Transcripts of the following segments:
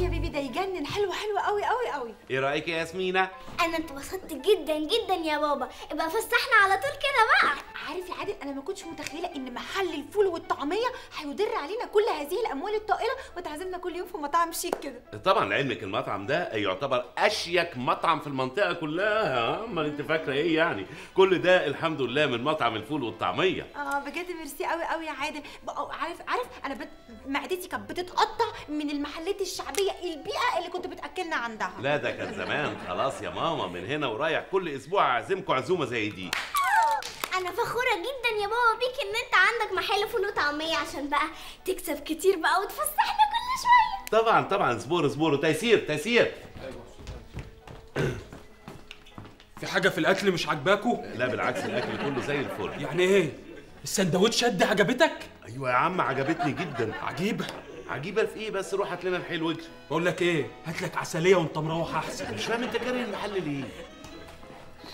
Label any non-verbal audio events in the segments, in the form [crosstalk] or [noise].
يا بيبي ده يجنن. حلو حلو قوي قوي قوي إيه رأيك يا ياسمينة؟ أنا اتبسطت جدا جدا يا بابا. ابقى فسحنا على طول كده بقى. عارف يا عادل أنا ما كنتش متخيلة إن محل الفول والطعمية هيدر علينا كل هذه الأموال الطائلة وتعزمنا كل يوم في مطاعم شيك كده. طبعا لعلمك المطعم ده يعتبر أشيك مطعم في المنطقة كلها. أمال أنت فاكرة إيه يعني؟ كل ده الحمد لله من مطعم الفول والطعمية. آه بجد ميرسي قوي قوي يا عادل. عارف عارف أنا بت... معدتي كانت بتتقطع من المحلات الشعبية البيئة اللي كنت بتأكلنا عندها. لا ده كان زمان. خلاص يا ماما من هنا ورايح كل أسبوع أعزمكم عزومة زي دي. أنا فخورة جدا يا بابا بيك إن أنت عندك محل فول وطعمية عشان بقى تكسب كتير بقى وتفسحنا كل شوية. طبعا طبعا. اصبروا اصبروا تيسير تيسير. في حاجة في الأكل مش عاجباكوا لا بالعكس الأكل كله زي الفل. يعني إيه؟ السندوتشات دي عجبتك؟ أيوه يا عم عجبتني جدا. عجيبه عجيبه في إيه بس روح هات لنا الحلو اجري بقول لك إيه؟ هات لك عسلية وانت مروح احسن. مش فاهم انت كاره المحل ليه.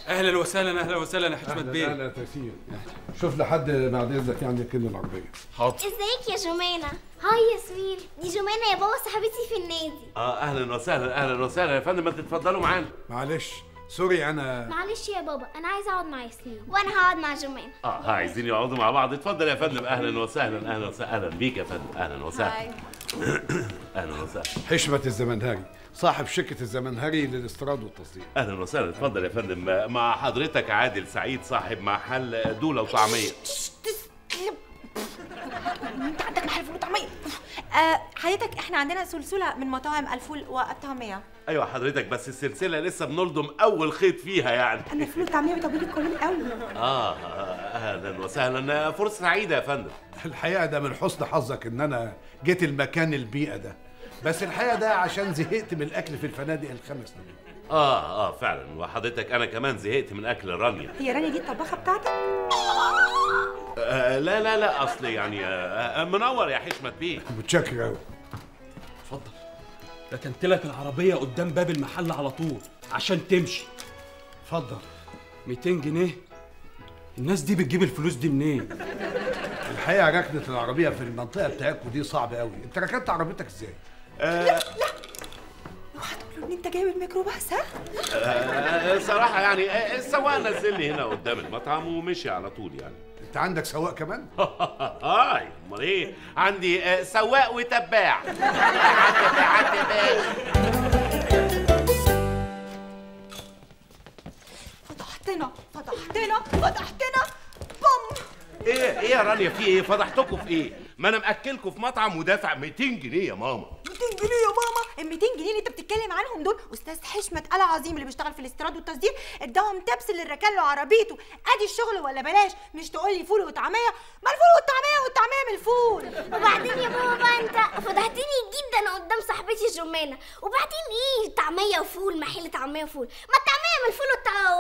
أهلا وسهلا أهلا وسهلا يا حشمت بيه. أهلا تيسير. شوف لحد بعد إذنك يعني كلمه العربية. حاضر. إزيك يا جمانة؟ هاي ياسمين. دي جمانة يا بابا صاحبتي في النادي. آه أهلا وسهلا أهلا وسهلا. يا فندم ما تتفضلوا معانا. معلش. سوري أنا معلش يا بابا أنا عايزة أقعد مع ياسمين. وأنا هقعد مع جمانه آه عايزين يقعدوا مع بعض. اتفضل يا فندم. أهلا وسهلا أهلا وسهلا. بيك يا فندم. أهلا وسهلا. هاي. [clears throat] أهلا وسهلا. حشمة الزمنهري صاحب شركة الزمنهري للاستيراد والتصدير. أهلا وسهلا. اتفضل يا فندم. مع حضرتك عادل سعيد صاحب محل دولة وطعمية. [laughs] انت عندك محل فول وطعميه آه حضرتك إحنا عندنا سلسلة من مطاعم الفول والطعمية. أيوه حضرتك بس السلسلة لسه بنلضم أول خيط فيها يعني. أنا الفول والطعمية بيطولوا الكلام قوي. [laughs] آه أهلا وسهلا. فرصة سعيدة يا فندم. الحقيقة ده من حسن حظك إن أنا جيت المكان البيئة ده. بس الحقيقة ده عشان زهقت من الأكل في الفنادق الخمس نجوم. آه آه فعلا. وحضرتك أنا كمان زهقت من أكل رانيا. هي رانيا دي الطباخة بتاعتك؟ آه لا لا لا اصل يعني آه آه منور يا حشمت بيه. متشكر قوي اتفضل. ركنت لك العربية قدام باب المحل على طول عشان تمشي. اتفضل. 200 جنيه؟ الناس دي بتجيب الفلوس دي منين؟ الحقيقة ركنة العربية في المنطقة بتاعتكم دي صعبة قوي أنت ركنت عربيتك إزاي؟ اوعى تقولوا ان أنت جايب الميكروباص ها؟ آه صراحة يعني آه السواق نزلني هنا قدام المطعم ومشي على طول يعني. أنت عندك سواق كمان؟ [laughs] آه أمال إيه؟ عندي آه سواق وتباع. تباع تباع فضحتنا فضحتنا فضحتنا. بوم. إيه إيه يا رانيا في إيه؟ فضحتكم في إيه؟ ما أنا مأكلكم في مطعم ودافع 200 جنيه يا ماما. 200 جنيه يا ماما؟ ال 200 جنيه اللي انت بتتكلم عنهم دول؟ أستاذ حشمت آل عظيم اللي بيشتغل في الاستيراد والتصدير اداهم tips اللي ركن له عربيته. ادي الشغل ولا بلاش؟ مش تقول لي فول وطعمية؟ ما الفول والطعمية والطعمية من الفول. وبعدين يا بابا انت فضحتني جدا قدام صاحبتي جمانة. وبعدين إيه طعمية وفول محل طعمية وفول. ما الطعمية من الفول.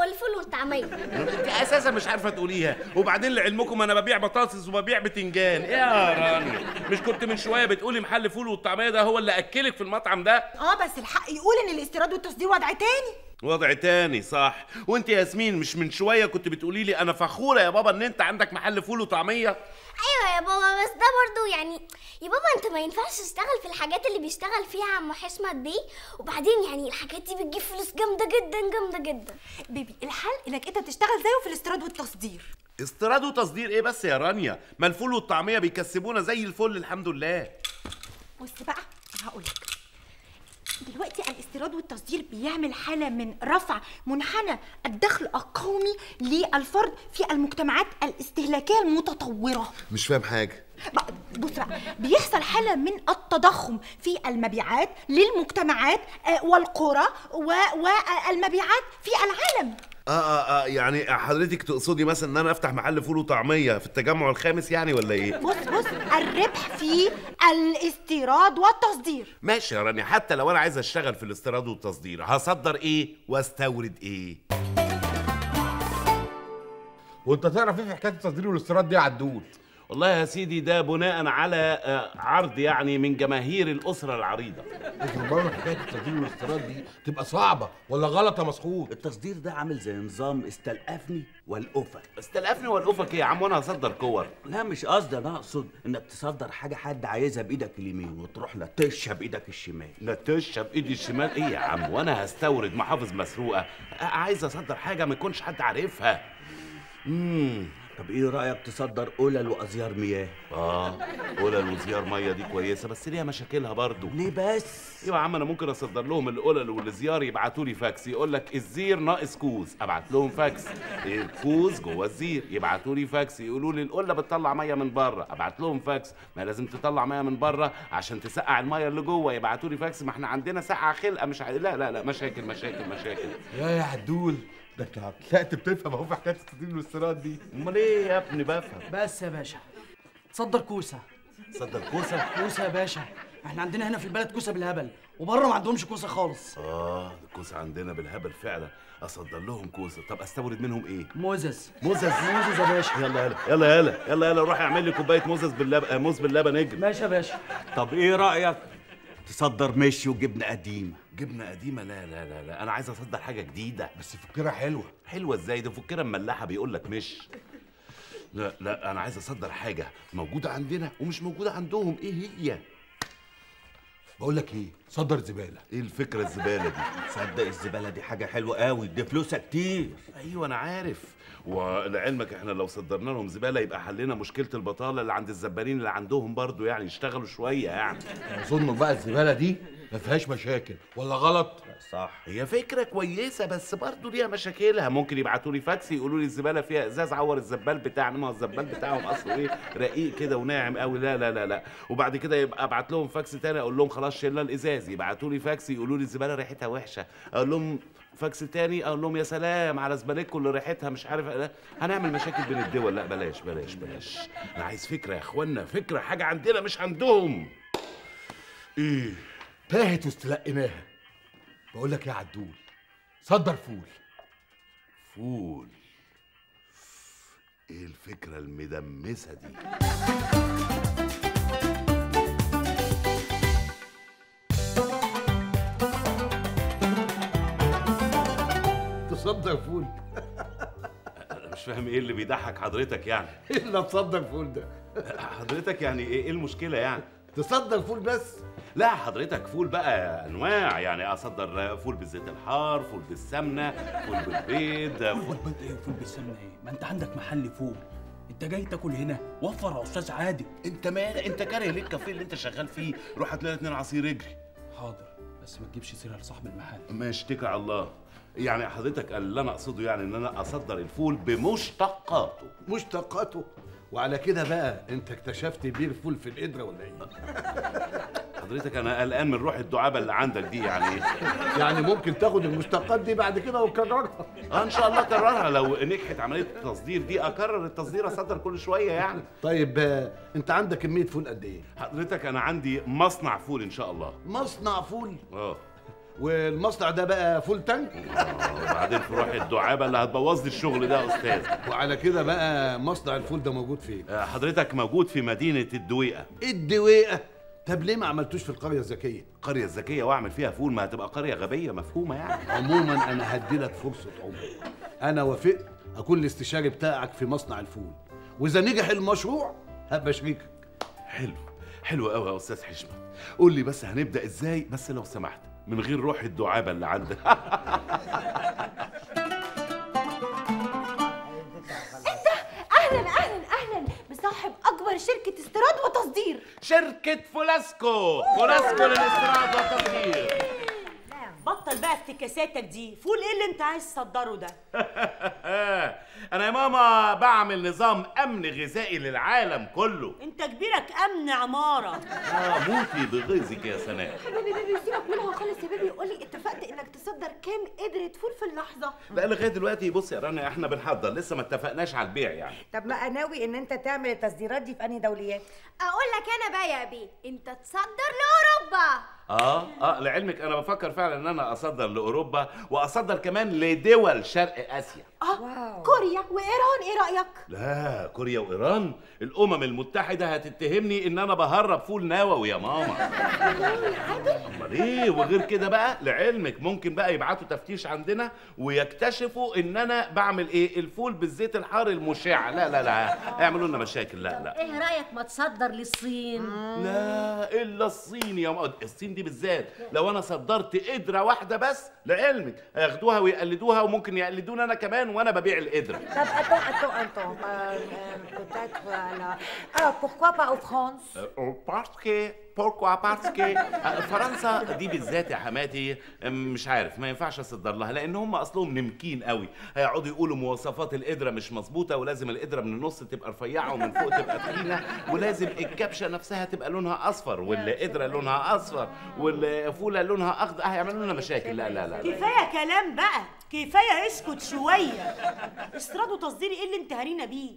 والفول والطعمية. انت أساسا مش عارفة تقوليها. وبعدين لعلمكم أنا ببيع بطاطس وببيع بتنجان. إيه يا رانيا مش كنت من شوية بتقولي محل فول والطعمية ده هو اللي أكلك في المطعم ده؟ آه بس الحق يقول إن الاستيراد والتصدير وضع تاني. وضع تاني صح. وانت يا ياسمين مش من شوية كنت بتقولي لي أنا فخورة يا بابا إن أنت عندك محل فول وطعمية؟ أيوه يا بابا بس ده برضو يعني يا بابا أنت ما ينفعش تشتغل في الحاجات اللي بيشتغل فيها عم حشمت بيه وبعدين يعني الحاجات دي بتجيب فلوس جامدة جدا جامدة جدا. baby الحل إنك أنت تشتغل زيه في الاستيراد والتصدير. استيراد وتصدير إيه بس يا رانيا؟ ما الفول والطعمية بيكسبونا زي الفل الحمد لله. بص بقى هقولك. دلوقتي الاستيراد والتصدير بيعمل حالة من رفع منحنى الدخل القومي للفرد في المجتمعات الاستهلاكية المتطورة. مش فاهم حاجة. بص بقى بيحصل حالة من التضخم في المبيعات للمجتمعات آه، والقرى والمبيعات في العالم. آه آه آه يعني حضرتك تقصدي مثلا إن أنا أفتح محل فول وطعمية في التجمع الخامس يعني ولا إيه؟ بص بص الربح في الاستيراد والتصدير. ماشي يا رانيا حتى لو أنا عايز أشتغل في الاستيراد والتصدير هصدر إيه وأستورد إيه؟ وأنت تعرف إيه في حكاية التصدير والاستيراد دي يا عدول؟ والله يا سيدي ده بناء على آه، عرض يعني من جماهير الأسرة العريضة. لكن برضه حكايه التصدير والاستيراد دي تبقى صعبة ولا غلط يا مسعود؟ التصدير ده عامل زي نظام استلقفني والقفك استلقفني والقفك إيه يا عم؟ وأنا هصدر كور. لا مش قصدي أنا أقصد إنك تصدر حاجة حد عايزها بإيدك اليمين وتروح لتشها بايدك الشمال. نتشها بايدي الشمال؟ إيه يا عم؟ وأنا هستورد محافظ مسروقة. عايز أصدر حاجة ما يكونش حد عارفها. امم طب إيه رأيك تصدر قلل وأزيار مياه؟ آه قلل وزيار ميه دي كويسة بس ليها مشاكلها برضو. ليه بس؟ أيوه يا عم أنا ممكن أصدر لهم القلل والزيار يبعتوا لي فاكس يقول لك الزير ناقص كوز أبعت لهم فاكس. الكوز جوه الزير يبعتوا لي فاكس يقولوا لي القلة بتطلع ميه من بره أبعت لهم فاكس. ما لازم تطلع ميه من بره عشان تسقع الميه اللي جوه يبعتوا لي فاكس. ما إحنا عندنا سقعة خلقة مش ع... لا لا لا مشاكل مشاكل مشاكل. يا يا عدول. ده انت طلعت بتفهم اهو في حكايه التصدير والاستيراد دي. امال إيه يا ابني بفهم؟ بس يا باشا تصدر كوسة. صدر كوسة. كوسة يا باشا. إحنا عندنا هنا في البلد كوسة بالهبل وبره ما عندهمش كوسة خالص. آه الكوسه عندنا بالهبل فعلا. أصدر لهم كوسة. طب أستورد منهم إيه؟ مزز. مزز. مزز يا باشا. يلا يلا يلا يلا يلا يلا روح اعمل لي كوباية موز باللبن موز باللبن. اجري. ماشي يا باشا. طب إيه رأيك تصدر مشي وجبنة قديمة؟ جبنة قديمة. لا لا لا لا. أنا عايز اصدر حاجة جديدة. بس فكرة حلوة. حلوة إزاي؟ ده فكرة مملحة بيقول لك مش. لا لا أنا عايز اصدر حاجة موجودة عندنا ومش موجودة عندهم. إيه هي؟ بقول لك إيه؟ صدر زباله إيه الفكرة الزبالة دي؟ تصدق الزبالة دي حاجة حلوة قوي. دي فلوسها كتير. أيوه أنا عارف. ولعلمك إحنا لو صدرنا لهم زبالة يبقى حلينا مشكلة البطالة اللي عند الزبالين اللي عندهم برضو يعني. يشتغلوا شوية يعني. اظن بقى الزبالة دي ما فيهاش مشاكل ولا غلط؟ صح. هي فكرة كويسة بس برضه ليها مشاكلها. ممكن يبعتوا لي فاكس يقولوا لي الزبالة فيها إزاز عور الزبال بتاعنا ما الزبال بتاعهم أصله إيه؟ رقيق كده وناعم قوي. لا لا لا لا. وبعد كده يبقى أبعت لهم فاكس تاني أقول لهم خلاص شلنا الإزاز. يبعتوا لي فاكس يقولوا لي الزبالة ريحتها وحشة. أقول لهم فاكس تاني أقول لهم يا سلام على زبالتكم اللي ريحتها مش عارف لا. هنعمل مشاكل بين الدول. لا بلاش بلاش بلاش. أنا عايز فكرة يا إخوانا فكرة حاجة عندنا مش عندهم. إيه؟ تاهت ولقيناها بقول لك يا عدول صدر فول. فول؟ إيه الفكرة المدمسة دي؟ تصدر فول. أنا [laughs] مش فاهم إيه اللي بيضحك حضرتك يعني. [laughs] الا تصدر فول ده؟ حضرتك يعني إيه إيه المشكلة يعني؟ تصدر فول بس؟ لا حضرتك فول بقى أنواع. يعني أصدر فول بالزيت الحار فول بالسمنة فول بالبيض. [laughs] فول فول بيض إيه؟ وفول بالسمنة إيه؟ ما أنت عندك محل فول. أنت جاي تاكل هنا. وفر يا أستاذ عادل. أنت مال أنت كاره ليه الكافيه اللي أنت شغال فيه. روح هات لنا اتنين عصير اجري. حاضر. بس ما تجيبش سيرة لصاحب المحل. ماشي اتكل على الله. يعني حضرتك اللي أنا أقصده يعني إن أنا أصدر الفول بمشتقاته. مشتقاته. وعلى كده بقى انت اكتشفت بير فول في القدره ولا إيه؟ [laughs] حضرتك أنا قلقان من روح الدعابة اللي عندك دي يعني. يعني ممكن تاخد المشتقات دي بعد كده وتكررها آه إن شاء الله أكررها. لو نجحت عملية التصدير دي أكرر التصدير أصدر كل شوية يعني. طيب آه، انت عندك كمية فول قد إيه؟ حضرتك أنا عندي مصنع فول إن شاء الله. مصنع فول؟ آه. والمصنع ده بقى full tank وبعدين في روح الدعابة اللي هتبوظ لي الشغل ده يا أستاذ. وعلى كده بقى مصنع الفول ده موجود فين؟ آه، حضرتك موجود في مدينة الدويقة. الدويقة؟ طب ليه ما عملتوش في القرية الذكية؟ القريه الذكية وأعمل فيها فول؟ ما هتبقى قرية غبية مفهومة يعني. عموما أنا هدي لك فرصة عمر. أنا وافقت أكون الاستشاري بتاعك في مصنع الفول. وإذا نجح المشروع هبقى شريكك. حلو. حلو قوي يا أستاذ حشمت قول لي بس هنبدأ إزاي؟ بس لو سمحت. من غير روح الدعابه اللي عندك. [laughs] أهلا أهلا أهلا. بصاحب أكبر شركة استيراد وتصدير. شركة فولاسكو. فولاسكو للاستيراد والتصدير بطل بقى افتكاساتك دي. فول إيه اللي انت عايز تصدره ده؟ [laughs] أنا يا ماما بعمل نظام أمن غذائي للعالم كله. انت كبيرك أمن عمارة. آه موتي بغيظك يا سناء. حبيبي بيبي سيبك منها خالص يا بيبي. قول لي اتفقت إنك تصدر كام قدرة فول في اللحظة؟ لا لغاية دلوقتي بص يا رنا إحنا بنحضر. لسه ما اتفقناش على البيع يعني. طب بقى ناوي إن أنت تعمل التصديرات دي في أنهي دوليات؟ أقول لك أنا بقى يا بيه أنت تصدر لأوروبا. آه آه لعلمك أنا بفكر فعلا إن أنا اصدر لأوروبا وأصدر كمان لدول شرق آسيا. آه كوريا وإيران إيه رأيك؟ لا كوريا وإيران. الأمم المتحدة هتتهمني إن أنا بهرب فول نووي يا ماما. [laughs] امال إيه وغير كده بقى لعلمك ممكن بقى يبعتوا تفتيش عندنا ويكتشفوا إن أنا بعمل إيه؟ الفول بالزيت الحار المشع. لا لا لا. يعملوا لنا مشاكل. لا لا. إيه رأيك ما تصدر للصين؟ لا إلا الصين يا ماما الصين دي بالذات. لو أنا صدرت قدره واحدة بس لعلمك هياخدوها ويقلدوها وممكن يقلدوني أنا كمان وأنا ببيع القدره طب attends, attends, attends. Euh, euh, Peut-être à la... Ah, pourquoi pas en France? بارسكي بوركوا بارسكي [laughs] فرنسا دي بالذات يا حماتي مش عارف ما ينفعش أصدر لها لأن هم أصلهم نمكين قوي. هيقعدوا يقولوا مواصفات القدره مش مظبوطة ولازم القدره من النص تبقى رفيعة ومن فوق تبقى تخينه ولازم الكبشه نفسها تبقى لونها أصفر والقدره لونها أصفر والفوله لونها أخضر. هيعملوا لنا مشاكل. لا لا لا. كفاية كلام بقى كفاية اسكت شوية. استيراد وتصدير إيه اللي انت هارينا بيه؟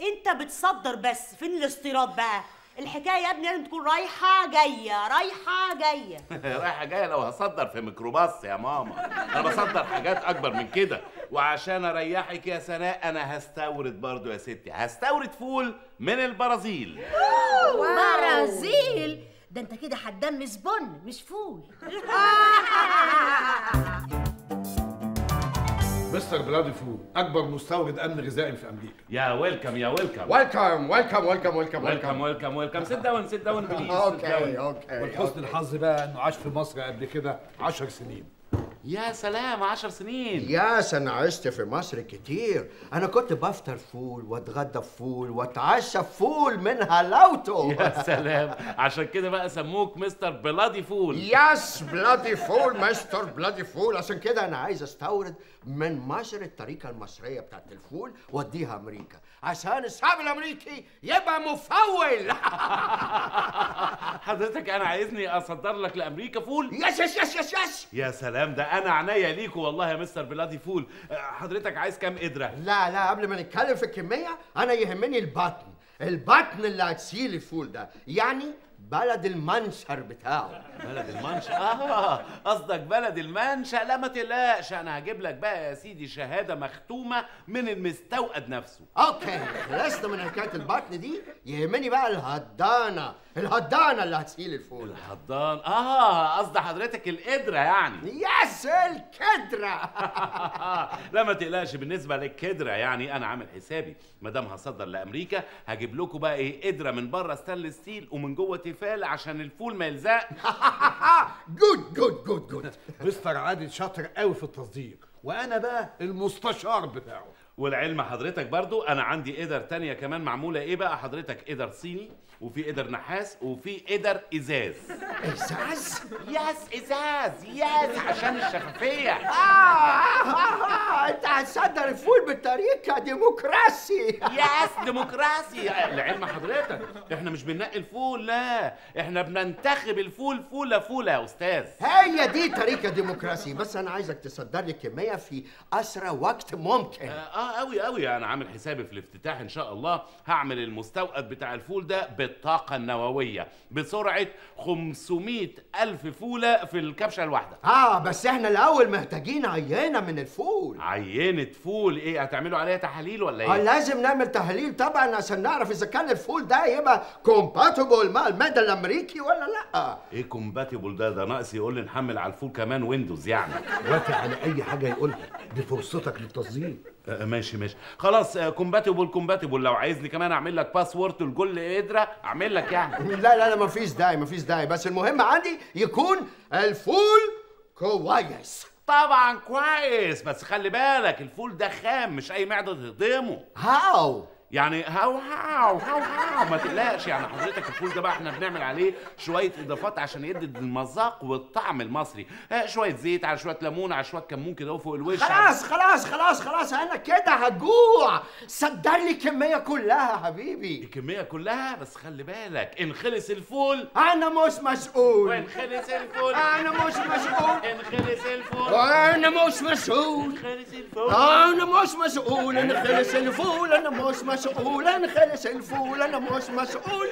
انت بتصدر بس فين الاستيراد بقى؟ الحكاية يا ابني لازم تكون رايحة جاية رايحة جاية. [laughs] رايحة جاية لو هصدر في ميكروباص يا ماما. أنا بصدر حاجات أكبر من كده. وعشان أريحك يا سناء أنا هستورد برضو يا ستي. هستورد فول من البرازيل. برازيل؟ ده انت كده هتدمس بن مش فول. [laughs] مستر بلادي فول أكبر مستورد أمن غذائي في أمريكا. يا welcome يا welcome. welcome welcome welcome welcome welcome welcome. welcome sit down sit down please okay okay ولحسن الحظ بقى إنه عاش في مصر قبل كده 10 سنين. يا سلام عشر سنين. yes أنا عشت في مصر كتير. أنا كنت بفطر فول وأتغدى فول وأتعشى فول من هلاوته [laughs] يا سلام. عشان كده بقى سموك مستر بلادي فول. yes بلادي فول مستر بلادي فول. عشان كده أنا عايز أستورد من مصر الطريقة المصرية بتاعت الفول واديها أمريكا. عشان الشعب الأمريكي يبقى مفول. [laughs] حضرتك أنا عايزني أصدر لك لأمريكا فول. yes yes yes yes yes. يا سلام ده أنا عينيا ليكوا والله يا مستر بلادي فول. حضرتك عايز كام قدرة؟ لا لا قبل ما نتكلم في الكمية أنا يهمني البطن. البطن اللي هتشيل الفول ده يعني بلد المنشر بتاعه. بلد المنشأ. آه قصدك بلد المنشأ. لا ما تقلقش أنا هجيب لك بقى يا سيدي شهادة مختومة من المستوقد نفسه. okay خلصنا من حكاية البطن دي؟ يهمني بقى الهدانة. الهدانة اللي هتشيل الفول. الهضان آه قصد حضرتك القدره يعني. yes الكدرة. [laughs] لا ما تقلقش بالنسبة للكدرة يعني أنا عامل حسابي. ما دام هصدر لأمريكا هجيب لكم بقى إيه قدره من بره stainless steel ومن جوه تيفال عشان الفول ما يلزقش. [laughs] good good good good مستر عادل شاطر قوي في التصدير وأنا بقى المستشار بتاعه. والعلم حضرتك برضو. أنا عندي قدر تانية كمان معمولة. إيه بقى حضرتك؟ قدر صيني. وفي قدر نحاس وفي قدر إزاز. إزاز؟ yes إزاز yes عشان الشفافية. آه, آه, آه أنت هتصدر الفول بالطريقة democracy. yes democracy. لعلم حضرتك إحنا مش بننقي الفول لا. إحنا بننتخب الفول فولة فولة يا أستاذ. هي دي طريقة democracy. بس أنا عايزك تصدر لي كمية في أسرع وقت ممكن. آه قوي قوي أنا عامل حسابي في الافتتاح إن شاء الله. هعمل المستوقد بتاع الفول ده بالطاقه النووية بسرعة 500 ألف فولة في الكبشة الواحدة. آه بس إحنا الأول محتاجين عينة من الفول. عينة فول؟ إيه هتعملوا عليها تحاليل ولا إيه؟ آه لازم نعمل تحاليل طبعا عشان نعرف إذا كان الفول ده يبقى compatible مع المعدة الأمريكي ولا لأ. إيه compatible ده؟ ده ناقص يقول لي نحمل على الفول كمان Windows يعني. وافق على أي حاجة يقولها دي فرصتك للتصدير آه ماشي ماشي. خلاص compatible compatible لو عايزني كمان أعمل لك password لكل قدره أعمل لك يعني. [laughs] لا لا لا مفيش داعي مفيش داعي. بس المهم عندي يكون الفول كويس. طبعا كويس بس خلي بالك الفول ده خام مش أي معدة تهضمه. how يعني how how how how. ما تقلقش يعني حضرتك الفول ده بقى إحنا بنعمل عليه شوية إضافات عشان يدي المذاق والطعم المصري. آه شوية زيت على شوية ليمون على شوية كمون كده فوق الوش. خلاص خلاص خلاص خلاص أنا كده هجوع. صدر لي الكمية كلها يا حبيبي. الكمية كلها؟ بس خلي بالك إن خلص الفول. أنا مش مسؤول. وإن خلص الفول. أنا مش مسؤول. إن خلص الفول. أنا مش مسؤول. خلص الفول. أنا مش مسؤول. إن خلص الفول. أنا مش مسؤول. مسؤولا خلص الفول أنا مش مسؤول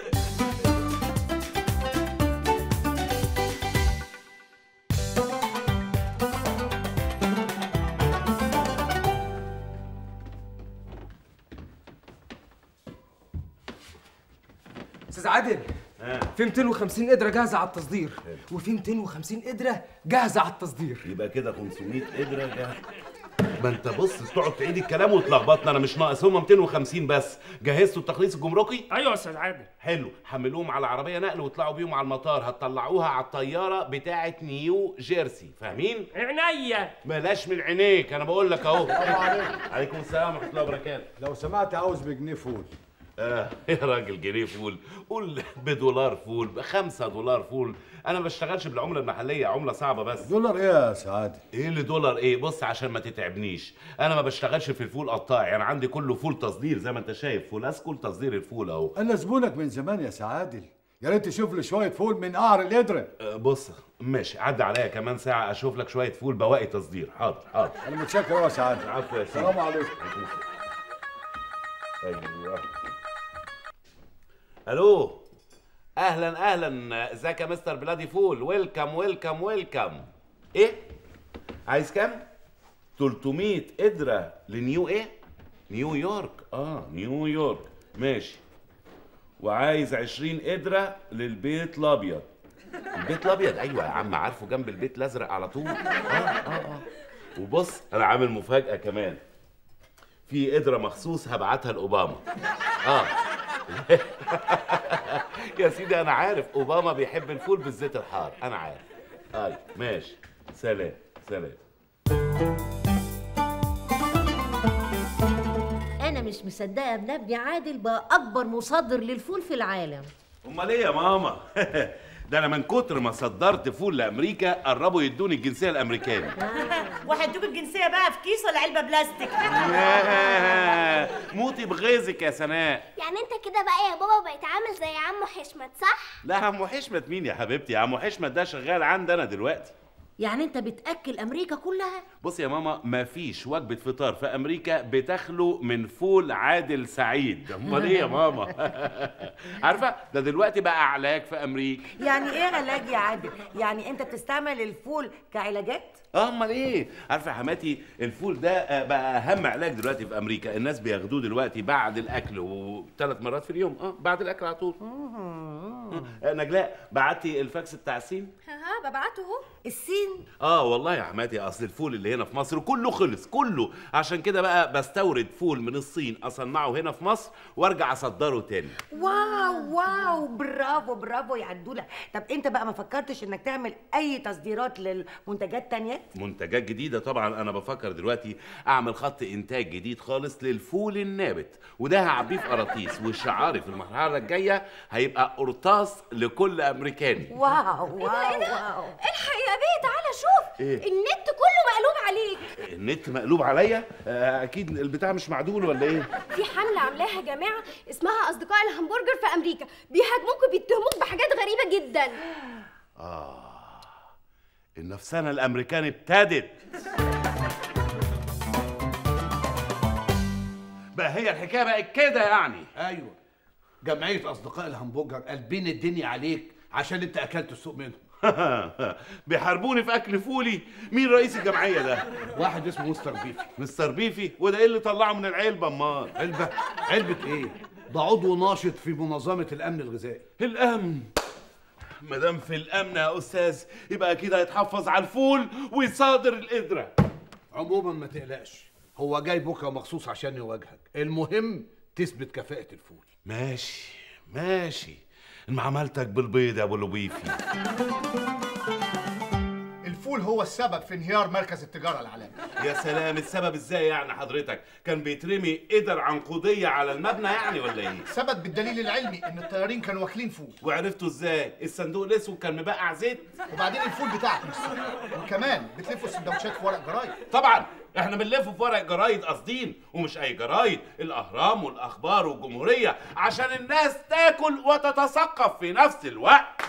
أستاذ عادل في 250 قدرة جاهزة على التصدير وفي 250 قدرة جاهزة على التصدير. يبقى كده 500 قدرة جاهزة. ما انت بص تقعد تعيد الكلام وتلخبطنا. أنا مش ناقص. هم 250 بس. جهزتوا التخليص الجمركي؟ أيوه يا أستاذ عادل. حلو. حملوهم على عربية نقل واطلعوا بيهم على المطار. هتطلعوها على الطيارة بتاعة نيو جيرسي. فاهمين؟ عينيا. بلاش من عينيك. أنا بقول لك أهو. [laughs] عليكم. السلام ورحمة الله وبركاته. لو سمعت عاوز بجنيه فول. آه [laughs] يا راجل جنيه فول. قول بدولار فول. بخمسة دولار فول. أنا ما بشتغلش بالعملة المحلية عملة صعبة بس. دولار إيه يا سعادة؟ إيه اللي دولار إيه؟ بص عشان ما تتعبنيش. أنا ما بشتغلش في الفول قطاعي أنا عندي كله فول تصدير زي ما أنت شايف. full scale تصدير الفول أهو. أنا زبونك من زمان يا سي عادل يا ريت تشوف لي شوية فول من قعر القدره آه، بص ماشي. عدى عليا كمان ساعة أشوف لك شوية فول بواقي تصدير. حاضر حاضر. أنا متشكر يا سعادة. عفوا يا السلام عليكم. أيوه. ألو؟ أهلا أهلا. إزيك يا مستر بلادي فول؟ welcome welcome welcome إيه؟ عايز كام؟ 300 قدرة لنيو إيه؟ نيويورك آه نيويورك ماشي. وعايز 20 قدرة للبيت الأبيض. البيت الأبيض؟ أيوه يا عم عارفه جنب البيت الأزرق على طول. آه آه آه. وبص أنا عامل مفاجأة كمان. في قدرة مخصوص هبعتها لأوباما. آه. [laughs] يا سيدي أنا عارف أوباما بيحب الفول بالزيت الحار أنا عارف. اي ماشي. سلام سلام. أنا مش مصدقة ابن ابني عادل بقى أكبر مصدر للفول في العالم. أمال إيه يا ماما؟ [laughs] ده أنا من كتر ما صدرت فول لأمريكا قربوا يدوني الجنسية الامريكاني [laughs] وهيدوك الجنسية بقى في كيس ولا علبه بلاستيك. [laughs] موتي بغيظك يا سناء. يعني أنت كده بقى يا بابا بقيت عامل زي عمو حشمت صح؟ لا عمو حشمت مين يا حبيبتي؟ عمو حشمت ده شغال عندي أنا دلوقتي. يعني انت بتأكل أمريكا كلها؟ بص يا ماما مفيش وجبة فطار في أمريكا بتخلو من فول عادل سعيد. [laughs] أمال إيه يا ماما؟ [laughs] عارفة ده دلوقتي بقى علاج في أمريكا. يعني إيه علاج يا عادل؟ يعني أنت بتستعمل الفول كعلاجات؟ آه امال إيه؟ عارفة يا حماتي الفول ده آه، بقى أهم علاج دلوقتي في أمريكا. الناس بياخدوه دلوقتي بعد الأكل وثلاث مرات في اليوم. آه بعد الأكل على طول. آه، نجلاء بعتي الفاكس بتاع الصين ها ببعته. اهو السين آه والله يا حماتي اصل الفول اللي هنا في مصر كله خلص كله. عشان كده بقى بستورد فول من الصين اصنعه هنا في مصر وارجع اصدره تاني. واو wow. برافو برافو يا عدولة. طب انت بقى ما فكرتش انك تعمل اي تصديرات للمنتجات تانية؟ منتجات جديدة. طبعا أنا بفكر دلوقتي أعمل خط إنتاج جديد خالص للفول النابت وده هعبيه في قراطيس وشعاري في المرحلة الجاية هيبقى قرطاس لكل أمريكاني. wow إيه إيه ده؟ wow. الحق يا بيه تعالى شوف. إيه؟ النت كله مقلوب عليك. النت مقلوب عليا؟ آه، أكيد البتاع مش معدول ولا إيه؟ في حملة عاملاها جماعة اسمها أصدقاء الهمبرجر في أمريكا بيهاجموك وبيتهموك بحاجات غريبة جدا. آه. النفسانة الأمريكاني ابتدت. بقى هي الحكاية بقت كده يعني. أيوه. جمعية أصدقاء الهمبرجر قلبين الدنيا عليك عشان أنت أكلت السوق منهم. [laughs] بيحاربوني في أكل فولي. مين رئيس الجمعية ده؟ واحد اسمه مستر بيفي. مستر بيفي؟ وده إيه اللي طلعه من العلبة أمال؟ علبة؟ علبة إيه؟ ده عضو ناشط في منظمة الأمن الغذائي. الأمن. ما دام في الأمن يا أستاذ يبقى أكيد هيتحفظ على الفول ويصادر القدره عموما ما تقلقش هو جاي بكرة مخصوص عشان يواجهك. المهم تثبت كفاءة الفول. ماشي ماشي. معاملتك بالبيض يا أبو لبيفي. الفول هو السبب في انهيار مركز التجارة العالمي. يا سلام السبب إزاي يعني حضرتك؟ كان بيترمي قدر عنقودية على المبنى يعني ولا إيه؟ ثبت بالدليل العلمي إن الطيارين كانوا واكلين فول. وعرفتوا إزاي؟ الصندوق الأسود كان مبقع زيت. وبعدين الفول بتاعك مش صحي. وكمان بتلفوا السندوتشات في ورق جرايد. طبعا إحنا بنلف في ورق جرايد قاصدين ومش أي جرايد. الأهرام والأخبار والجمهورية عشان الناس تاكل وتتثقف في نفس الوقت.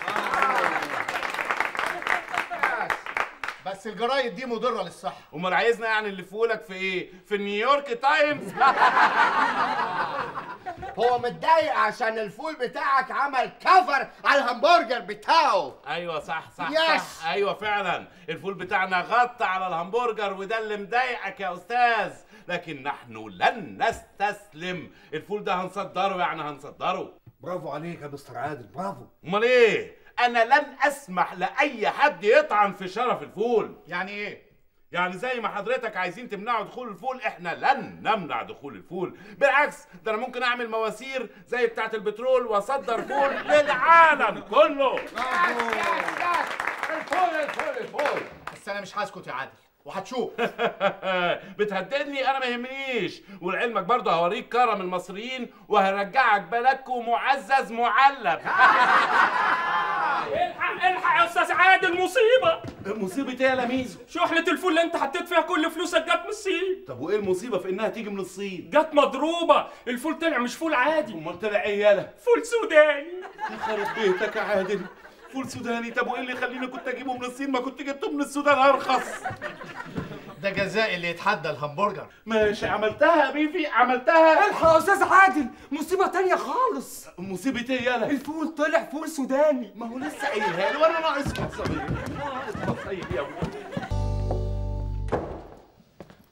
بس الجرايد دي مضرة للصحة. أمال عايزنا يعني ألفهولك في إيه؟ في نيويورك تايمز؟ [laughs] هو متضايق عشان الفول بتاعك عمل cover على الهمبرجر بتاعه. أيوه صح صح yes. صح أيوه فعلا. الفول بتاعنا غطى على الهمبرجر وده اللي مضايقك يا أستاذ. لكن نحن لن نستسلم. الفول ده هنصدره يعني هنصدره. برافو عليك يا مستر عادل برافو. أمال إيه؟ أنا لن أسمح لأي حد يطعن في شرف الفول. يعني إيه؟ يعني زي ما حضرتك عايزين تمنعوا دخول الفول إحنا لن نمنع دخول الفول. بالعكس ده أنا ممكن أعمل مواسير زي بتاعة البترول وأصدر فول [laughs] للعالم كله. الفول الفول الفول. بس أنا مش هسكت يا عادل. وهتشوف. [laughs] بتهددني أنا ما يهمنيش. ولعلمك برضه هوريك كرم المصريين وهرجعك بلدكم معزز معلب. [laughs] الحق الحق يا أستاذ عادل مصيبة. مصيبه إيه يا لميس شحنه الفول اللي أنت حطيت فيها كل فلوسك جت من الصين؟ طب وإيه المصيبة في إنها تيجي من الصين؟ جت مضروبة. الفول طلع مش فول عادي. أمال طلع إيه يالا؟ فول سوداني. يخرب بيتك يا عادل. فول سوداني. طب وإيه اللي يخليني كنت أجيبه من الصين؟ ما كنت جبته من السودان أرخص. ده جزاء اللي يتحدى الهمبرجر. ماشي عملتها يا بيفي عملتها. الحق يا أستاذ عادل مصيبة تانية خالص. مصيبة إيه يالا؟ الفول طلع فول سوداني. ما هو لسه قايلها لي وأنا ناقص مصاريف ناقص يا أبوي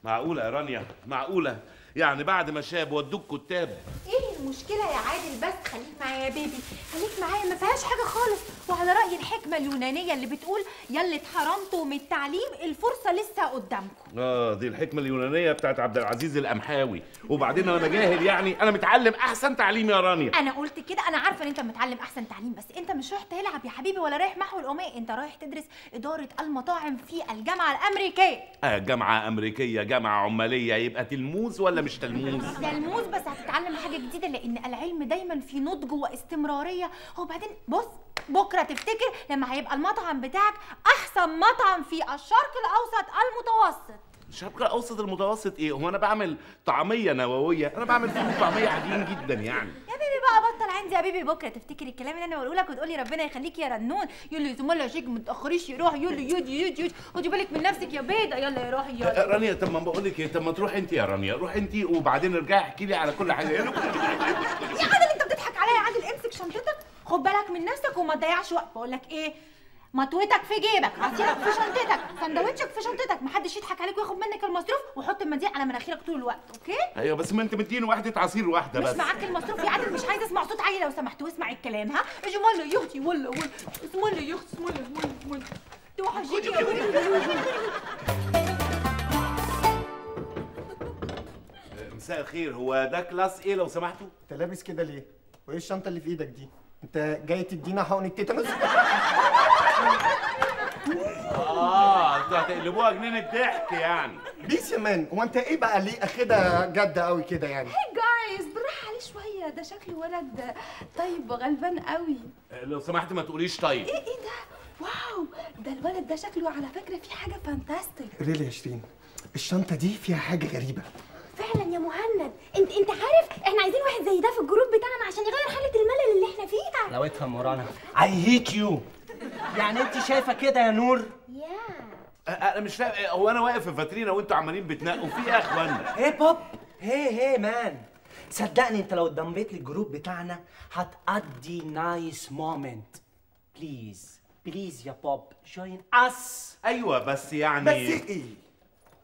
معقولة يا رانيا؟ معقولة؟ يعني بعد ما شاب ودوك كتاب. إيه المشكلة يا عادل؟ بس خليك معايا يا بيبي. خليك معايا ما فيهاش حاجة خالص. وعلى رأي الحكمة اليونانية اللي بتقول يلا اتحرمتوا من التعليم الفرصة لسه قدامكم. آه دي الحكمة اليونانية بتاعت عبد العزيز القمحاوي وبعدين أنا جاهل يعني أنا متعلم أحسن تعليم يا رانيا أنا قلت كده أنا عارفة إن أنت متعلم أحسن تعليم بس أنت مش رايح تلعب يا حبيبي ولا رايح محو الأمية. أنت رايح تدرس إدارة المطاعم في الجامعة الأمريكية. آه جامعة أمريكية جامعة عمالية. يبقى تلموذ ولا مش تلموذ؟ تلموذ بس هتتعلم حاجة جديدة لأن العلم دايما في نضج واستمرارية وبعدين بص بكرة تفتكر لما هيبقى المطعم بتاعك أحسن مطعم في الشرق الأوسط المتوسط الشرق الأوسط المتوسط إيه؟ هو أنا بعمل طعمية نووية؟ أنا بعمل فول طعمية عاديين جدا يعني. يا بيبي بقى بطل عندي يا بيبي. بكرة تفتكر الكلام اللي أنا بقوله لك وتقولي ربنا يخليك يا رنون. يقول لي زملاء يا شيخ ما تأخريش يروح. يقول لي يودي يودي يودي. خدي بالك من نفسك يا بيضة. يلا يا روحي يلا. رانيا طب ما بقول لك إيه؟ طب ما تروح أنت يا رانيا، روح أنت وبعدين ارجعي احكي لي على كل حاجة. يا عادل أنت بتضحك عليا يا عادل. امسك شنطتك خد بالك من نفسك وما تضيعش وقت. بقول لك إيه؟ مطوتك في جيبك. عصيرك في شنطتك. سندوتشك في شنطتك. محدش يضحك عليك وياخد منك المصروف وحط المنديل على مناخيرك طول الوقت okay؟ أيوه بس ما أنت مديني واحدة عصير واحدة مش بس. معاك المصروف يا عادل؟ مش عايز أسمع صوت عالي لو سمحت. واسمع الكلام ها؟ أجي ولا يا أختي ولا ولا اسم ولا يا أختي اسم ولا ولا توحشيني يا بنتي مساء الخير. هو ده class إيه لو سمحتوا؟ انت لابس كده ليه؟ وإيه الشنطة اللي في إيدك دي؟ انت جاي تدينا حقن التيتانوس؟ آه أنتوا هتقلبوها جنينة ضحك يعني. peace يا man هو انت إيه بقى ليه اخدها جد قوي كده يعني؟ جايز بالراحة عليه شوية. ده شكله ولد طيب وغلبان قوي. آه، لو سمحت ما تقوليش طيب. إيه إيه ده؟ wow! ده الولد ده شكله على فكرة في حاجة fantastic really يا شيرين الشنطة دي فيها حاجة غريبة. فعلا يا مهند. انت انت عارف إحنا عايزين واحد زي ده في ال group بتاعنا عشان يغير حالة الملل اللي إحنا فيها. حلاوتها مورانا I hate you يعني انت شايفة كده يا نور؟ أنا مش فاهم هو أنا واقف في فاترينا وأنتوا عمالين بتنقوا في إيه يا اخوانا هي بوب هي هي مان صدقني انت لو اتضميت لل group بتاعنا هتقضي nice moment please please يا بوب join us أيوه بس يعني بس إيه؟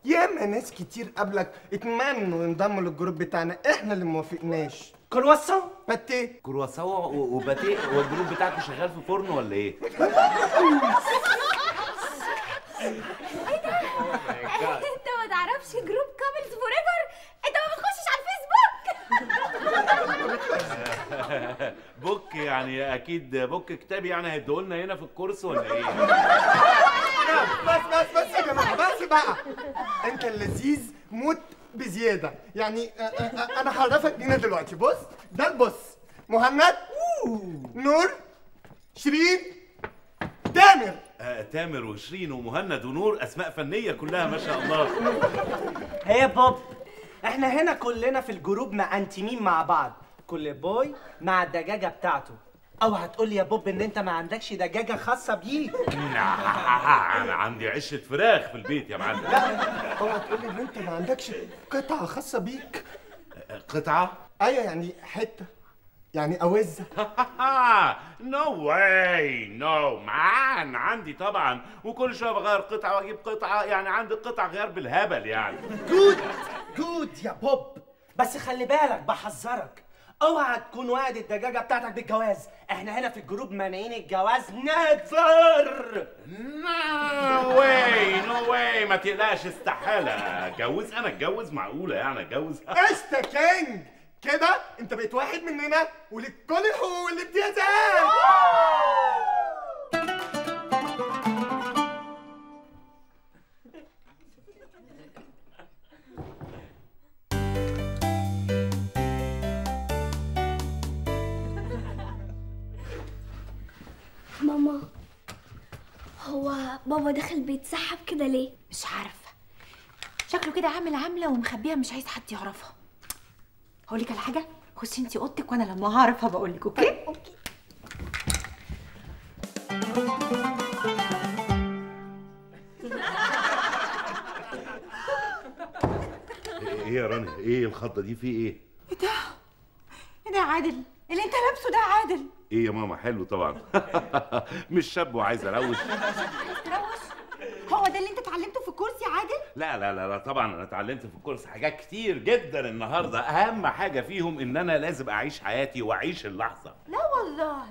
ياما ناس كتير قبلك اتمنوا ينضموا لل group بتاعنا. إحنا اللي موافقناش. كرواسون؟ باتيه. كرواسون وباتيه. هو ال group بتاعكم شغال في فرن ولا إيه؟ [laughs] انت ما تعرفش group couples forever انت ما بتخشش على الفيسبوك. [laughs] book يعني أكيد book كتاب يعني هيديهولنا هنا في ال course ولا إيه؟ بس بس بس يا جماعة بس بقى. انت اللذيذ موت بزيادة. يعني آه، آه، آه، أنا هعرفك مين دلوقتي. بص ده البص. مهند نور شيرين تامر. آه تامر وشيرين ومهند ونور أسماء فنية كلها ما شاء الله. hey بوب. إحنا هنا كلنا في ال group انتيمين مع بعض. كل boy مع الدجاجة بتاعته. أو هتقول يا بوب إن أنت ما عندكش دجاجة خاصة بيك؟ أنا عندي عشة فراخ في البيت يا معلم. اوعى تقول لي إن أنت ما عندكش قطعة خاصة بيك؟ قطعة؟ أيوه يعني حتة يعني اوزه no way no man عندي طبعا. وكل شوية بغير قطعة وأجيب قطعة يعني عندي قطع غيار بالهبل يعني. good good يا بوب. بس خلي بالك بحذرك. اوعى تكون واعد الدجاجة بتاعتك بالجواز. إحنا هنا في ال group مانعين الجواز. نيفر نو واي نو واي ما تقلقش استحالة. اتجوز أنا اتجوز معقولة يعني اتجوز. قشطة king كده انت بقيت واحد مننا ولك كل الحقوق والامتيازات ماما. هو بابا دخل بيتسحب كده ليه؟ مش عارفة. شكله كده عامل عامله ومخبيها مش عايز حد يعرفها. هقول لك على حاجة. خشي انتي أوضتك وأنا لما هعرف هبقى أقول لك okay. okay [laughs] إيه يا رانيا إيه الخضة دي؟ في إيه؟ إيه ده؟ إيه ده يا عادل؟ اللي أنت لابسه ده يا عادل. إيه يا ماما؟ حلو طبعا. [laughs] مش شاب وعايز اروش. تروش؟ هو ده اللي انت اتعلمته في الكورس يا عادل؟ لا لا لا لا طبعا أنا اتعلمت في الكورس حاجات كتير جدا النهارده. أهم حاجة فيهم إن أنا لازم أعيش حياتي وأعيش اللحظة. لا والله.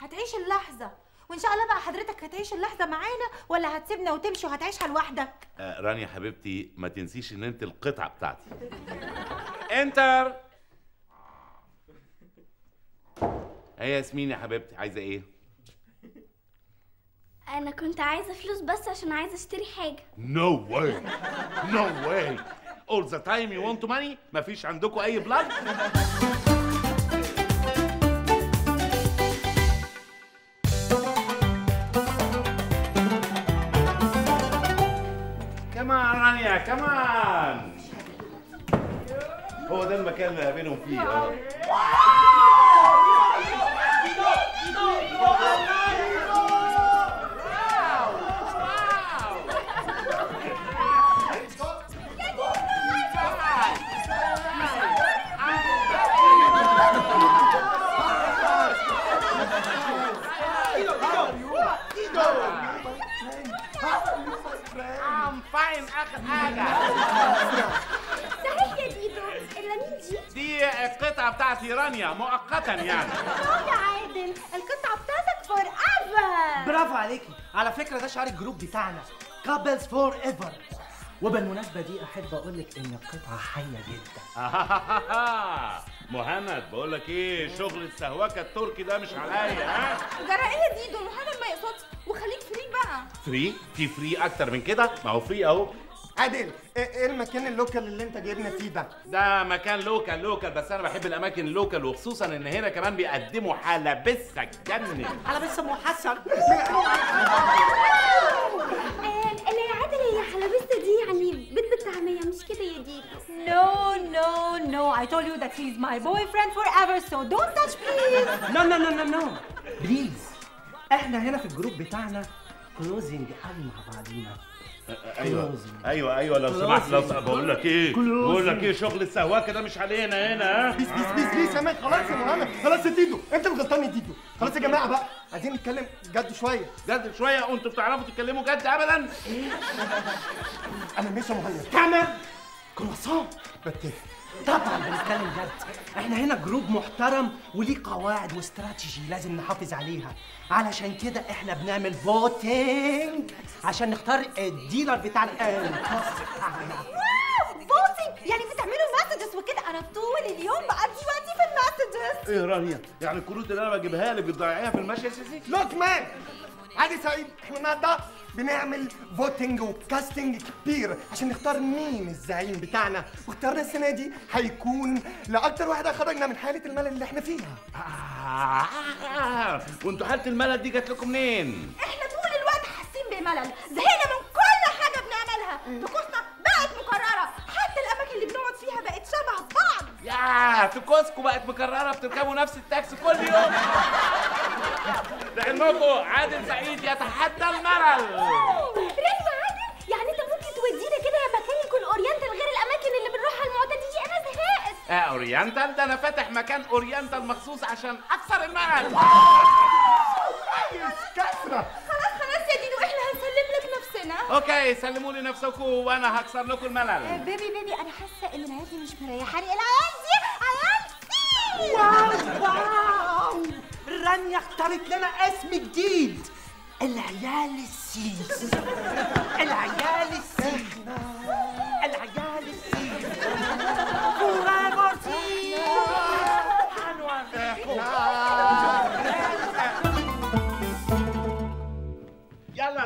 هتعيش اللحظة. وإن شاء الله بقى حضرتك هتعيش اللحظة معانا ولا هتسيبنا وتمشي وهتعيشها لوحدك؟ آه رانيا حبيبتي ما تنسيش إن أنت القطعة بتاعتي. [laughs] انتر إيه يا ياسمين يا حبيبتي عايزة إيه أنا كنت عايزة فلوس بس عشان عايزة أشتري حاجة No way. No way. All the time you want money? مفيش عندكم أي بلاد؟ كمان رانيا كمان هو ده المكان اللي هقابلهم فيه آه القطعة بتاعتي رانيا مؤقتا يعني. يا عادل القطعة بتاعتك forever برافو عليكي. على فكرة ده شعار ال group بتاعنا. couples forever وبالمناسبة دي أحب أقول لك إن القطعة حية جدا. [laughs] مهند بقول لك إيه شغل السهوكه التركي ده مش عليا ها؟ جرى إيه يا ديدو المحرم ما يقصدش. وخليك free بقى. free؟ في free أكتر من كده؟ ما هو free أهو. عادل إيه إيه المكان ال local اللي انت جايبنا فيه ده؟ ده مكان local local بس أنا بحب الأماكن ال local وخصوصا إن هنا كمان بيقدموا حلبسه تجنن بس ام حسن اللي يا عادل هي حلبسه دي يعني بنت بالطعميه مش كده يا ديدو No, no, no. I told you that he's my boyfriend forever, so don't touch please. نو نو نو نو نو بليز إحنا هنا في ال group بتاعنا close ين قوي مع بعضينا أيوه. أيوه أيوه لو سمحت لو سمحت. بقول لك إيه؟ بقول لك إيه؟ شغل السهوكه ده مش علينا هنا ها؟ بيس بيس بيس بيس يا مان. خلاص يا مهند. خلاص يا ديدو أنت اللي غلطان يا ديدو خلاص يا جماعة بقى. عايزين نتكلم جد شوية. جد شوية؟ وأنتوا بتعرفوا تتكلموا جد ابدا؟ أنا مش يا مهند. كمان كرواسون. بتفق. طبعا بنتكلم جد. إحنا هنا group محترم وليه قواعد واستراتيجي لازم نحافظ عليها. علشان كده إحنا بنعمل voting عشان نختار ال leader بتاعنا voting يعني بتعملوا messages وكده. أنا طول اليوم بقضي وقتي في ال messages إيه رانيا يعني الكروت اللي أنا بجيبها لك بتضيعيها في المشي يا سيسي look man عادي سعيد إحنا النهارده بنعمل voting و casting كبير عشان نختار مين الزعيم بتاعنا. واختارنا السنة دي هيكون لأكتر واحدة خرجنا من حالة الملل اللي إحنا فيها. آه وانتوا حالة الملل دي جات لكم منين؟ إحنا طول الوقت حاسين بملل زهقنا من كل حاجة بنعملها. طقوسنا يا طقوسكم بقت مكررة بتركبوا نفس التاكسي كل يوم. لعلمكم عادل سعيد يتحدى الملل. ريما عادل؟ يعني انت ممكن تودينا كده مكان يكون أورينتال غير الأماكن اللي بنروحها المعتاد دي؟ أنا زهقت. آه oriental؟ ده أنا فاتح مكان oriental مخصوص عشان أكسر الملل. كسره okay سلموا لي نفسكم وأنا هكسر لكم الملل. baby baby أنا حاسة ان العيال دي مش مريحاني العيال دي عيال wow wow! رانيا اختارت لنا اسم جديد. العيال السيس العيال السيس العيال السيس forever سيس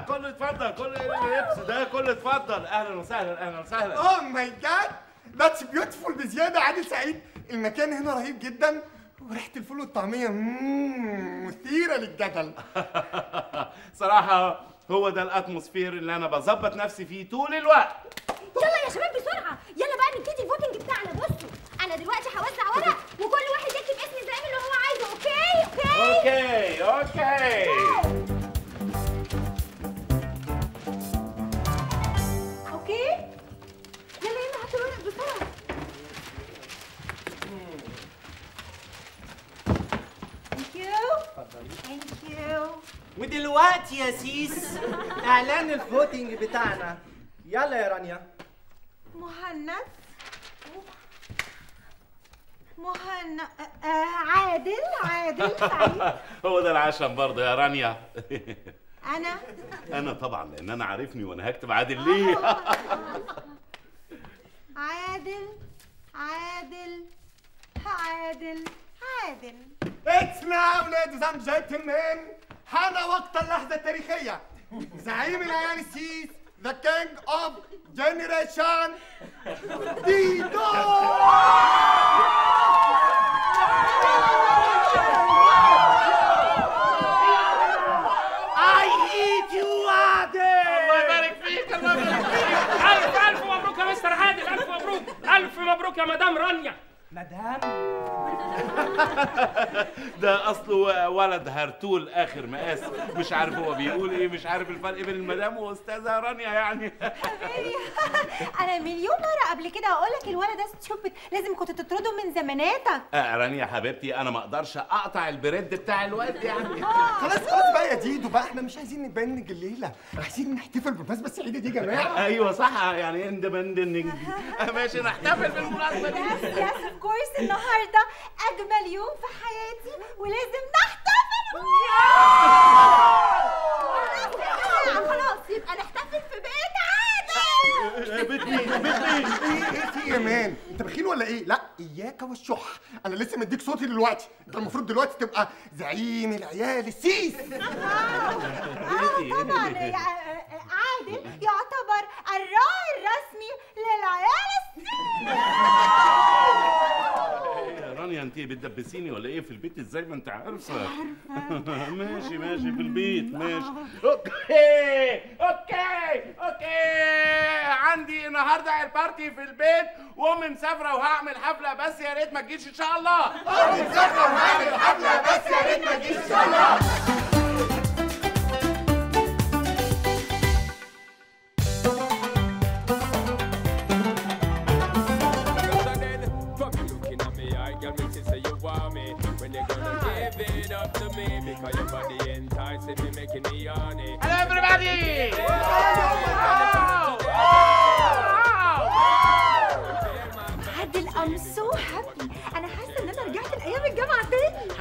كله اتفضل كل اللبس ده كله اتفضل. أهلا وسهلا أهلا وسهلا. oh my god that's beautiful بزيادة عادل سعيد. المكان هنا رهيب جدا وريحة الفول والطعمية مم، مثيرة للجدل. [laughs] صراحة هو ده ال atmosphere اللي أنا بظبط نفسي فيه طول الوقت. يلا يا شباب بسرعة. يلا بقى نبتدي ال voting بتاعنا. بصوا أنا دلوقتي هوزع ورق وكل واحد يكتب اسم الزعيم اللي هو عايزه. أوكي؟ أوكي؟ أوكي أوكي. أوكي Thank you ودلوقتي يا سيس اعلان ال voting بتاعنا يلا يا رانيا مهند مهند آه، آه، عادل عادل سعيد هو ده العشم برضه يا رانيا. [laughs] أنا؟ [laughs] أنا طبعا لأن أنا عارفني وأنا هكتب عادل ليه. [laughs] عادل عادل عادل. عادل It's now ladies and gentlemen حان وقت اللحظة التاريخية. زعيم العيال السيس the king of generation ديدو! يا مبروك يا مدام رانيا. مدام. [laughs] ده اصله ولد هرتول آخر مقاس. مش عارف هو بيقول إيه مش عارف الفرق بين المدام وأستاذة رانيا يعني. أنا مليون مرة قبل كده أقول لك الولد ده ستوبد لازم كنت تطرده من زماناتك. آه رانيا حبيبتي أنا ما أقدرش أقطع البريد بتاع الواد يعني. [laughs] خلاص خلاص بقى يا ديدو بقى إحنا مش عايزين نبنج الليلة عايزين نحتفل بالمناسبة السعيدة دي يا جماعة. أيوه صح يعني independent [laughs] ماشي نحتفل بالمناسبة دي. yes yes of course النهارده أجمل يوم في حياتي ولازم نحتفل خلاص يبقى نحتفل في بيت عادل بيت مين بيت مين إيه إيه في إيه يا man انت بخيل ولا إيه؟ لا إياك والشح. أنا لسه مديك صوتي دلوقتي. انت المفروض دلوقتي تبقى زعيم العيال السيس. آه طبعا. [laughs] يا- عادل يعتبر الراعي الرسمي للعيال يا رانيا انت بتدبسيني ولا إيه؟ في البيت إزاي؟ ما انت عارفة. [laughs] ماشي ماشي في البيت [laughs] ماشي. okay okay okay. عندي النهارده ال party في البيت وامي مسافرة وهعمل حفلة بس يا ريت ما تجيش إن شاء الله. [laughs] أمي مسافرة وهعمل حفلة بس يا ريت ما تجيش إن شاء الله. Because your body enticing me, making me horny. Hello, everybody!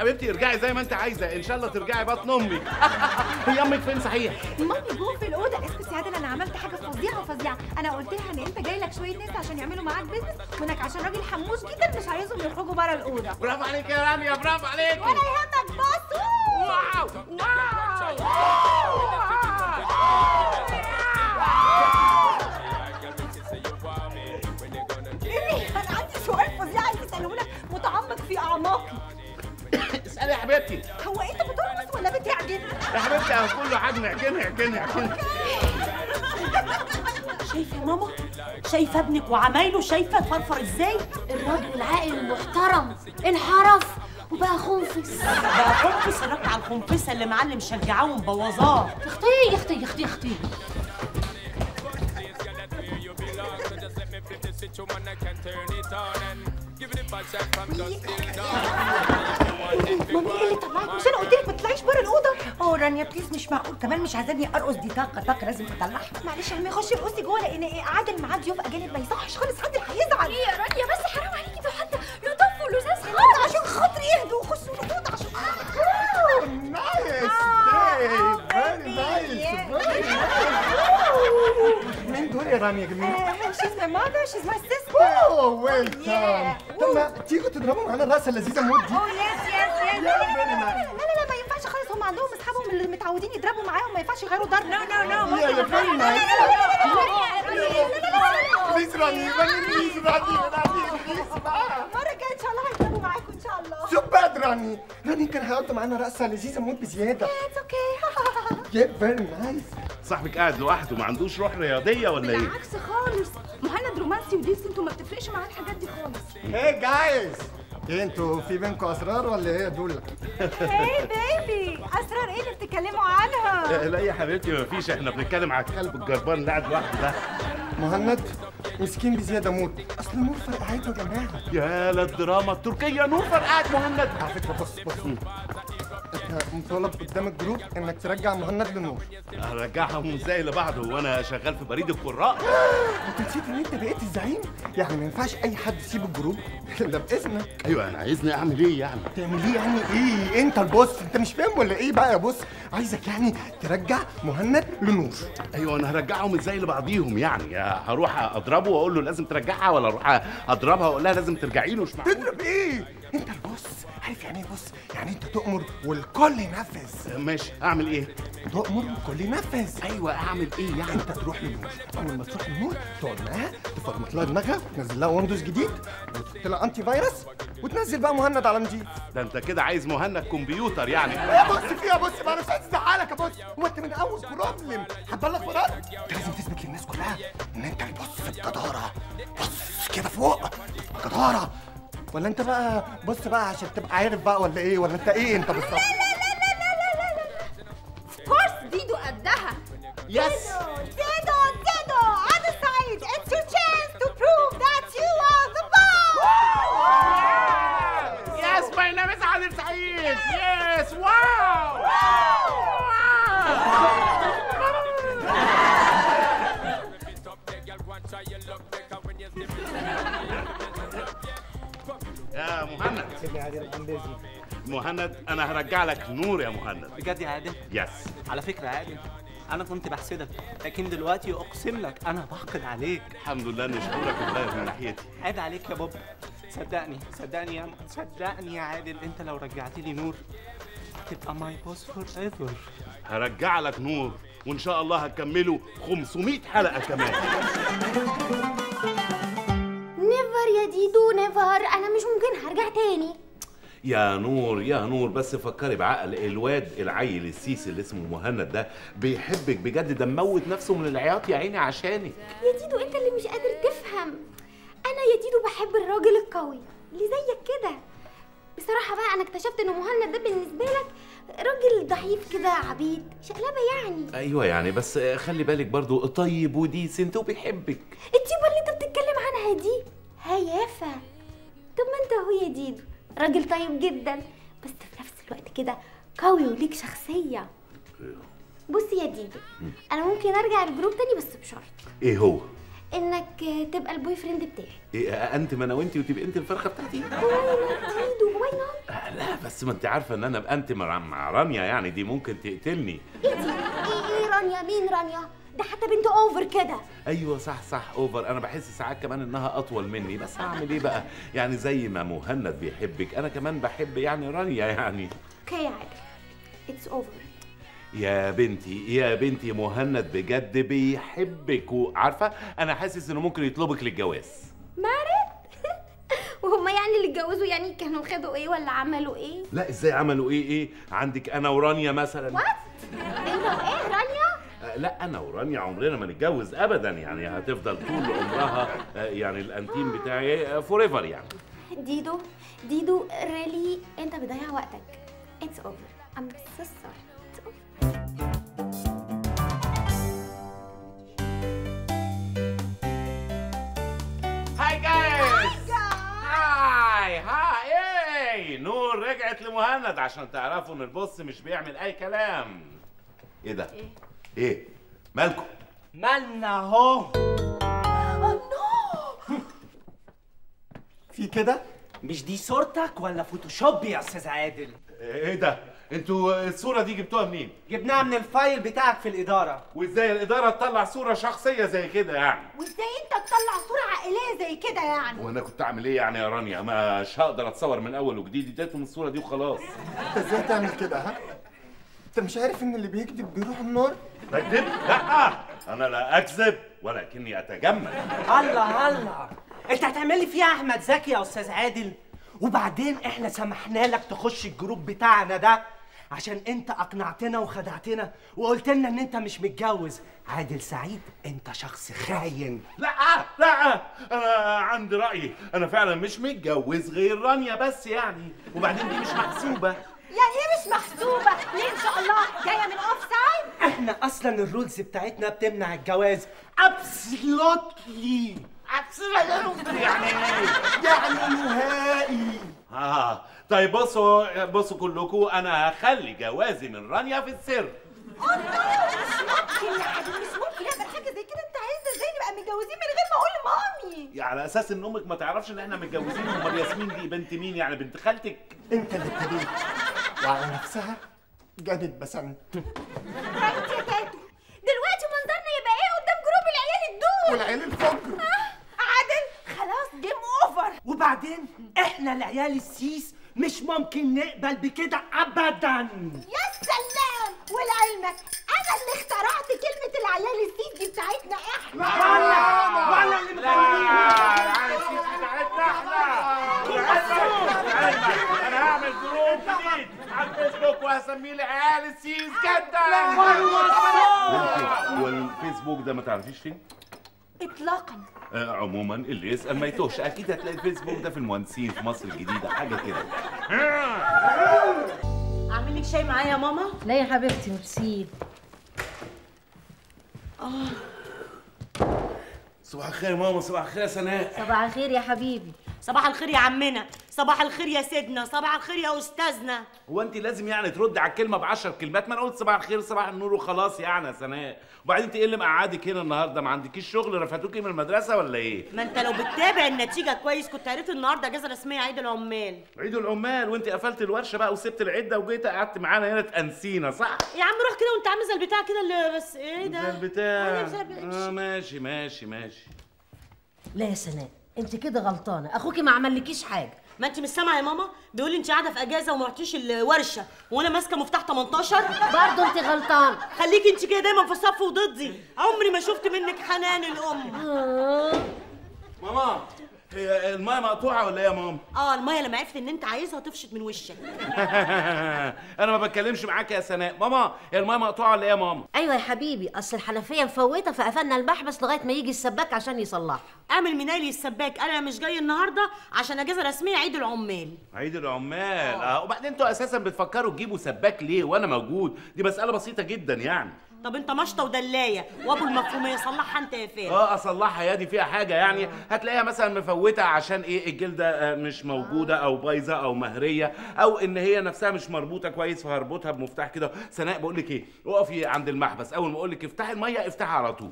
حبيبتي ارجعي زي ما انت عايزة. إن شاء الله ترجعي بطن أمك [laughs] هي أمك فين صحيح؟ mommy جوه في الأوضة. اسكت يا عادل أنا عملت حاجة فظيعة فظيعه أنا قلت لها إن أنت جاي لك شوية ناس عشان يعملوا معاك business وإنك عشان راجل حمش جدا مش عايزهم يخرجوا بره الأوضة. برافو عليك يا رانيا برافو عليك ولا يهمك boss wow. إيمي، أنا عندي سؤال فظيع عايز اساله لك متعمق في أعماقي. اسالي يا حبيبتي. هو أنت بترقص ولا بتعجن يا حبيبتي اهو كله عجن اعجني اعجني اعجني [laughs] شايفة يا ماما؟ شايفة ابنك وعمايله؟ شايفة اتفرفر إزاي؟ الراجل العاقل المحترم انحرف وبقى خنفس. بقى خنفس؟ الراجل على الخنفسة اللي معلم شجعاه ومبوظاه. يا أختي يا أختي. يا أختي يا أختي giving مش أنا قلت لك ما تطلعيش بره الأوضة؟ آه رانيا بليز مش معقول. كمان مش عايزاني أرقص دي طاقه طاقه لازم اطلعها معلش يا عم خشي ارقصي جوه لأن إيه قاعد معاه ضيوف أجانب ما يصحش خالص. حد هيزعل. إيه يا رانيا بس حرام عليكي ده حتى لطف ولزاز خالص. عشان خاطري اهدوا وخشوا الاوضه عشان خاطري nice day. Very nice. Very nice. من دوري رانيا جميلة؟ She's my mother, she's my sister. Oh, welcome. طب تيجوا تضربهم على الراس اللذيذة موت دي. Oh, yes, yes, yes. لا لا لا ما ينفعش خالص هم عندهم اصحابهم اللي متعودين يضربوا معاهم ما ينفعش يغيروا ضرب. No, no, no. Yeah, you're very nice. Please, رانيا, رانيا, please, رانيا, رانيا, please. المرة الجاية إن شاء الله هيضربوا معاكم إن شاء الله. سوبر. راني. راني كان هيقضوا معانا رقصة لذيذة موت بزيادة. اتس أوكي yeah very nice صاحبك قاعد لوحده ما عندوش روح رياضية ولا إيه؟ بالعكس خالص. مهند رومانسي و decent وما بتفرقش معاه الحاجات دي خالص. هي جايز إيه أنتوا في بينكم أسرار ولا إيه دول hi baby أسرار إيه اللي بتتكلموا عنها؟ لا يا حبيبتي ما فيش. إحنا بنتكلم على الكلب الجربان اللي قاعد لوحده ده. مهند. مسكين بزيادة موت. أصل نور فرقعته يا جماعة. يا للدراما التركية نور فرقعت مهند. على فكرة بص بص. مطالب قدام ال group انك ترجع مهند لنور هرجعهم إزاي لبعض وأنا شغال في بريد القراء؟ انت نسيت ان انت بقيت الزعيم. يعني ما ينفعش اي حد يسيب ال group ده باذنك أيوه أنا عايزني اعمل إيه يعني؟ تعمل إيه يعني؟ إيه؟ انت ال boss انت مش فاهم ولا إيه بقى يا boss عايزك يعني ترجع مهند لنور أيوه أنا هرجعهم إزاي لبعضيهم يعني؟ هروح اضربه واقول له لازم ترجعها ولا أروح اضربها واقول لها لازم ترجعي له؟ مش معقول. تضرب إيه؟ انت ال boss عارف يعني إيه boss؟ يعني انت تؤمر والكل ينفذ. ماشي أعمل إيه؟ تؤمر والكل ينفذ. أيوه أعمل إيه يعني؟ انت تروح لنور أول ما تروح لنور تقعد معاها تفرمط لها دماغها وتنزل لها ويندوز جديد وتحط لها anti virus وتنزل بقى مهند على نضيف ده أنت كده عايز مهند كمبيوتر يعني. يا boss فيها بص بقى أنا مش عايز أزعلك يا boss. هو انت من أول problem هتبلغ فرار أنت لازم تثبت للناس كلها إن أنت ال boss بجدارة. boss كده فوق جدارة. ولا انت بقى boss بقى عشان تبقى عارف بقى ولا إيه؟ ولا انت إيه انت بالظبط؟ of course ديدو قدها. yes ديدو ديدو عادل سعيد it's your chance to prove that you are the yes my name is عادل سعيد yes wow يا مهند سيبني يا عادل مهند أنا هرجع لك نور يا مهند. بجد يا عادل؟ yes على فكرة يا عادل أنا كنت بحسدك لكن دلوقتي أقسم لك أنا باحقد عليك. الحمد لله ان شعورك اتغير من ناحيتي. عيب عليك يا بابا صدقني صدقني يا صدقني يا عادل أنت لو رجعت لي نور هتبقى my boss forever هرجع لك نور وإن شاء الله هكمله 500 حلقة كمان. never يا ديدو never أنا مش ممكن هرجع تاني. يا نور يا نور بس فكري بعقل الواد العيل السيس اللي اسمه مهند ده بيحبك بجد ده مموت نفسه من العياط يا عيني عشانك. يا ديدو أنت اللي مش قادر تفهم. أنا يا ديدو بحب الراجل القوي اللي زيك كده. بصراحة بقى أنا اكتشفت ان مهند ده بالنسبة لك راجل ضعيف كده عبيد شقلبة يعني. أيوه يعني بس خلي بالك برضو طيب و decent وبيحبك. الطيبة اللي أنت بتتكلم ديدو راجل طيب جدا. بس في نفس الوقت كده قوي وليك شخصية. بص يا ديدو أنا ممكن أرجع ال group تاني بس بشرط. إيه هو؟ إنك تبقى ال boyfriend بتاعي. إيه أنت ما أنا وأنت وتبقى أنت الفرخة بتاعتي؟ why not لا بس ما أنت عارفة إن أنا ابقى أنت مع مع رانيا يعني دي ممكن تقتلني. إيه دي؟ إيه إيه رانيا؟ مين رانيا؟ ده حتى بنت over كده. أيوه صح صح over. أنا بحس ساعات كمان إنها أطول مني. بس هعمل إيه بقى؟ يعني زي ما مهند بيحبك أنا كمان بحب يعني رانيا يعني. okay يا عادل. it's over يا بنتي يا بنتي مهند بجد بيحبك. وعارفة أنا حاسس إنه ممكن يطلبك للجواز. married؟ [laughs] وهما يعني اللي اتجوزوا يعني كانوا خدوا إيه ولا عملوا إيه؟ لا إزاي عملوا إيه إيه؟ عندك أنا ورانيا مثلا. what انت وايه رانيا لا أنا ورانيا عمرنا ما نتجوز ابدا يعني هتفضل طول عمرها آه، يعني الأنتيم بتاعي forever يعني. ديدو ديدو really أنت بتضيع وقتك. it's over I'm so sorry hi guys hi hi نور رجعت لمهند عشان تعرفوا إن ال boss مش بيعمل أي كلام. إيه ده؟ إيه؟ إيه؟ مالكم؟ مالنا اهو. في كده؟ مش دي صورتك ولا Photoshop يا أستاذ عادل؟ إيه ده؟ أنتوا الصورة دي جبتوها منين؟ جبناها من ال file بتاعك في الإدارة. وإزاي الإدارة تطلع صورة شخصية زي كده يعني؟ وإزاي أنت تطلع صورة عائلية زي كده يعني؟ وأنا كنت أعمل إيه يعني يا رانيا؟ مش هقدر أتصور من أول وجديد اديتهم الصورة دي وخلاص. أنت إزاي تعمل كده ها؟ انت مش عارف ان اللي بيكذب بيروح النار؟ بكذب لا أنا لا أكذب ولكني أتجمل. الله الله. أنت هتعمل لي فيها أحمد زكي يا أستاذ عادل؟ وبعدين إحنا سمحنا لك تخش الجروب بتاعنا ده عشان أنت أقنعتنا وخدعتنا وقلت لنا إن أنت مش متجوز. عادل سعيد أنت شخص خاين. لا لا أنا عندي رايي أنا فعلا مش متجوز غير رانيا بس يعني. وبعدين دي مش محسوبة. يعني إيه مش محسوبه ليه ان شاء الله جاية من offside إحنا أصلا ال rules بتاعتنا بتمنع الجواز. absolutely يعني إيه؟ يعني نهائي؟ آه. طيب بصوا بصوا كلكم أنا هخلي جوازي من رانيا في السر. مش ممكن يا عادل مش ممكن اعمل حاجة زي كده انت عايزه إزاي نبقى متجوزين من غير ما أقول لمامي يعني على أساس إن أمك ما تعرفش إن إحنا متجوزين أمال ياسمين دي بنت مين؟ يعني بنت خالتك. أنت اللي ابتديت وعلى نفسها جابت بسنت. انت يا تاتو دلوقتي منظرنا يبقى إيه قدام group العيال الدول والعيال الفجر. عادل. خلاص game over وبعدين إحنا العيال السيس مش ممكن نقبل بكده ابدا. يا سلام! ولعلمك أنا اللي اخترعت كلمة العيال السيد دي بتاعتنا إحنا. ولا ولا اللي أنا هعمل جروب جديد. على الفيسبوك وهسميه العيال جدا. والفيسبوك ده ما تعرفيش فين؟ اطلاقا. آه عموما اللي يسال ما يتوهش أكيد هتلاقي الفيسبوك ده في المهندسين في مصر الجديدة حاجة كده. اعمل لك شاي معايا يا ماما؟ لا يا حبيبتي ميرسي صباح الخير يا ماما صباح الخير يا سناء. صباح الخير يا حبيبي. صباح الخير يا عمنا. صباح الخير يا سيدنا صباح الخير يا أستاذنا. هو أنت لازم يعني ترد على الكلمة ب 10 كلمات؟ ما أنا قلت صباح الخير صباح النور وخلاص يعني يا سناء. وبعدين أنت إيه اللي مقعدك هنا النهارده؟ ما عندكيش شغل؟ رفعتوكي من المدرسة ولا إيه؟ ما أنت لو بتتابع النتيجة كويس كنت عرفت النهارده اجازه رسمية عيد العمال. عيد العمال وأنت قفلت الورشة بقى وسبت العدة وجيت قعدت معانا هنا تأنسينا صح؟ يا عم روح كده وأنت عامل زي البتاع كده اللي بس إيه ده؟ زي البتاع. أيوة، زي البتاع. آه ماشي ماشي ماشي. لا يا سناء أنت كده غلطانة. أخوكي ما عملكيش حاجة. ما انت مش سامعه يا ماما؟ بيقول لي انت قاعدة في اجازه وما رحتيش الورشه وأنا ماسكه مفتاح 18 برضه انت غلطان. خليكي انت كده دايما في صف وضدي. عمري ما شفت منك حنان الأم. ماما. هي المايه مقطوعة ولا إيه يا ماما؟ آه الميه لما عرفت إن أنت عايزها تفشط من وشك. [laughs] أنا ما بتكلمش معاك يا سناء. ماما هي المايه مقطوعة ولا إيه يا ماما؟ أيوه يا حبيبي أصل الحنفية مفوتة فقفلنا المحبس لغاية ما يجي السباك عشان يصلحها. أعمل منالي السباك. أنا مش جاي النهارده عشان أجازة رسمية عيد العمال. عيد العمال. آه وبعدين أنتوا أساسا بتفكروا تجيبوا سباك ليه وأنا موجود؟ دي مسألة بسيطة جدا يعني. طب انت مشطه ودلاية وابو المفهوميه صلحها انت يا فارس. آه اصلحها يا دي فيها حاجة يعني. هتلاقيها مثلا مفوتة عشان إيه الجلدة آه، مش موجودة أو بايظة أو مهرية أو ان هي نفسها مش مربوطة كويس فهربطها بمفتاح كده. سناء بقول لك إيه اقفي عند المحبس. اول ما أقول لك افتحي المية افتحي على طول.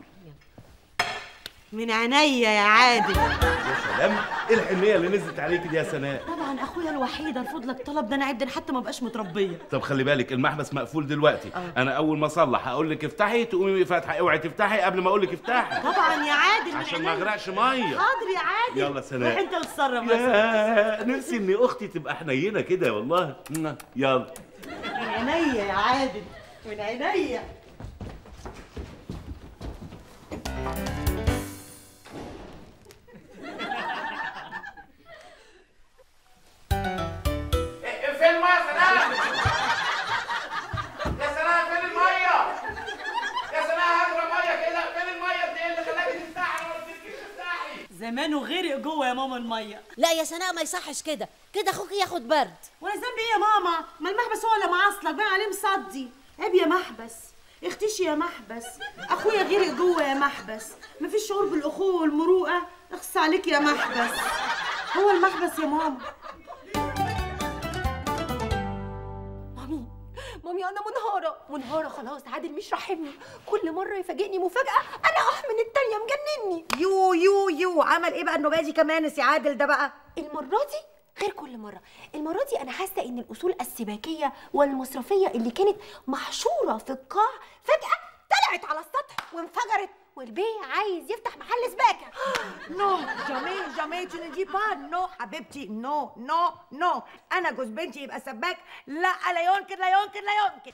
من عينيا يا عادل. يا سلام إيه الحنية اللي نزلت عليك دي يا سناء؟ طبعا أخويا الوحيد ارفض لك طلب ده أنا عبد حتى ما بقاش متربية. طب خلي بالك المحبس مقفول دلوقتي. أنا أول ما أصلح هقول لك افتحي تقومي فاتحة. اوعي تفتحي قبل ما أقول لك افتحي. طبعا يا عادل عشان ما. أغرقش مية. حاضر يا عادل. يلا سلام. روح أنت وتصرف بس. يا نفسي إن أختي تبقى حنينة كده والله. يلا. من عينيا يا عادل من عينيا. افتحي زمانه غرق جوه يا ماما المية. لا يا سناء ما يصحش كده. كده اخوكي ياخد برد. وأنا ذنبي إيه يا ماما ما المحبس هو اللي معصلك باين عليه مصدي. عيب يا محبس. اختشي يا محبس. أخويا غرق جوه يا محبس. مفيش شعور بالأخوة والمروءة. اخص عليك يا محبس. هو المحبس يا ماما. مامي أنا منهارة. منهارة خلاص عادل مش راحمني. كل مرة يفاجئني مفاجأة أنا احمن التانية مجنني. يو يو يو. عمل إيه بقى النوبة دي كمان يا عادل ده بقى؟ المرة دي غير كل مرة. المرة دي أنا حاسة إن الأصول السباكية والمصرفية اللي كانت محشورة في القاع فجأة طلعت على السطح وانفجرت. والبيه عايز يفتح محل سباكة. [gasps] non jamais jamais dis pas non حبيبتي. non non non. أنا جوز بنتي يبقى سباك. لا لا يمكن لا يمكن لا يمكن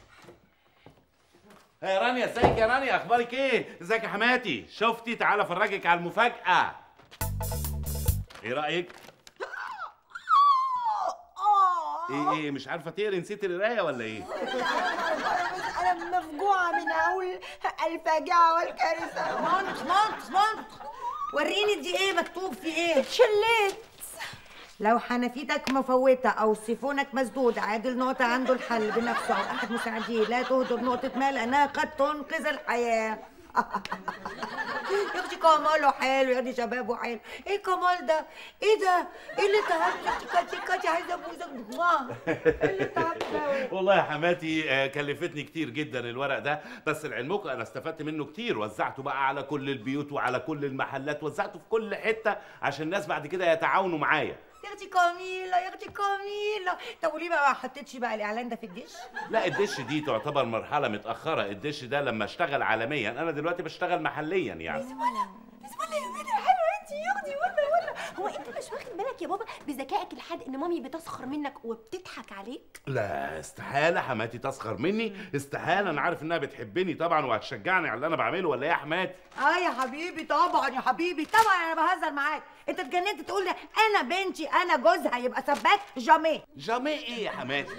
يا رانيا إزيك يا رانيا؟ أخبارك إيه؟ إزيك يا حماتي؟ شفتي؟ تعالى أفرجك على المفاجأة. إيه رأيك؟ [gasps] إيه إيه مش عارفة تقري؟ نسيت القراية ولا إيه؟ [laughs] أنا مفجوعة من هول الفاجعه والكارثة. منط منط منط وريني دي إيه مكتوب في إيه؟ اتشليت لو حنفيتك مفوتة أو سيفونك مسدود عادل نقطة عنده الحل بنفسه. أو أحد مساعديه لا تهدر نقطة ماء لأنها قد تنقذ الحياة. [laughs] يا أختي كماله حلو يا أختي شبابه حلو. إيه كمال ده؟ إيه ده؟ إيه اللي تعبت كاتي كاتي عايزة ابوسك والله يا حماتي آه، كلفتني كتير جدا الورق ده بس لعلمكم أنا استفدت منه كتير. وزعته بقى على كل البيوت وعلى كل المحلات وزعته في كل حتة عشان الناس بعد كده يتعاونوا معايا. يا أختي كميلة يا أختي كميلة طب وليه بقى ما حطيتش بقى الإعلان ده في الدش؟ لا الدش دي تعتبر مرحلة متأخرة. الدش ده لما اشتغل عالميا أنا دلوقتي بشتغل محليا يعني. ولا يا بنت حلوة انت يا أختي ولا ولا. هو انت مش واخد بالك يا بابا بذكائك الحاد إن مامي بتسخر منك وبتضحك عليك؟ لا استحالة حماتي تسخر مني. استحالة أنا عارف إنها بتحبني طبعا وهتشجعني على اللي أنا بعمله ولا إيه يا حماتي؟ آه يا حبيبي طبعا يا حبيبي طبعا أنا بهزر معاك. انت اتجننت تقول لي أنا بنتي أنا جوزها يبقى سباك jamais. jamais إيه يا حماتي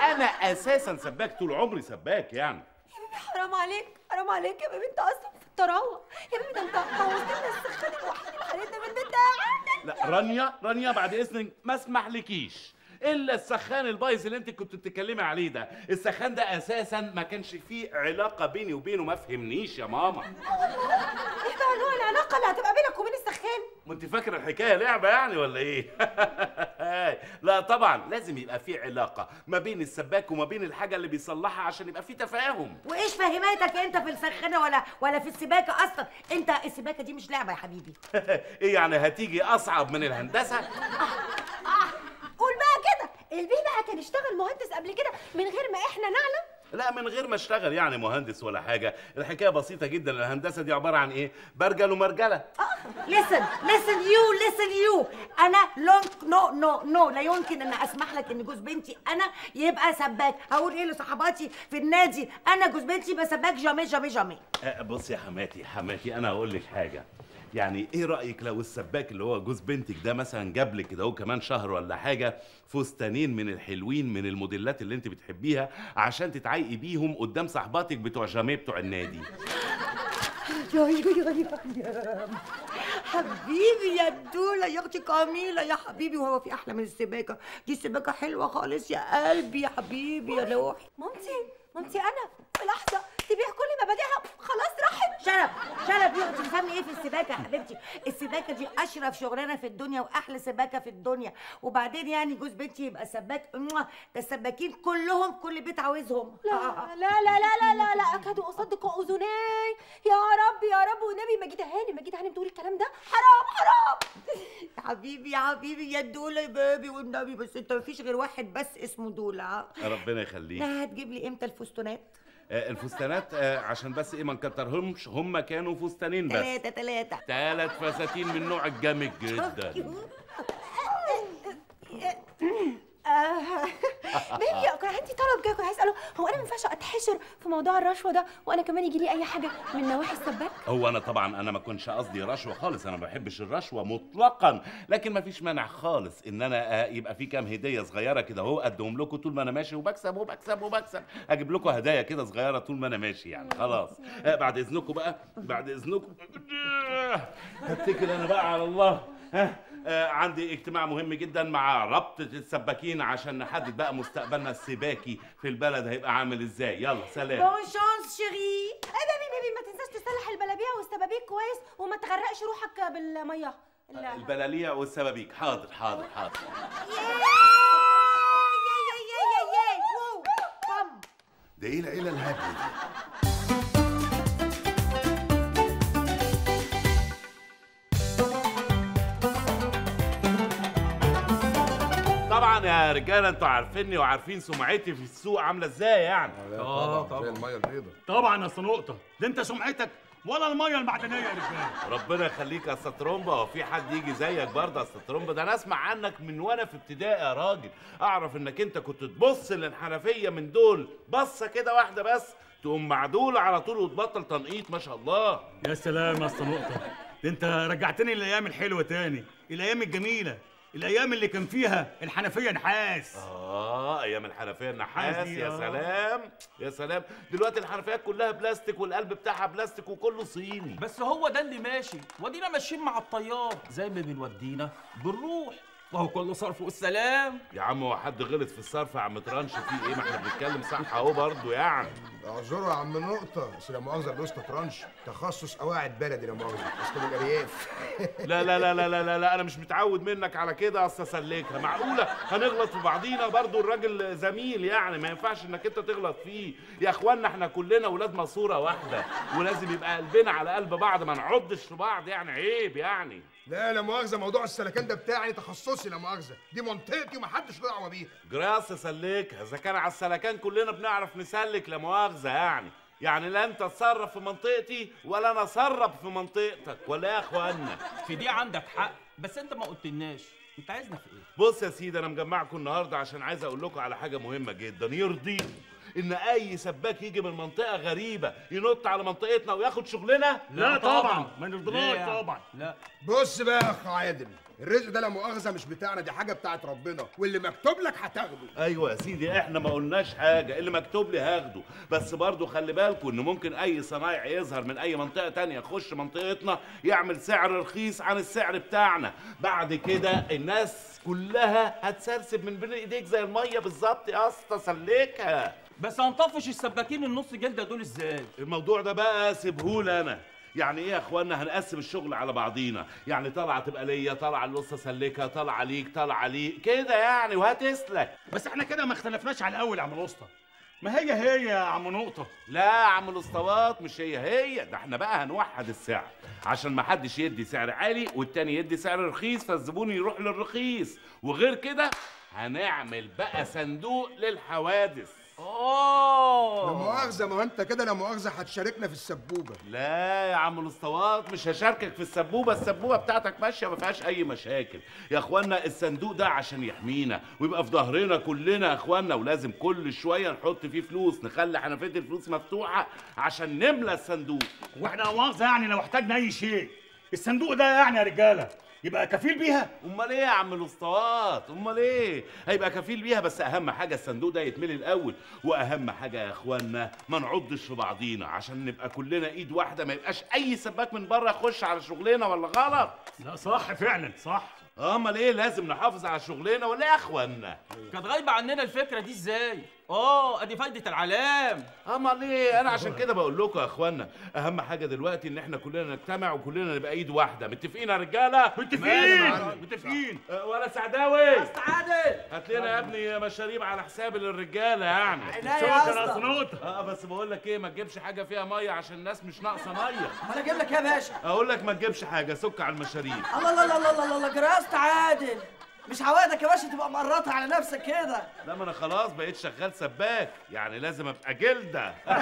أنا أساسا سباك طول عمري سباك يعني. حرام عليك حرام عليك يا baby انت أصلا في الطراوه يا baby ده أنت موتنا السخان الوحيد اللي حالتنا في البيت ده لا رانيا رانيا بعد إذنك ما اسمحلكيش. إلا السخان البايظ اللي أنت كنت بتتكلمي عليه ده. السخان ده أساسا ما كانش فيه علاقة بيني وبينه ما فهمنيش يا ماما. إيه بقى نوع العلاقة اللي هتبقى بينك وبين السخان؟ ما أنت فاكرة الحكاية لعبة يعني ولا إيه؟ [laughs] لا طبعا لازم يبقى في علاقة ما بين السباك وما بين الحاجة اللي بيصلحها عشان يبقى في تفاهم. وإيش فهمتك أنت في السخانة ولا ولا في السباكة أصلا؟ أنت السباكة دي مش لعبة يا حبيبي. [laughs] إيه يعني هتيجي أصعب من الهندسة؟ [laughs] قول بقى كده. البيه بقى كان اشتغل مهندس قبل كده من غير ما إحنا نعلم؟ لا من غير ما اشتغل يعني مهندس ولا حاجة. الحكاية بسيطة جدا. الهندسة دي عبارة عن إيه؟ برجل ومنقلة. listen listen you listen you. أنا لونك non non non لا يمكن أن أسمح لك إن جوز بنتي أنا يبقى سباك. هقول إيه لصحباتي في النادي؟ أنا جوز بنتي يبقى سباك jamais jamais jamais. أه بص يا حماتي حماتي أنا هقول لك حاجة. يعني إيه رأيك لو السباك اللي هو جوز بنتك ده مثلا جاب لك كده هو كمان شهر ولا حاجة فستانين من الحلوين من الموديلات اللي انت بتحبيها عشان تتعايقي بيهم قدام صحباتك بتوع جاميه بتوع النادي؟ يا يا يا يا حبيبي يا دولة يا أختي كاميلة يا حبيبي وهو في أحلى من السباكة. دي السباكة حلوة خالص يا قلبي يا حبيبي يا روحي. مامتي مامتي أنا في لحظة تبيع كل مبادئها. خلاص راحت. شرف شرف يا أختي تفهمي إيه في السباكة يا حبيبتي؟ السباكة دي أشرف شغلانة في الدنيا وأحلى سباكة في الدنيا. وبعدين يعني جوز بنتي يبقى سباك ده السباكين كلهم كل بيت عاوزهم. لا لا لا لا لا لا لا أكاد أصدق أذناي. يا رب يا رب. والنبي مجيده هانم مجيده هانم تقول الكلام ده؟ حرام حرام. يا [laughs] حبيبي يا حبيبي يا دوله يا بابي والنبي. بس أنت مفيش غير واحد بس اسمه دوله ربنا يخليك. لا هتجيب لي إمتى الفستانات آه، الفستانات آه، عشان بس إيه ما نكترهمش. هم كانوا فستانين بس. تلاتة تلاتة. ثلاث فساتين من نوع الجامد جدا. آه، [laughs] [laughs] بيبي كان عندي طلب كده كنت عايز أسأله. هو أنا ما ينفعش أتحشر في موضوع الرشوة ده وأنا كمان يجي لي أي حاجة من نواحي السباك؟ هو أنا طبعا أنا ما كنش قصدي رشوة خالص أنا ما بحبش الرشوة مطلقا. لكن ما فيش مانع خالص إن أنا آه، يبقى في كام هدية صغيرة كده أهو ادهم لكم طول ما أنا ماشي وبكسب وبكسب وبكسب. أجيب لكم هدايا كده صغيرة طول ما أنا ماشي يعني خلاص. آه، بعد إذنكم بقى بعد إذنكم. [laughs] هتكل أنا بقى على الله. ها؟ آه عندي اجتماع مهم جدا مع رابطة السباكين عشان نحدد بقى مستقبلنا السباكي في البلد هيبقى عامل إزاي. يلا سلام. bonne chance chéri إيه baby baby ما تنساش تصلح البلابيع والسبابيك كويس وما تغرقش روحك بالمية. لا. البلاليع والسبابيك. حاضر حاضر حاضر. ده إيه العيله الهبله دي؟ طبعا يا رجالة أنتوا عارفيني وعارفين سمعتي في السوق عاملة إزاي يعني؟ آه طبعا. زي المية البيضاء. طبعا يا نقطه ده انت سمعتك ولا المية المعدنية يا رجالة؟ ربنا يخليك يا أستاذ ترومبا. هو في حد يجي زيك برضه يا أستاذ ترومبا؟ ده أنا أسمع عنك من وأنا في ابتدائي يا راجل. أعرف إنك أنت كنت تبص للحنفية من دول بصة كده واحدة بس تقوم معدوله على طول وتبطل تنقيط ما شاء الله. يا سلام يا نقطه ده انت رجعتني للأيام الحلوة تاني الأيام الجميلة. الأيام اللي كان فيها الحنفية نحاس. آه أيام الحنفية النحاس يا آه. سلام. يا سلام. دلوقتي الحنفيات كلها بلاستيك والقلب بتاعها بلاستيك وكله صيني. بس هو ده اللي ماشي. ودينا ماشيين مع التيار. زي ما بنودينا بنروح وهو كله صرف والسلام. يا عم هو حد غلط في الصرف يا عم ترانش في إيه؟ ما إحنا بنتكلم صح أهو برضه يعني. اعذروا يا عم نقطة. بس لا مؤاخذة الأسطى ترانش تخصص قواعد بلدي لا مؤاخذة. أصل من الأرياف. لا لا لا لا لا لا, أنا مش متعود منك على كده اصل اسلكها معقولة؟ هنغلط في بعضينا برضو؟ الراجل زميل يعني ما ينفعش إنك أنت تغلط فيه. يا اخوانا إحنا كلنا ولاد ماسورة واحدة ولازم يبقى قلبنا على قلب بعض ما نعضش في بعض يعني عيب يعني. لا لا مؤاخذة موضوع السلكان ده بتاعي تخصصي لا مؤاخذة. دي منطقتي ومحدش له دعوة بيها جراس سلكها إذا كان على السلكان كلنا بنعرف نسلك لا مؤاخذه يعني. يعني لا انت تصرف في منطقتي ولا أنا اصرف في منطقتك. ولا يا أخوانا. في دي عندك حق بس أنت ما قلتلناش. أنت عايزنا في إيه؟ بص يا سيدي أنا مجمعكم النهارده عشان عايز أقول لكم على حاجة مهمة جدا. يرضيكم إن أي سباك يجي من منطقة غريبة ينط على منطقتنا وياخد شغلنا؟ لا طبعا. ما نرضناش؟ طبعا. لا. بص بقى يا أخ عادل. الرزق ده لا مؤاخذة مش بتاعنا دي حاجة بتاعت ربنا. واللي مكتوب لك هتاخده. أيوه يا سيدي إحنا ما قلناش حاجة اللي مكتوب لي هاخده. بس برضو خلي بالكم إن ممكن أي صنايع يظهر من أي منطقة تانية يخش منطقتنا يعمل سعر رخيص عن السعر بتاعنا. بعد كده الناس كلها هتسرسب من بين إيديك زي المية بالظبط يا أسطى سلكها. بس هنطفش السباكين النص جلدة دول إزاي؟ الموضوع ده بقى سيبهولي أنا. يعني إيه يا اخوانا هنقسم الشغل على بعضينا؟ يعني طلعه تبقى ليا طلعه للاسطى سلكها طلعه ليك طلعه ليك كده يعني وهتسلك. بس إحنا كده ما اختلفناش على الأول يا عم الاسطى ما هي هي يا عم نقطة. لا يا عم الاسطوات مش هي هي. ده إحنا بقى هنوحد السعر. عشان ما حدش يدي سعر عالي والتاني يدي سعر رخيص فالزبون يروح للرخيص. وغير كده هنعمل بقى صندوق للحوادث. لا اوه مؤاخذة ما هو أنت كده لا مؤاخذة هتشاركنا في السبوبة. لا يا عم الاسطوات مش هشاركك في السبوبة السبوبة بتاعتك ماشية ما فيهاش أي مشاكل. يا إخوانا الصندوق ده عشان يحمينا ويبقى في ظهرنا كلنا يا إخوانا ولازم كل شوية نحط فيه فلوس نخلي حنفية الفلوس مفتوحة عشان نملى الصندوق. وإحنا لا مؤاخذة يعني لو احتاجنا أي شيء. الصندوق ده يعني يا رجالة. يبقى كفيل بيها. أمال إيه يا عم الاسطوات أمال إيه؟ هيبقى كفيل بيها بس أهم حاجة الصندوق ده يتملي الأول وأهم حاجة يا اخوانا ما نعضش في بعضينا عشان نبقى كلنا إيد واحدة ما يبقاش أي سباك من بره يخش على شغلنا ولا غلط؟ لا صح فعلا صح. أمال إيه؟ لازم نحافظ على شغلنا ولا إيه يا اخوانا كانت غايبة عننا الفكرة دي إزاي؟ آه أدي فايدة العلام. امال إيه أنا عشان كده بقول لكم يا إخوانا أهم حاجة دلوقتي إن إحنا كلنا نجتمع وكلنا نبقى إيد واحدة. متفقين يا رجالة؟ متفقين. متفقين. ولا سعداوي؟ عادل هات لنا يا ابني مشاريب على حساب الرجالة يعني. شكرا يا آه بس بقول لك إيه ما تجيبش حاجة فيها مية عشان الناس مش ناقصة مية. ما أنا أجيب لك يا باشا. أقول لك ما تجيبش حاجة سك على المشاريب. الله الله الله الله الله الله جرست عادل. مش عوادك يا باشا تبقى مقرطها على نفسك كده. لا ما أنا خلاص بقيت شغال سباك يعني لازم أبقى جلدة. [laughs]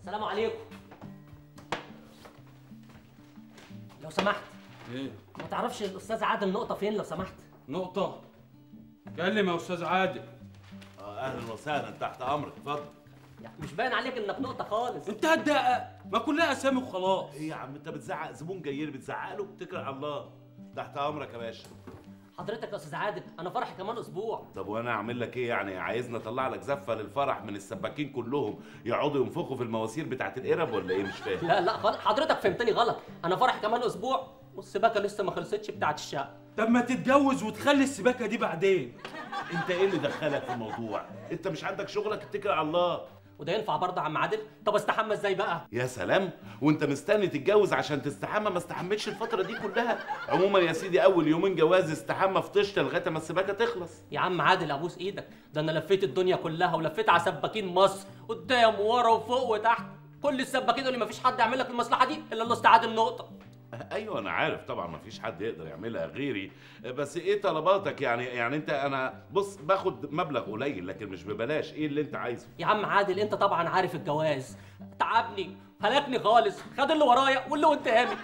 السلام عليكم. لو سمحت. إيه؟ ما تعرفش الأستاذ عادل نقطة فين لو سمحت؟ نقطة؟ كلم يا أستاذ عادل. آه أهلا وسهلا تحت أمرك اتفضل. مش باين عليك إنك نقطة خالص. انت هتدقق ما كلها أسامي وخلاص. إيه يا عم أنت بتزعق زبون جاي لي بتزعق له اتكل على الله. تحت أمرك يا باشا. حضرتك يا أستاذ عادل أنا فرحي كمان أسبوع. طب وأنا أعمل لك إيه يعني؟ عايزني أطلع لك زفة للفرح من السباكين كلهم. يقعدوا ينفخوا في المواسير بتاعت القرب ولا إيه؟ مش فاهم. لا لا خالص حضرتك فهمتني غلط. أنا فرحي كمان أسبوع والسباكة لسه ما خلصتش بتاعت الشقة. طب ما تتجوز وتخلي السباكة دي بعدين. أنت إيه اللي دخلك في الموضوع؟ أنت مش عندك شغلك؟ اتكل على الله. وده ينفع برضه يا عم عادل؟ طب استحمى إزاي بقى؟ يا سلام وانت مستني تتجوز عشان تستحمى؟ ما استحمتش الفترة دي كلها. عموما يا سيدي أول يومين جواز استحمى في طشت لغاية ما السباكة تخلص. يا عم عادل أبوس إيدك. ده أنا لفيت الدنيا كلها ولفيت على سباكين مصر قدام ورا وفوق وتحت. كل السباكين يقول لي مفيش حد يعمل لك المصلحة دي إلا الأستاذ عادل نقطة. أيوه أنا عارف طبعا ما فيش حد يقدر يعملها غيري. بس إيه طلباتك؟ يعني يعني أنت أنا بص باخد مبلغ قليل لكن مش ببلاش. إيه اللي أنت عايزه؟ يا عم عادل أنت طبعا عارف الجواز. تعبني هلكني خالص. خد اللي ورايا واللي قدامي.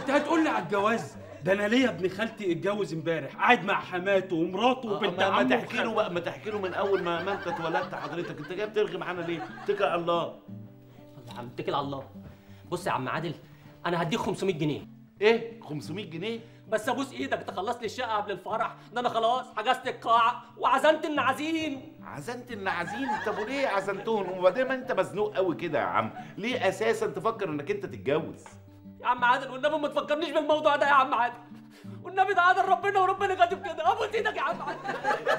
أنت هتقول لي على الجواز؟ ده أنا ليا ابن خالتي اتجوز امبارح قاعد مع حماته ومراته وبنت ما, ما عمه تحكي له بقى ما تحكي له من أول ما, ما أنت اتولدت حضرتك. أنت جاي بترغي معانا ليه؟ اتكل على الله. يا عم اتكل على الله. بص يا عم عادل أنا هديك 500 جنيه. إيه؟ 500 جنيه؟ بس ابوس إيدك تخلص لي الشقة قبل الفرح. ده أنا خلاص حجزت القاعة وعزمت النعازين عزنت النعازين طب وليه عزنتهم وبعدين ما انت مزنوق قوي كده يا عم. ليه أساسا تفكر إنك أنت تتجوز؟ يا عم عادل والنبي ما تفكرنيش بالموضوع ده يا عم عادل. والنبي ده عادل ربنا وربنا كاتب كده. ابوس إيدك يا عم عادل.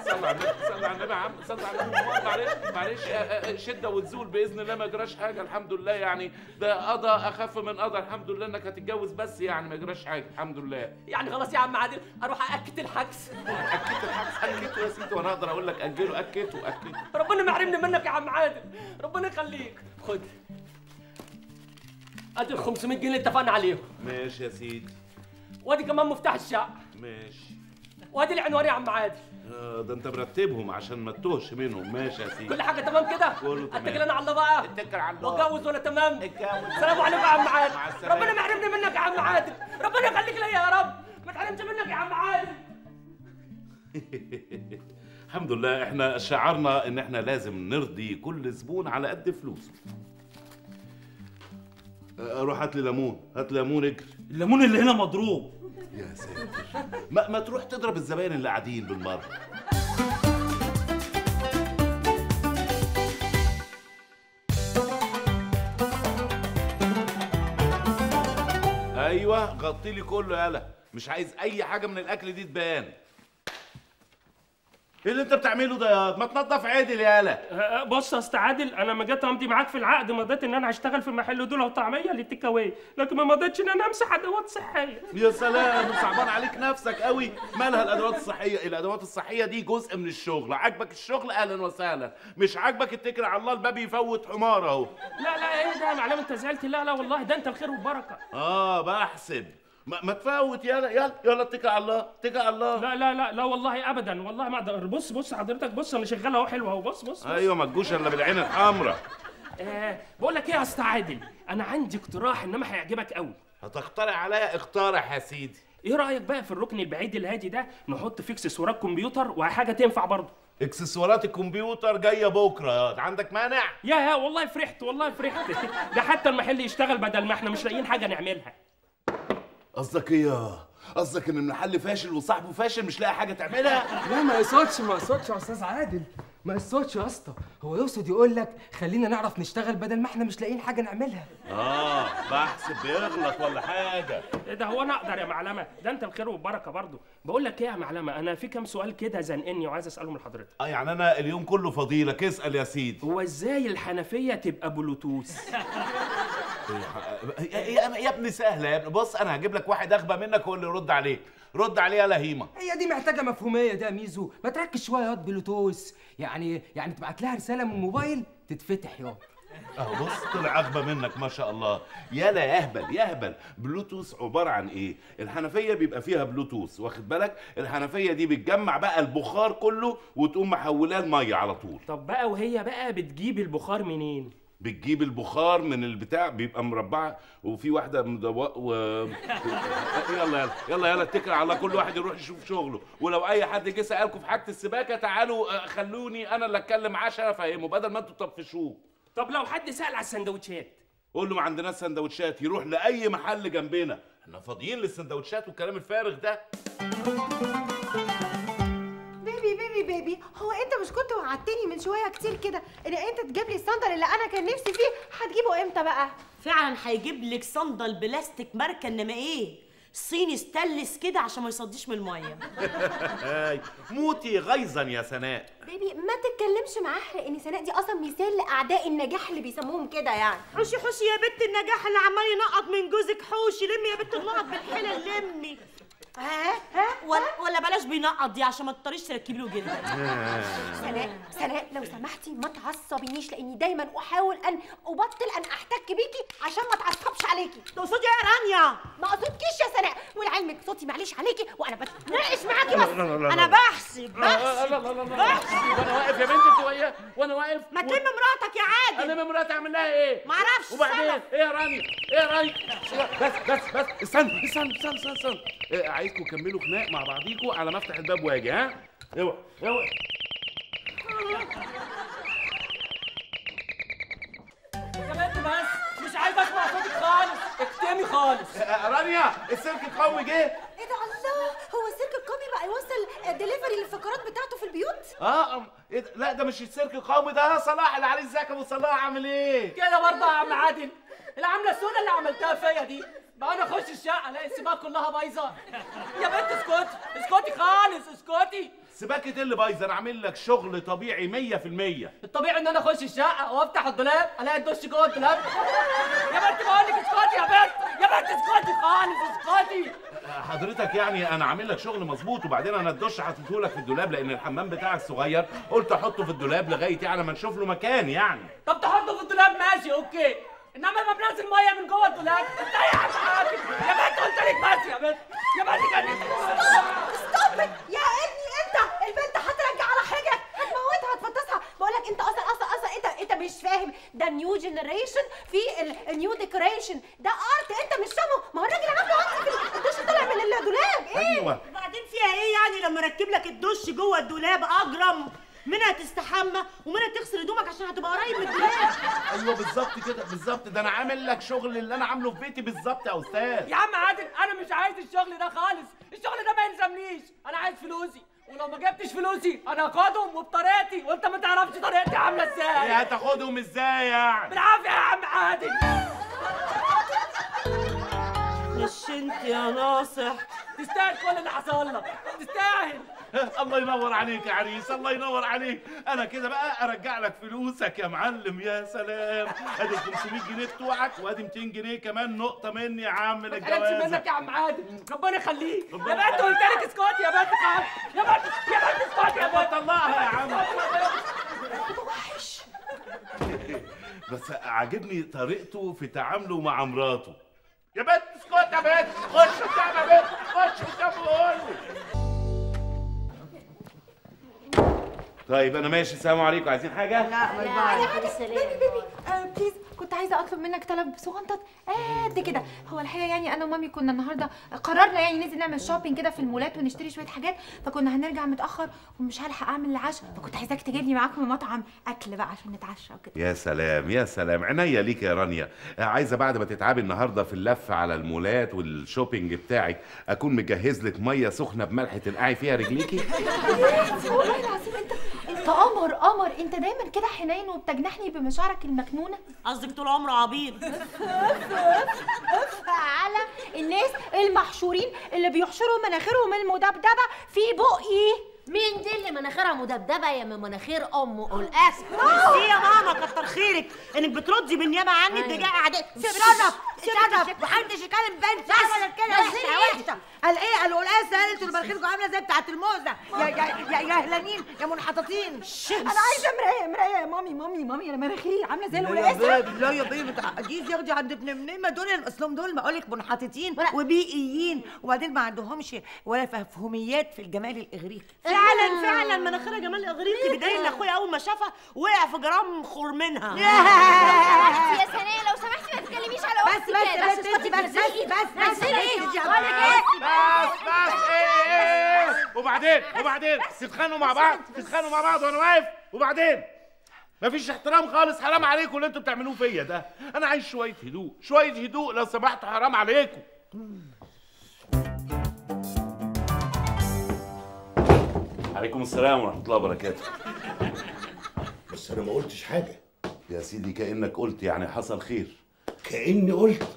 صلى على النبي صلى على النبي يا عم صلى على النبي. معلش معلش آه، آه، شدة وتزول بإذن الله ما يجراش حاجة الحمد لله. يعني ده قضى أخف من قضى الحمد لله إنك هتتجوز بس يعني ما يجراش حاجة الحمد لله. يعني خلاص يا عم عادل أروح اكد الحجز. أكدت الحجز؟ اكدته يا سيدي وأنا أقدر أقول لك اجله اكدته اكدته ربنا ما يحرمني منك يا عم عادل. ربنا يخليك. خد. أدي ال 500 جنيه اللي اتفقنا عليهم. ماشي يا سيدي. وادي كمان مفتاح الشقة. ماشي. وادي العنوان يا عم عادل. آه، ده انت مرتبهم عشان ما تتوهش منهم. ماشي يا سيدي. كل حاجة تمام كده؟ كله تمام. اتكل أنا على الله بقى. اتكل على الله. واتجوز ولا تمام؟ اتجوز. السلام عليكم يا عم عادل. ربنا ما يحرمني منك يا عم عادل. ربنا يخليك ليا يا رب. ما تحرمش منك يا عم عادل. [laughs] الحمد لله إحنا شعرنا ان إحنا لازم نرضي كل زبون على قد فلوسه. آه، روح هات لي ليمون هات ليمون اجري. الليمون اللي هنا مضروب. يا ساتر. ما, ما تروح تضرب الزباين اللي قاعدين بالمرة. أيوه غطي لي كله يالا. مش عايز أي حاجة من الأكل دي تبان. إيه اللي أنت بتعمله ده؟ يا ما تنضف عدل يالا بص يا أستاذ عادل أنا ما جيت أمضي معاك في العقد مضيت إن أنا هشتغل في محل فول وطعميه لل take away لكن ما مضيتش إن أنا أمسح أدوات صحية. يا سلام صعبان عليك نفسك قوي. مالها الأدوات الصحية؟ الأدوات الصحية دي جزء من الشغل. عاجبك الشغل؟ أهلا وسهلا. مش عاجبك اتكل على الله؟ الباب يفوت حمار أهو. لا لا إيه ده يا معلم؟ أنت زعلت؟ لا لا والله ده أنت الخير والبركة. آه بحسب. ما, ما تفوت يلا يلا يلا اتكل على الله اتكل على الله. لا لا لا لا والله ابدا. والله ما أقدر. بص بص حضرتك بص أنا شغال أهو حلو أهو. بص بص, بص. أيوه ما تجوش إلا بالعين الحمراء. [laughs] آه بقول لك إيه يا أستاذ عادل؟ أنا عندي اقتراح إنما هيعجبك قوي هتقترح عليا اقترح يا سيدي. إيه رأيك بقى في الركن البعيد الهادي ده؟ نحط فيه إكسسوارات كمبيوتر وحاجة تنفع برضه. إكسسوارات الكمبيوتر جاية بكرة. عندك مانع؟ يا يا والله فرحت والله فرحت. [laughs] ده حتى المحل يشتغل بدل ما إحنا مش لاقيين حاجة نعملها. قصدك إيه قصدك إن المحل فاشل وصاحبه فاشل مش لاقي حاجة تعملها؟ لا ما يقصدش ما يقصدش يا أستاذ عادل. ما يقصدش يا اسطى. هو يقصد يقول لك خلينا نعرف نشتغل بدل ما إحنا مش لاقيين حاجة نعملها. آه بحسب بيغلط ولا حاجة. إيه ده هو أنا أقدر يا معلمة؟ ده أنت الخير والبركة برضه. بقول لك إيه يا معلمة؟ أنا في كام سؤال كده زنقني وعايز أسألهم لحضرتك. آه يعني أنا اليوم كله فضيلك اسأل يا سيدي. هو إزاي الحنفية تبقى بلوتوث؟ [laughs] يا, يا, يا ابني سهلة يا ابني. بص أنا هجيب لك واحد أغبى منك هو اللي يرد عليك. رد عليه يا لهيمة. هي دي محتاجة مفهومية ده يا ميزو. ما تركز شوية ياض بلوتوث. يعني يعني تبعت لها رسالة من الموبايل تتفتح ياض اهو بص طلع اغبى منك ما شاء الله. يالا يهبل يهبل بلوتوث عبارة عن إيه؟ الحنفية بيبقى فيها بلوتوث واخد بالك؟ الحنفية دي بتجمع بقى البخار كله وتقوم محولاه لميه على طول. طب بقى وهي بقى بتجيب البخار منين؟ بتجيب البخار من البتاع بيبقى مربعة وفي واحدة مدورة و [laughs] يلا يلا يلا يلا اتكل على كل واحد يروح يشوف شغله. ولو أي حد جه سألكم في حاجة السباكة تعالوا آه، خلوني أنا اللي أتكلم عشان افهمه بدل ما أنتوا تطفشوه. طب لو حد سأل على السندوتشات؟ قول له ما عندناش سندوتشات يروح لأي محل جنبنا. إحنا فاضيين للسندوتشات والكلام الفارغ ده. baby baby هو انت مش كنت وعدتني من شوية كتير كده. إن انت تجيب لي الصندل اللي أنا كان نفسي فيه هتجيبه إمتى بقى؟ فعلا هيجيب لك صندل بلاستيك ماركة إنما إيه؟ صيني ستانلس كده عشان ما يصديش من المية. [laughs] هاي موتي غيظا يا سناء. بيبي ما تتكلمش معاه لأن سناء دي أصلا مثال لأعداء النجاح اللي بيسموهم كده يعني. حوشي حوشي يا بنت النجاح اللي عمال ينقط من جوزك حوشي لمي يا بنت النقط بالحلل لمي ها ها ولا, ولا بلاش بينقط دي عشان ما تضطريش تركبي له جلد [laughs] سناء سناء لو سمحتي ما تعصبينيش لأني دايما أحاول أن أبطل أن أحتك بيكي عشان ما اتعصبش عليكي تقصدي إيه يا رانيا ما أقصدكيش يا سناء ولعلمك صوتي معلش عليكي وأنا بتناقش معاكي بس لا، لا، لا، لا. أنا بحسب لا، لا، لا، لا، لا، لا. وأنا واقف يا بنتي أنت وياه وأنا واقف ما تلم مراتك يا عادل أنا مراتي أعمل لها إيه؟ معرفش وبعدين السبب. إيه يا رانيا؟ إيه يا رانيا؟ بس بس بس استنى استنى استنى استنى, استنى. عايزكم تكملوا خناق مع بعضيكوا على ما افتح الباب واجي ها؟ اوعى اوعى بس مش عايز اسمع صوتك خالص اكتمي خالص رانيا السيرك القومي جه إيه ده الله هو السيرك القومي بقى يوصل ديليفري للفقرات بتاعته في البيوت آه أم- إيه ده؟ لا ده مش السيرك القومي ده صلاح اللي عليه ازيك يا ابو صلاح عامل إيه؟ كده برضه يا عم عادل العملة السودا اللي عملتها فيا دي بقى أنا أخش الشقة ألاقي السباكة كلها بايظة. يا بنت اسكتي اسكتي خالص اسكتي سباكة إيه اللي بايظة أنا عامل لك شغل طبيعي 100% الطبيعي إن أنا أخش الشقة وأفتح الدولاب ألاقي الدش جوه الدولاب. يا بنت بقول لك اسكتي يا بنت يا بنت اسكتي خالص اسكتي حضرتك يعني أنا عامل لك شغل مظبوط وبعدين أنا الدش حطيته لك في الدولاب لأن الحمام بتاعك صغير قلت أحطه في الدولاب لغاية يعني ما نشوف له مكان يعني. طب تحطه في الدولاب ماشي okay. انما ما بنزل مية من جوه الدولاب انت يا عم يا بنت قلت لك بس يا بنت. يا بنت كان stop يا ابني انت البنت هترجع على حاجة هتموتها هتفطسها. بقول لك انت أصلا أصلا أصلا انت انت مش فاهم. ده new generation في ال new decoration ده art انت مش فاهمه. ما هو الراجل عامله art في الدش طلع من الدولاب. إيه؟ أيوة. وبعدين فيها إيه يعني لما أركب لك الدش جوه الدولاب أجرم؟ منها تستحمى ومنها تغسل هدومك عشان هتبقى قريب من الدولاب. أيوه بالظبط كده بالظبط. ده أنا عامل لك شغل اللي أنا عامله في بيتي بالظبط يا أستاذ. يا عم عادل أنا مش عايز الشغل ده خالص. الشغل ده ما يلزمنيش. أنا عايز فلوسي. ولو ما جبتش فلوسي أنا هاخدهم وبطريقتي. وأنت ما تعرفش طريقتي عاملة إيه إزاي هتاخدهم إزاي يعني؟ بالعافية يا عم عادل. مش أنت يا ناصح. تستاهل كل اللي حصل لك. تستاهل. الله ينور عليك يا عريس الله ينور عليك. أنا كده بقى أرجع لك فلوسك يا معلم يا سلام. أدي 500 جنيه بتوعك وأدي 200 جنيه كمان نقطة مني يا عم للجواز. منك يا عم عادل. ربنا يخليك. يا بنت قلت لك اسكتي يا بنت خالص يا بنت يا بنت اسكتي يا بنت. طلعها يا عم. وحش [laughs] بس عاجبني طريقته في تعامله مع مراته. يا بنت اسكت يا بنت خش قدام يا بنت طيب أنا ماشي. السلام عليكم. عايزين حاجة؟ لا bye bye. عليكم السلام. baby baby آه please كنت عايزة أطلب منك طلب صغنطط قد كده. هو الحقيقة يعني أنا و mommy كنا النهارده قررنا يعني ننزل نعمل shopping كده في المولات ونشتري شوية حاجات فكنا هنرجع متأخر ومش هلحق أعمل العشاء. فكنت عايزاك تجيب لي معاك من مطعم أكل بقى عشان نتعشى وكده. يا سلام يا سلام. عينيا ليك يا رانيا. عايزة بعد ما تتعبي النهارده في اللف على المولات وال shopping بتاعك أكون مجهز لك مية سخنة بملح تنقعي فيها رجليكي؟ [laughs] والله العظيم قمر قمر أنت دايما كده حنين وبتجنحني بمشاعرك المكنونة؟ قصدك طول عمره عبيط. [laughs] على الناس المحشورين اللي بيحشروا مناخيرهم المدبدبة في بقي. مين دي اللي مناخيرها مدبدبة يا من مناخير امه الاسف ميرسي يا ماما كتر خيرك. إنك بتردي بالنيابه عني أيوة. اتجاه اعداء شرف شرف محدش يكلم بنت ولا كده وحشه وحشة. قال إيه؟ قالوا أنتوا اللي مناخيركم عاملة زي بتاعة الموزة. يا يا يا يا هلانين يا منحططين. أنا عايزة مراية مراية. يا مامي مامي مامي أنا مناخيري عاملة زي لا يا الولاده بيبي لا يا بيبي تعقديش ياخدي عند ابن منيمه دول. أصلهم دول بقول لك منحططين وبيئيين. وبعدين ما عندهمش ولا مفهوميات في الجمال الإغريقي. فعلا فعلا مناخيرها جمال اغريقي بدايه ان اخويا اول ما شافها وقع في جرام خور منها يا سناء لو سمحتي ما تتكلميش على بس بس. بس بس بس بس بس. بس إيه إيه إيه وبعدين وبعدين تتخانقوا مع بعض تتخانقوا مع بعض وأنا واقف وبعدين مفيش احترام خالص حرام عليكم اللي أنتوا بتعملوه فيا ده أنا عايز شوية هدوء شوية هدوء لو سمحتوا حرام عليكم عليكم السلام ورحمة الله وبركاته. بس أنا ما قلتش حاجة. يا سيدي كأنك قلت يعني حصل خير. كأني قلت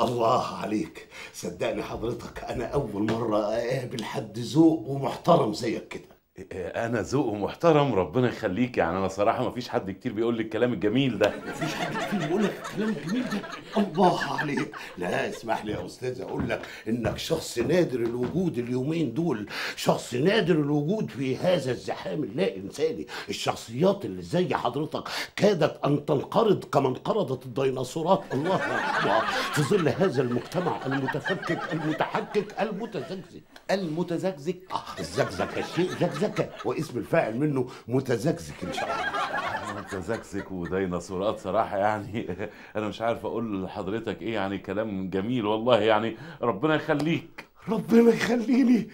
الله عليك. صدقني حضرتك أنا أول مرة أقابل حد ذوق ومحترم زيك كده. أنا ذوق محترم ربنا يخليك. يعني أنا صراحة ما فيش حد كتير بيقول لي الكلام الجميل ده. مفيش حد كتير بيقول لك الكلام الجميل ده؟ الله عليك. لا اسمح لي يا أستاذ أقول لك إنك شخص نادر الوجود اليومين دول شخص نادر الوجود في هذا الزحام اللا انساني الشخصيات اللي زي حضرتك كادت أن تنقرض كما انقرضت الديناصورات. الله الله في ظل هذا المجتمع المتفكك المتحكك المتزكزك. المتزكزك. آه الزكزكة الشيء زكزكه واسم الفاعل منه متزكزك إن شاء الله. متزكزك وديناصورات صراحة يعني. أنا مش عارف أقول لحضرتك إيه يعني كلام جميل والله يعني. ربنا يخليك. ربنا يخليني.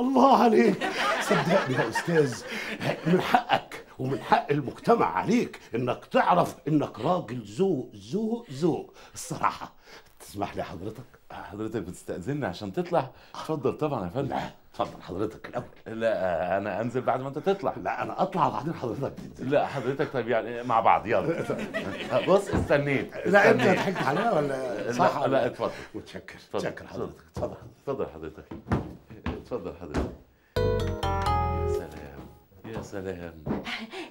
الله عليك. صدقني يا أستاذ من حقك ومن حق المجتمع عليك إنك تعرف إنك راجل ذوق ذوق ذوق الصراحة تسمح لي حضرتك؟ حضرتك بتستأذني عشان تطلع؟ اتفضل طبعا يا فندم. اتفضل حضرتك الأول. لا أنا أنزل بعد ما أنت تطلع. لا أنا أطلع وبعدين حضرتك. تنزل لا حضرتك طيب يعني مع بعض يلا. [laughs] بص استنيت لا أنت استنيت. ضحكت عليا ولا صح لا, لا اتفضل. متشكر. متشكر حضرتك. اتفضل. اتفضل حضرتك. اتفضل حضرتك. يا سلام يا سلام.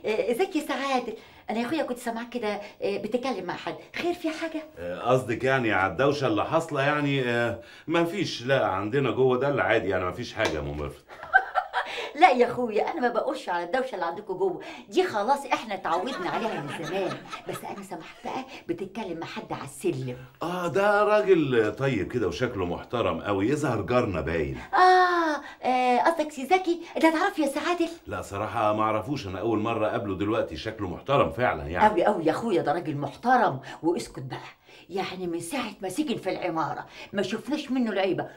آه، إزيك يا سعاد أنا يا أخويا كنت سامعاك كده آه، بتتكلم مع حد. خير في حاجة؟ آه، قصدك يعني على الدوشة اللي حاصلة يعني آه، ما فيش لا عندنا جوه ده اللي عادي يعني ما فيش حاجة ميرفت. لا يا أخويا أنا ما بقولش على الدوشة اللي عندكم جوه. دي خلاص إحنا اتعودنا عليها من زمان. بس أنا سمحت بقى بتتكلم مع حد على السلم. آه ده راجل طيب كده وشكله محترم قوي يظهر جارنا باين. آه آه، قصدك سي زكي؟ انت تعرف يا سعادل لا صراحة ما أعرفوش. أنا أول مرة أقابله دلوقتي شكله محترم فعلا يعني. قوي قوي يا أخويا ده راجل محترم. واسكت بقى. يعني من ساعة ما سكن في العمارة ما شفناش منه العيبه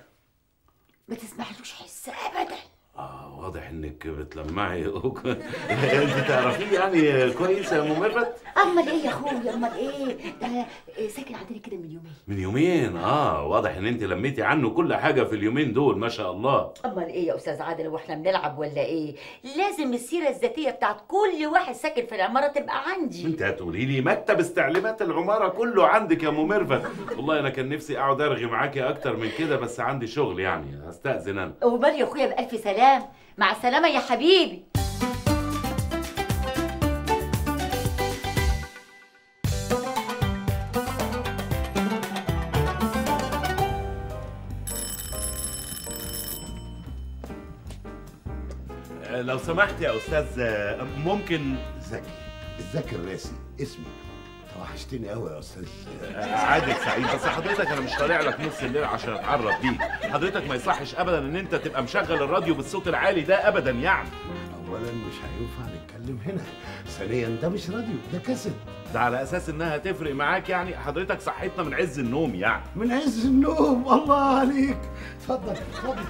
ما تسمحلوش حس ابدا. آه واضح إنك بتلمعي. [laughs] [laughs] أنت تعرفيه يعني كويس يا ميرفت أمال إيه يا أخويا؟ أمال إيه؟ ده ساكن عندنا كده من يومين. من يومين؟ آه واضح إن أنت لميتي عنه كل حاجة في اليومين دول ما شاء الله. أمال إيه يا أستاذ عادل؟ وإحنا بنلعب ولا إيه؟ لازم السيرة الذاتية بتاعت كل واحد ساكن في العمارة تبقى عندي. أنت هتقولي لي مكتب استعلامات العمارة كله عندك يا أم ميرفت؟ والله أنا كان نفسي أقعد أرغي معاكي أكتر من كده بس عندي شغل يعني هستأذن أنا. ومال يا أخويا بألف سلام. مع السلامة يا حبيبي. لو سمحت يا أستاذ ممكن زكي الزكي الراسي اسمي. وحشتني قوي يا أستاذ. عادل سعيد. بس حضرتك أنا مش طالع لك نص الليل عشان أتعرف بيك حضرتك ما يصحش ابدا إن أنت تبقى مشغل الراديو بالصوت العالي ده ابدا يعني. اولا مش هينفع نتكلم هنا. ثانيا ده مش راديو ده كاسيت. ده على أساس إنها تفرق معاك يعني. حضرتك صحيتنا من عز النوم يعني. من عز النوم؟ الله عليك. اتفضل اتفضل.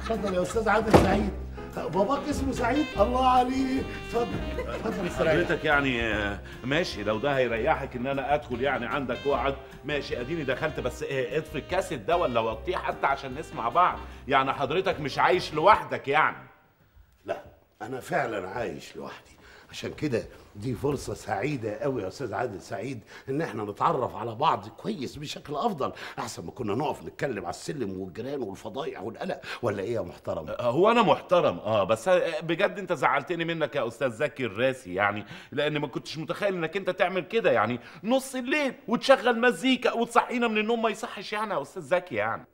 اتفضل يا أستاذ عادل سعيد. باباك اسمه سعيد؟ الله عليه اتفضل اتفضل حضرتك يعني آه، ماشي. لو ده هيريحك إن أنا أدخل يعني عندك وأقعد. ماشي أديني دخلت. بس آه، اطفي الكاسيت ده ولا وطيه حتى عشان نسمع بعض. يعني حضرتك مش عايش لوحدك يعني. لا أنا فعلا عايش لوحدي. عشان كده دي فرصة سعيدة قوي يا أستاذ عادل سعيد إن إحنا نتعرف على بعض كويس بشكل أفضل. أحسن ما كنا نقف نتكلم على السلم والجيران والفضايح والقلق ولا إيه يا محترم؟ هو أنا محترم أه بس آه، بجد أنت زعلتني منك يا أستاذ زكي الراسي يعني لأن ما كنتش متخيل إنك أنت تعمل كده يعني. نص الليل وتشغل مزيكا وتصحينا من النوم ما يصحش يعني يا أستاذ زكي يعني.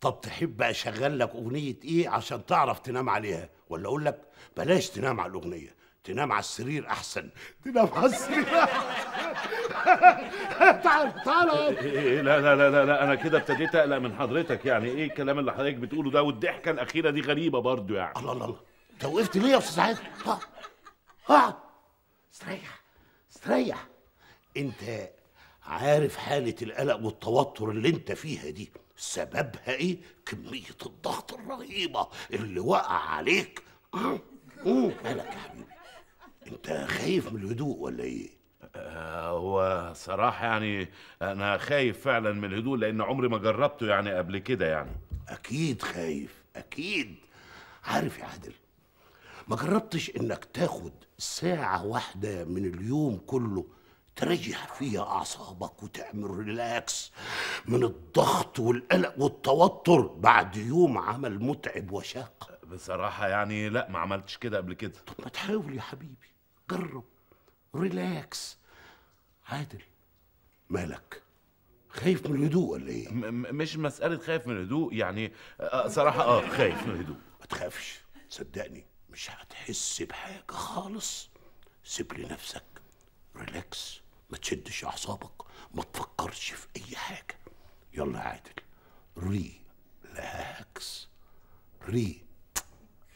طب تحب أشغل لك أغنية إيه عشان تعرف تنام عليها؟ ولا أقول لك بلاش تنام على الأغنية؟ تنام على السرير أحسن. تنام على السرير. [laughs] تعال تعال. إيه لا لا لا لا, لا أنا كده ابتديت أقلق من حضرتك. يعني إيه الكلام اللي حضرتك بتقوله ده؟ والضحكة الأخيرة دي غريبة برضو يعني. الله الله الله. أنت وقفت ليه يا أستاذ عادل؟ ها اقعد استريح استريح. أنت عارف حالة القلق والتوتر اللي أنت فيها دي سببها إيه؟ كمية الضغط الرهيبة اللي وقع عليك. آه مم، مالك يا حبيبي؟ انت خايف من الهدوء ولا إيه؟ آه، هو صراحة يعني أنا خايف فعلا من الهدوء لأن عمري ما جربته يعني قبل كده يعني. أكيد خايف أكيد. عارف يا عادل ما جربتش إنك تاخد ساعة واحدة من اليوم كله تريح فيها أعصابك وتعمل relax من الضغط والقلق والتوتر بعد يوم عمل متعب وشاق؟ بصراحة يعني لا ما عملتش كده قبل كده. طب ما تحاول يا حبيبي. جرب relax. عادل. مالك. خايف من الهدوء ولا إيه؟ مش مسألة خايف من الهدوء يعني آه، صراحة آه خايف من الهدوء. ما تخافش. صدقني مش هتحس بحاجة خالص. سيب لي نفسك relax. ما تشدش أعصابك. ما تفكرش في أي حاجة. يلا يا عادل. relax. re.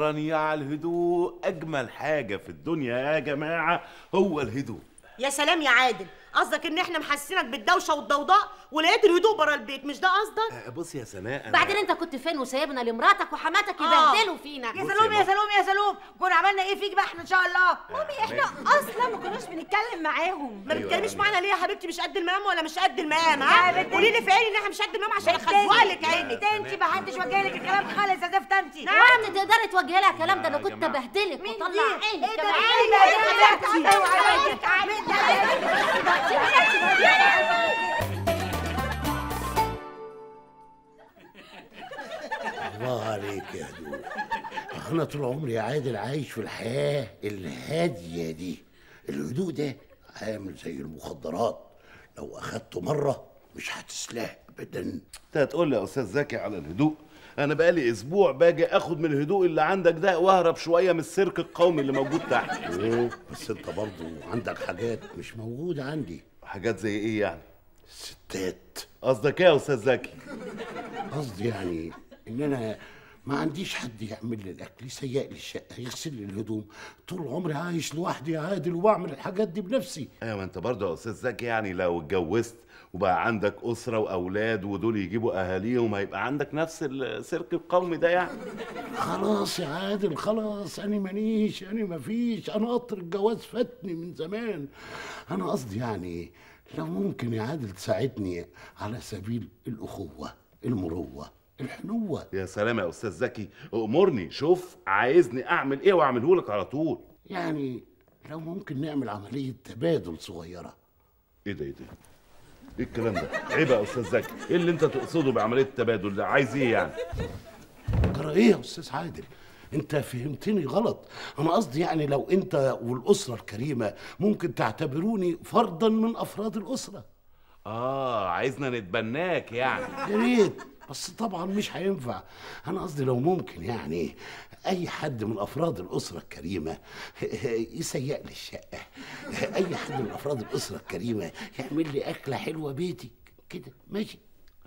رانيا على الهدوء. أجمل حاجة في الدنيا يا جماعة هو الهدوء. يا سلام يا عادل. قصدك إن إحنا محسينك بالدوشة والضوضاء؟ ولقيت الهدوء بره البيت مش ده قصدك آه، بص يا سناء أنا- بعدين انت كنت فين وسايبنا لمراتك وحماتك آه. يبهدلوا فينا يا بصي سلوم يا يا سلوم يا سلوم كنا عملنا إيه فيك بقى إحنا ان شاء الله مامي إحنا أصلا ما كناش بنتكلم معاهم ما بتتكلميش يعني. معانا ليه يا حبيبتي مش قد المقام ولا مش قد المقام ها. قولي لي في عيني ان إحنا مش قد المقام عشان اخزوقلك عينك انت ما حدش وجه لك الكلام خالص يا زفت انت نعم تقدري توجهي لها الكلام ده أنا يا كنت. بهدلك مين وطلع دي؟ عينك إيه ده بقى يا حبيبتي الله عليك يا هدوء أنا طول عمري عادل عايش في الحياة الهادية دي. الهدوء ده عامل زي المخدرات. لو أخدته مرة مش هتسلاه ابدا. انت هتقول لي يا أستاذ زكي على الهدوء؟ أنا بقالي أسبوع باجي آخد من الهدوء اللي عندك ده وأهرب شوية من السيرك القومي اللي موجود تحت. بس أنت برضو عندك حاجات مش موجودة عندي. حاجات زي إيه يعني؟ ستات. قصدك إيه يا أستاذ زكي؟ قصدي يعني إن أنا ما عنديش حد يعمل لي الأكل يسيق لي الشقة يغسل لي الهدوم. طول عمري عايش لوحدي عادل وبعمل الحاجات دي بنفسي. أيوه ما أنت برضه يا أستاذ زكي يعني لو اتجوزت وبقى عندك أسرة وأولاد ودول يجيبوا أهاليهم هيبقى عندك نفس السيرك القومي ده يعني؟ خلاص يا عادل خلاص أنا مانيش أنا مفيش أنا قطر الجواز فاتني من زمان. أنا قصدي يعني لو ممكن يا عادل تساعدني على سبيل الأخوة المروة. الحنوة. يا سلام يا أستاذ زكي أمرني شوف عايزني أعمل إيه وأعمله لك على طول. يعني لو ممكن نعمل عملية تبادل صغيرة. إيه ده إيه ده؟ إيه الكلام ده؟ عيب يا أستاذ زكي إيه اللي أنت تقصده بعملية التبادل ده؟ عايز إيه يعني؟ ترى إيه يا أستاذ عادل؟ أنت فهمتني غلط. أنا قصدي يعني لو أنت والأسرة الكريمة ممكن تعتبروني فردا من أفراد الأسرة. آه عايزنا نتبناك يعني. يا ريت. بس طبعا مش هينفع. أنا قصدي لو ممكن يعني أي حد من أفراد الأسرة الكريمة يسيق لي الشقة. أي حد من أفراد الأسرة الكريمة يعمل لي أكلة حلوة بيتي كده. ماشي.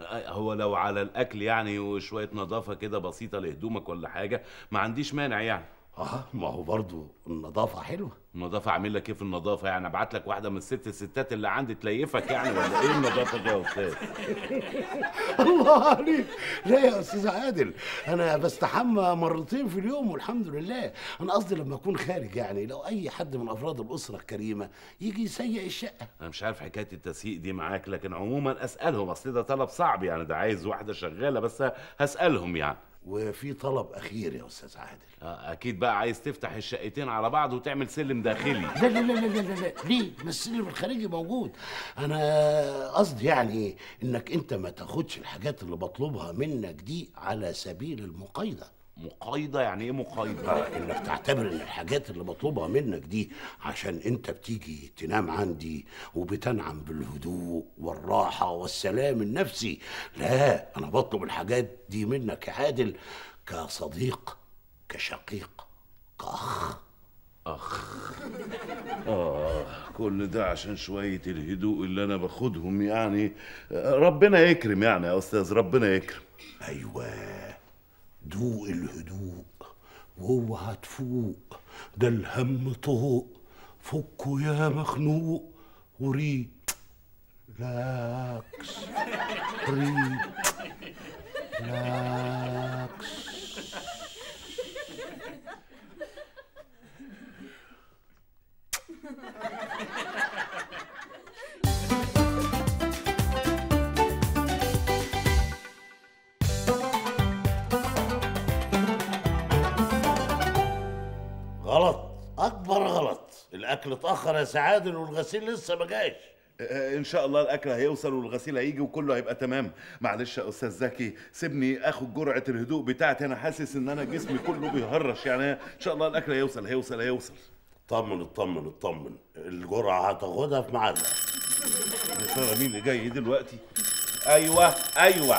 هو لو على الأكل يعني وشوية نظافة كده بسيطة لهدومك ولا حاجة ما عنديش مانع يعني. آه ما هو برضو النظافة حلوة. النظافة اعمل لك إيه في النظافة؟ يعني أبعت لك واحدة من الست الستات اللي عندي تليفك يعني ولا إيه النظافة دي يا أستاذ؟ [laughs] الله عليك. لا يا أستاذ عادل أنا بستحمى مرتين في اليوم والحمد لله. أنا قصدي لما أكون خارج يعني لو أي حد من أفراد الأسرة الكريمة يجي يسيق الشقة. أنا مش عارف حكاية التسييق دي معاك لكن عموما أسألهم أصل ده طلب صعب يعني ده عايز واحدة شغالة بس هسألهم يعني. وفي طلب أخير يا أستاذ عادل. آه، أكيد بقى عايز تفتح الشقتين على بعض وتعمل سلم داخلي. لا لا لا لا لا لا, لا. ليه؟ ما السلم الخارجي موجود. أنا قصدي يعني إنك أنت ما تاخدش الحاجات اللي بطلبها منك دي على سبيل المقايضة. مقايضة؟ يعني إيه مقايضة؟ آه إنك تعتبر إن الحاجات اللي بطلبها منك دي عشان أنت بتيجي تنام عندي وبتنعم بالهدوء والراحة والسلام النفسي. لا أنا بطلب الحاجات دي منك يا عادل كصديق كشقيق كأخ. أخ. آه كل ده عشان شوية الهدوء اللي أنا باخدهم يعني آه، ربنا يكرم يعني يا أستاذ ربنا يكرم. أيوه. دوق الهدوء وهو هتفوق ده الهم طوق فكه يا مخنوق وريد لاكس relax الأكل اتأخر يا سعادل والغسيل لسه ما جاش. آه، إن شاء الله الأكل هيوصل والغسيل هيجي وكله هيبقى تمام. معلش يا أستاذ زكي سيبني آخد جرعة الهدوء بتاعتي. أنا حاسس إن أنا جسمي كله بيهرش. يعني إن شاء الله الأكل هيوصل هيوصل هيوصل. اطمن اطمن اطمن. الجرعة هتاخدها في ميعادها يا ترى مين اللي جاي دلوقتي؟ أيوه أيوه.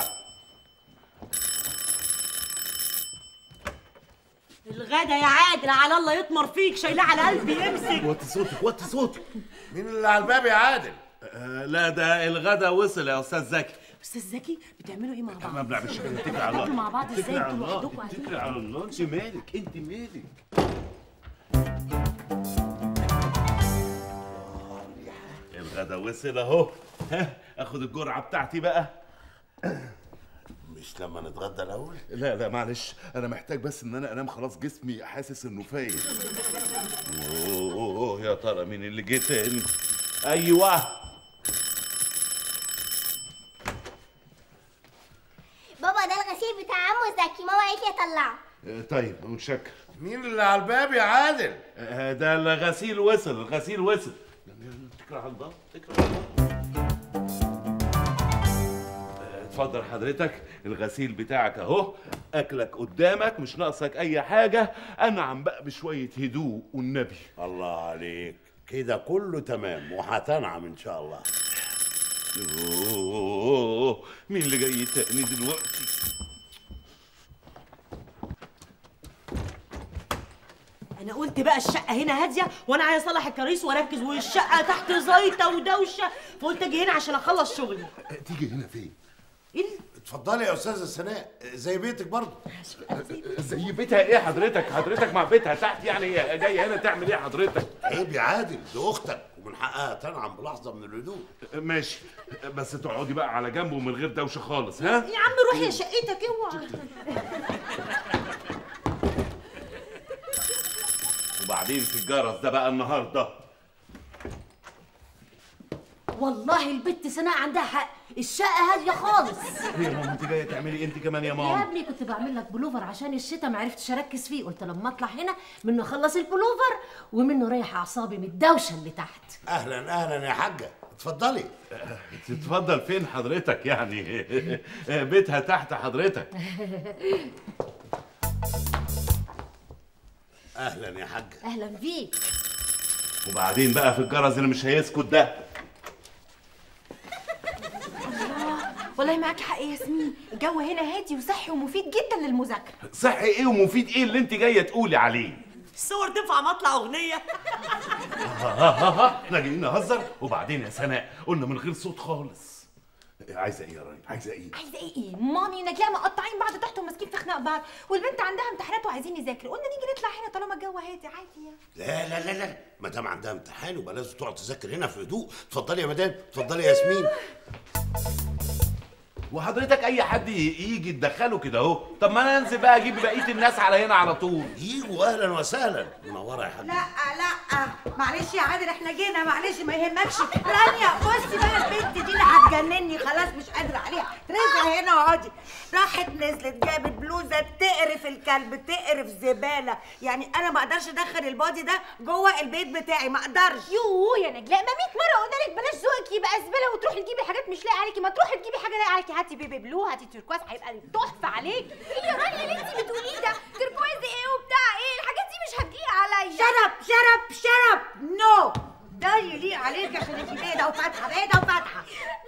الغدا يا عادل على الله يطمر فيك شايلاه على قلبي امسك وطي صوتك وطي صوتك. مين اللي على الباب يا عادل؟ آه لا ده الغدا وصل يا أستاذ زكي. أستاذ زكي بتعملوا إيه مع بعض؟ ما بنعملش كده. اتكل على الله. مع بعض إزاي؟ أنتوا الله. لوحدكم قاعدين؟ اتكل على الله. انت مالك؟ انت مالك؟ الغدا وصل أهو. ها أخد الجرعة بتاعتي بقى. مش لما نتغدى الأول؟ لا لا معلش. أنا محتاج بس إن أنا أنام خلاص جسمي حاسس إنه فايق. أوه، أوه، يا ترى مين اللي جه تاني؟ أيوه. بابا ده الغسيل بتاع عمو زكي. ماما قالت لي أطلعه. آه، طيب متشكر مين اللي على الباب يا عادل؟ آه، ده الغسيل وصل الغسيل وصل. اتكل على الله اتكل على الله اتفضل حضرتك الغسيل بتاعك اهو أكلك قدامك مش ناقصك أي حاجة انعم بقى بشويه هدوء والنبي. الله عليك. كده كله تمام وهتنعم إن شاء الله. أوه، مين اللي جاي تاني دلوقتي؟ أنا قلت بقى الشقة هنا هادية وأنا عايز أصلح الكريس وأركز والشقة تحت زيطه ودوشة فقلت أجي هنا عشان أخلص شغلي. تيجي هنا فين؟ اتفضلي يا أستاذة سناء زي بيتك برضه. زي بيتها إيه حضرتك؟ حضرتك مع بيتها تحت يعني هي جاية هنا تعمل إيه حضرتك؟ عيب يا عادل دي أختك ومن حقها تنعم بلحظة من الهدوء ماشي. بس تقعدي بقى على جنب ومن غير دوشة خالص ها؟ يا عم روح يا شقتك اوعى. وبعدين في الجرس ده بقى النهارده. والله البت سناء عندها حق. الشقة هادية خالص. يا ماما أنت جاية تعملي إيه أنت كمان يا يا ماما ابني كنت بعمل لك بلوفر عشان الشتاء ما عرفتش أركز فيه. قلت لما أطلع هنا منه أخلص البلوفر ومنه رايح أعصابي من الدوشة اللي تحت. أهلا أهلا يا حاجة. اتفضلي. تتفضل. فين حضرتك يعني؟ [laughs] بيتها تحت حضرتك. أهلا يا حاجة. أهلا بيك وبعدين بقى في الجرس اللي مش هيسكت ده. والله معاكي حق يا ياسمين. الجو هنا هادي وصحي ومفيد جدا للمذاكرة. صحي إيه ومفيد إيه اللي انت جاية تقولي عليه؟ الصور تنفع مطلع أغنية. ها ها ها ها إحنا جايين نهزر وبعدين يا سناء قلنا من غير صوت خالص. عايزة إيه يا رانيا عايزة إيه؟ عايزة إيه؟ إيه؟ مامي ونجلاء مقطعين بعض تحت وماسكين في خناق بعض. والبنت عندها امتحانات وعايزين نذاكر قلنا نيجي نطلع هنا طالما الجو هادي. عادي يعني. لا لا لا لا ما دام عندها امتحان يبقى لازم تقعد تذاكر هنا في هدوء. اتفضلي يا مدام. اتفضلي يا ياسمين. وحضرتك أي حد يجي تدخله كده أهو. طب ما أنا أنزل بقى أجيب بقية الناس على هنا على طول. يجوا أهلا وسهلا. منورة يا حاج لا لا معلش يا عادل إحنا جينا معلش ما يهمكش. رانيا بصي بقى البنت دي اللي هتجنني خلاص مش قادرة عليها. رزق هنا واقعدي. راحت نزلت جابت بلوزة تقرف الكلب تقرف زبالة. يعني أنا ما أقدرش أدخل ال body ده جوه البيت بتاعي ما أقدرش. يوه يا نجلاء ما 100 مرة قلنا لك بلاش ذوقك يبقى زباله وتروحي تجيبي حاجات مش لاقية عليكي. ما تروحي تجيبي حاجة لاقية عليكي. هاتي baby blue هاتي تركواز هيبقى تحفة عليكي إيه يا رانيا اللي انت بتقوليه ده تركواز إيه وبتاع إيه؟ الحاجات دي مش هتليق عليا. shut up shut up shut up no ده يليق عليك عشان انت بيضة وفاتحة بيضة وفاتحة.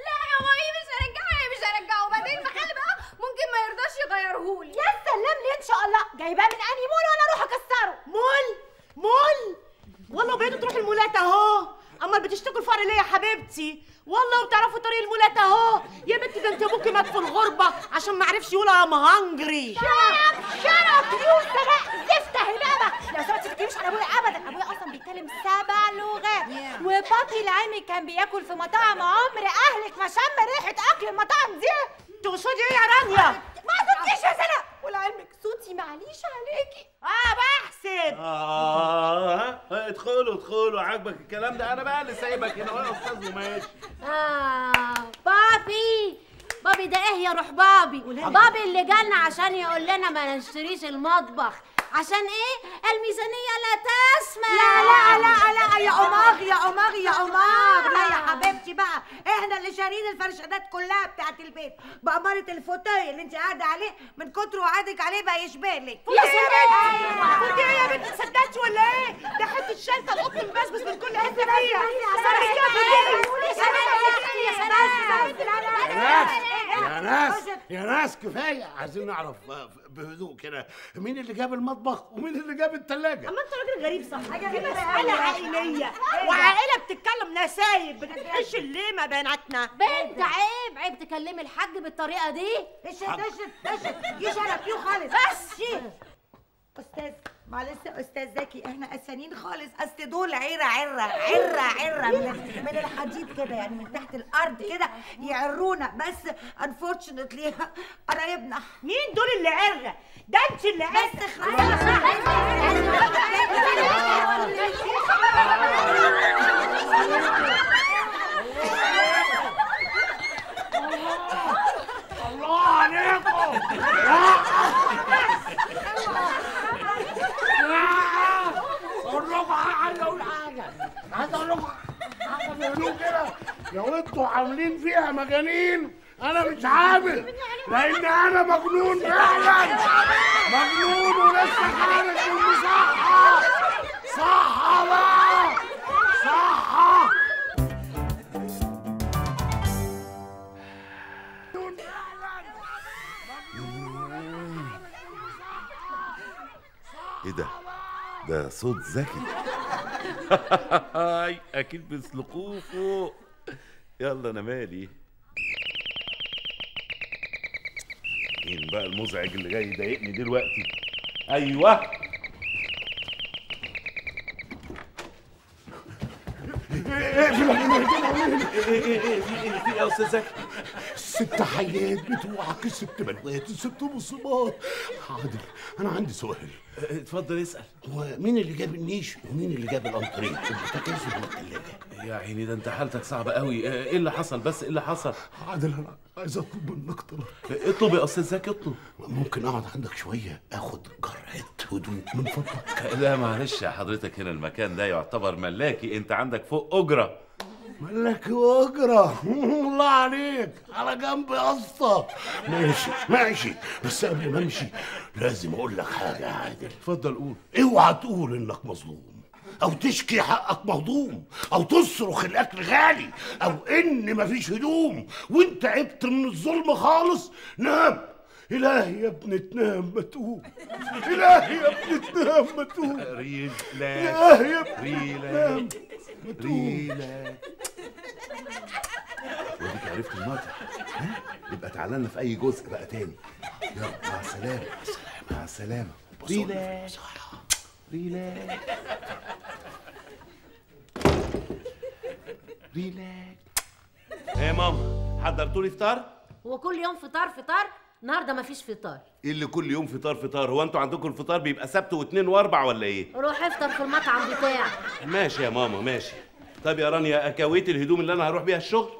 لا يا مامي مش هرجعه مش هرجعه وبعدين محل بقى ممكن ما يرضاش يغيرهولي. يا سلام ليه ان شاء الله؟ جايباه من أنهي مول وأنا أروح أكسره؟ مول مول. والله بقيتوا تروحوا المولات أهو. أمال بتشتكوا الفقر ليه يا حبيبتي؟ والله وبتعرفوا طريق المولات اهو. يا بنتي ده انت ابوكي مات في الغربة عشان ما عرفش يقول I'm hungry shut up shut up يوسف بقى زفت هبابه لو سمحتي ما تتكلميش على أبويا ابدا. أبويا أصلا بيتكلم سبع لغات. وبابي العمي كان بياكل في مطاعم عمر أهلك ما شم ريحة أكل المطاعم دي تقصدي إيه يا رانيا؟ ما صدقيش يا سنة ولعلمك صوتي معليش عليكي آه بحسب آه ادخلوا ادخلوا عاجبك الكلام ده؟ أنا بقى اللي سايبك هنا يا أستاذ وماشي. آه بابي. بابي ده إيه يا روح بابي؟ بابي اللي جالنا عشان يقول لنا ما نشتريش المطبخ. عشان إيه؟ الميزانيه لا تسمح لا لا لا لا يا أماغ يا أماغ يا أماغ لا يا حبيبتي بقى إحنا اللي شارين الفرشادات كلها بتاعت البيت بأمارة الفوتيه اللي انت قاعدة عليه من كتر وقعدك عليه بقى يشبهلك يا ودي إيه يا بنت صدقتي ولا إيه؟ ده حتة شنطه القط مبسبس من كل حتة فيها يا ناس يا ناس كفايه عايزين نعرف آه، بهدوء كده. مين اللي جاب المطبخ ومين اللي جاب الثلاجه أما أنت راجل غريب صح؟ دي مسألة عائلية. وعائلة بتتكلم نسايب بتتحش الليمة بناتنا بنت عيب. عيب تكلمي الحاج بالطريقة دي. اشت اشت اشت يشرب يو خالص. بس. أستاذ. معلش يا أستاذ زكي إحنا اسفين خالص. أصل دول عرة عرة عرة عرة. من, من الحديد كده يعني من تحت الأرض كده يعرونا. بس انفورشنتلي قرايبنا. مين دول اللي عرة؟ ده انت اللي عرة. بس الله عليكم أقول لكم عايز أقول حاجة عايز أقول لكم بيقولوا كده؟ لو أنتوا عاملين فيها مجانين أنا مش عامل. لأن أنا مجنون فعلا. مجنون ولسه خارج من المصحه صحة بقى. صحة. إيه ده؟ ده صوت ذكي. أكيد بيسلقوه فوق يلا أنا مالي مين بقى المزعج اللي جاي يضايقني دلوقتي أيوه إيه إيه إيه إيه في إيه في إيه يا أستاذ زكي الست حيات بتوعك الست بلوات الست مصيبات حاضر أنا عندي سؤال. اتفضل اسأل. هو مين اللي جاب النيش ومين اللي جاب الأنتريه؟ البوتاجاز ولا الثلاجة. يا عيني ده انت حالتك صعبة قوي. إيه اللي حصل بس؟ إيه اللي حصل؟ عادل أنا عايز أطلب منك طلب. اطلب يا أستاذ زكي اطلب. ممكن أقعد عندك شوية؟ آخد جرعه هدوء من فضلك. لا معلش يا حضرتك هنا المكان ده يعتبر ملاكي. أنت عندك فوق أجرة. ملك واجرة [laughs] الله عليك. على جنب يا أسطى. ماشي ماشي. بس قبل ما أمشي لازم أقول لك حاجة يا عادل. اتفضل قول. أوعى تقول إنك مظلوم أو تشكي حقك مهضوم أو تصرخ الأكل غالي أو إن مفيش هدوم وإنت تعبت من الظلم خالص. نام إلهي يا ابني تنام ما تقوم إلهي يا ابني تنام ما تقوم relax إلهي يا ابني relax relax وديك عرفت ها؟ يبقى تعالى لنا في أي جزء بقى تاني. يلا مع السلامة. مع السلامة. relax. relax relax. إيه يا ماما؟ حضرتوا لي فطار؟ هو كل يوم فطار فطار؟ النهارده مفيش فطار. إيه اللي كل يوم فطار فطار. هو أنتوا عندكم الفطار بيبقى سبت واثنين وأربع ولا إيه؟ روح افطر في المطعم بتاعك. ماشي يا ماما ماشي. طب يا رانيا أكويت الهدوم اللي أنا هروح بيها الشغل؟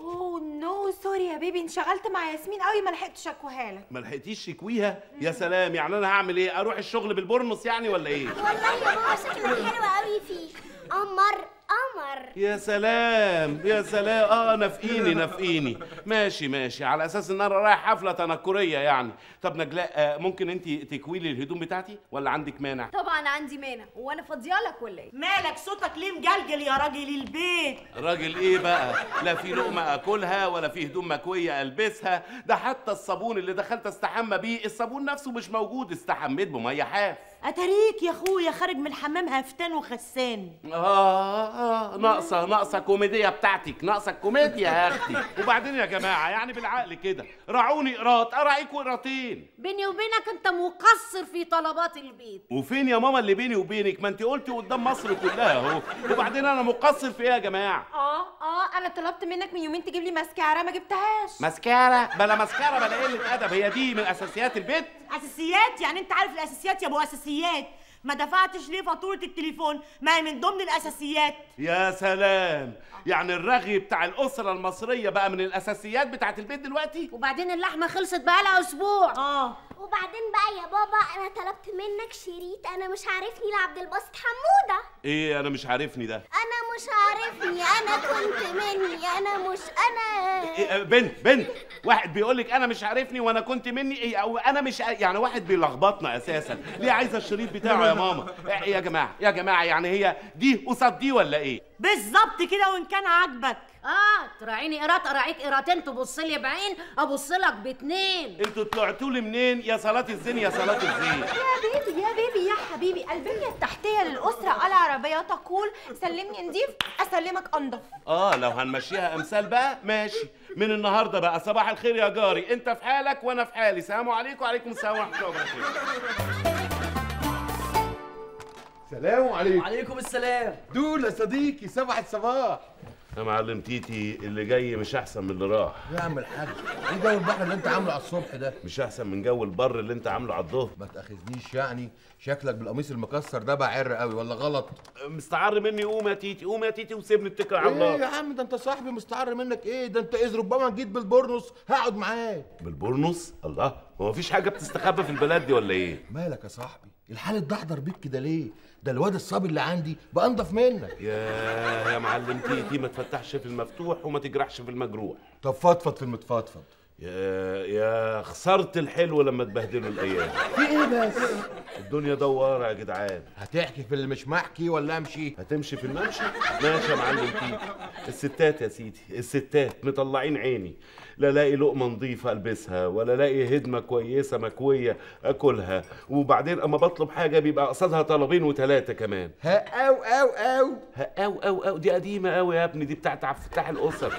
يا بيبي انشغلت مع ياسمين قوي ما لحقتش أكوها لك. ما لحقتيش تكويها يا سلام يعني أنا هعمل إيه؟ أروح الشغل بالبورنوس يعني ولا إيه؟ والله يا ماما شكلها حلو قوي فيه قمر قمر يا سلام يا سلام. آه نافقيني نافقيني. ماشي ماشي. على أساس إن أنا رايح حفلة تنكرية يعني. طب نجلاء آه، ممكن انت تكوي لي الهدوم بتاعتي ولا عندك مانع؟ طبعا عندي مانع. وأنا فاضيالك ولا إيه؟ مالك؟ صوتك ليه مجلجل يا راجل البيت؟ راجل إيه بقى؟ لا في لقمة أكلها ولا في هدوم مكوية ألبسها. ده حتى الصابون اللي دخلت استحمى بيه الصابون نفسه مش موجود استحميت بمية حاف. أتاريك يا أخويا خارج من الحمام هفتان وخسان آه, آه ناقصة ناقصة كوميديا بتاعتك ناقصة الكوميديا يا أختي. [laughs] وبعدين يا جماعة يعني بالعقل كده. راعوني قراط أراعيكوا قراطين بيني وبينك أنت مقصر في طلبات البيت. وفين يا ماما اللي بيني وبينك؟ ما أنت قلتي قدام مصر كلها أهو. وبعدين أنا مقصر في إيه يا جماعة؟ آه آه أنا طلبت منك من يومين تجيب لي ماسكارا ما جبتهاش. ماسكارا بلا ماسكارا بلا قلة أدب. هي دي من أساسيات البيت؟ اساسيات يعني أنت عارف الأساسيات يا أبو أساسيات. ما دفعتش ليه فاتورة التليفون؟ ما هي من ضمن الأساسيات. يا سلام. يعني الرغي بتاع الأسرة المصرية بقى من الأساسيات بتاعت البيت دلوقتي؟ وبعدين اللحمة خلصت بقالها أسبوع. آه. وبعدين بقى يا بابا أنا طلبت منك شريط أنا مش عارفني لعبد الباسط حمودة. إيه أنا مش عارفني ده؟ أنا مش عارفني أنا كنت مني أنا مش أنا إيه آه، بنت بنت واحد بيقول لك أنا مش عارفني وأنا كنت مني إيه أو أنا مش يعني واحد بيلخبطنا أساسا. ليه عايزة الشريط بتاعه يا ماما؟ إيه يا جماعة يا جماعة يعني هي دي قصاد دي ولا إيه؟ بالظبط كده وان كان عاجبك. آه تراعيني قيراط أراعيك قيراطين تبص لي بعين أبص لك باتنين. أنتوا طلعتوا لي منين؟ يا صلاة الزين يا صلاة الزين. يا بيبي يا بيبي يا حبيبي. البنية التحتية للأسرة العربية تقول سلمني نضيف أسلمك أنضف. آه لو هنمشيها أمثال بقى ماشي. من النهارده بقى صباح الخير يا جاري. أنت في حالك وأنا في حالي. سلام عليكم وعليكم السلام ورحمة الله وبركاته. سلام عليكم. وعليكم السلام. دول يا صديقي صباح. الصباح يا معلم تيتي اللي جاي مش أحسن من اللي راح. يا عم الحاج إيه جو البحر اللي أنت عامله على الصبح ده؟ مش أحسن من جو البر اللي أنت عامله على الظهر. ما تأخذنيش يعني. شكلك بالقميص المكسر ده بعر قوي ولا غلط؟ مستعر مني قوم يا تيتي قوم يا تيتي وسيبني اتكل على إيه يا الله عم ده انت صاحبي مستعر منك إيه؟ ده انت إذ ربما جيت بالبورنوس هقعد معاك. بالبورنوس الله هو مفيش حاجة بتستخبى في البلد دي ولا إيه؟ مالك يا صاحبي؟ الحال اتدحضر بيك كده ليه؟ ده الواد الصبي اللي عندي بقى انضف منك. يا يا معلم تيتي ما تفتحش في المفتوح وما تجرحش في المجروح. طب فضفض في المتفضفض. يا يا خساره الحلو لما تبهدلوا الأيام. في إيه بس؟ الدنيا دوارة يا جدعان. هتحكي في اللي مش محكي ولا أمشي؟ هتمشي في الممشى؟ ماشي يا معلم الستات يا سيدي الستات مطلعين عيني. لا الاقي لقمة نظيفة ألبسها ولا الاقي هدمة كويسة مكوية أكلها. وبعدين أما بطلب حاجة بيبقى قصادها طلبين وثلاثه كمان. ها أو أو أو. ها أو أو أو. دي قديمة قوي يا ابني دي بتاعت عبد الفتاح الأسر.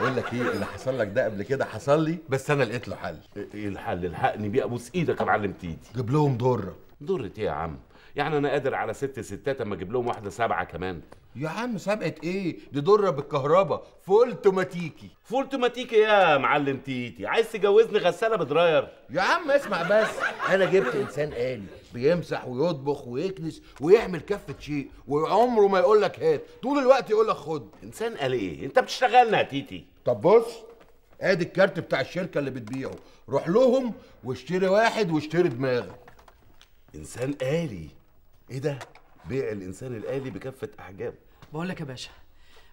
بقول لك إيه اللي حصل لك ده قبل كده حصل لي بس أنا لقيت له حل. إيه الحل؟ الحقني بيه. أبوس إيدك يا معلم تيتي. جيب لهم ضره ضرة إيه يا عم؟ يعني أنا قادر على ست ستات أما أجيب لهم واحدة سبعة كمان. يا عم سابعة إيه؟ دي ضره بالكهرباء full توماتيكي. full توماتيكي يا معلم تيتي. عايز تجوزني غسالة ب dryer يا عم اسمع بس. أنا جبت انسان آلي بيمسح ويطبخ ويكنس ويعمل كافة شيء وعمره ما يقول لك هات. طول الوقت يقول لك خد. انسان قال إيه؟ انت بتشتغلنا يا تيتي. طب بص ادي الكارت بتاع الشركة اللي بتبيعه. روح لهم واشتري واحد واشتري دماغك. انسان آلي. إيه ده؟ بيع الانسان الآلي بكافة أحجام. بقول لك يا باشا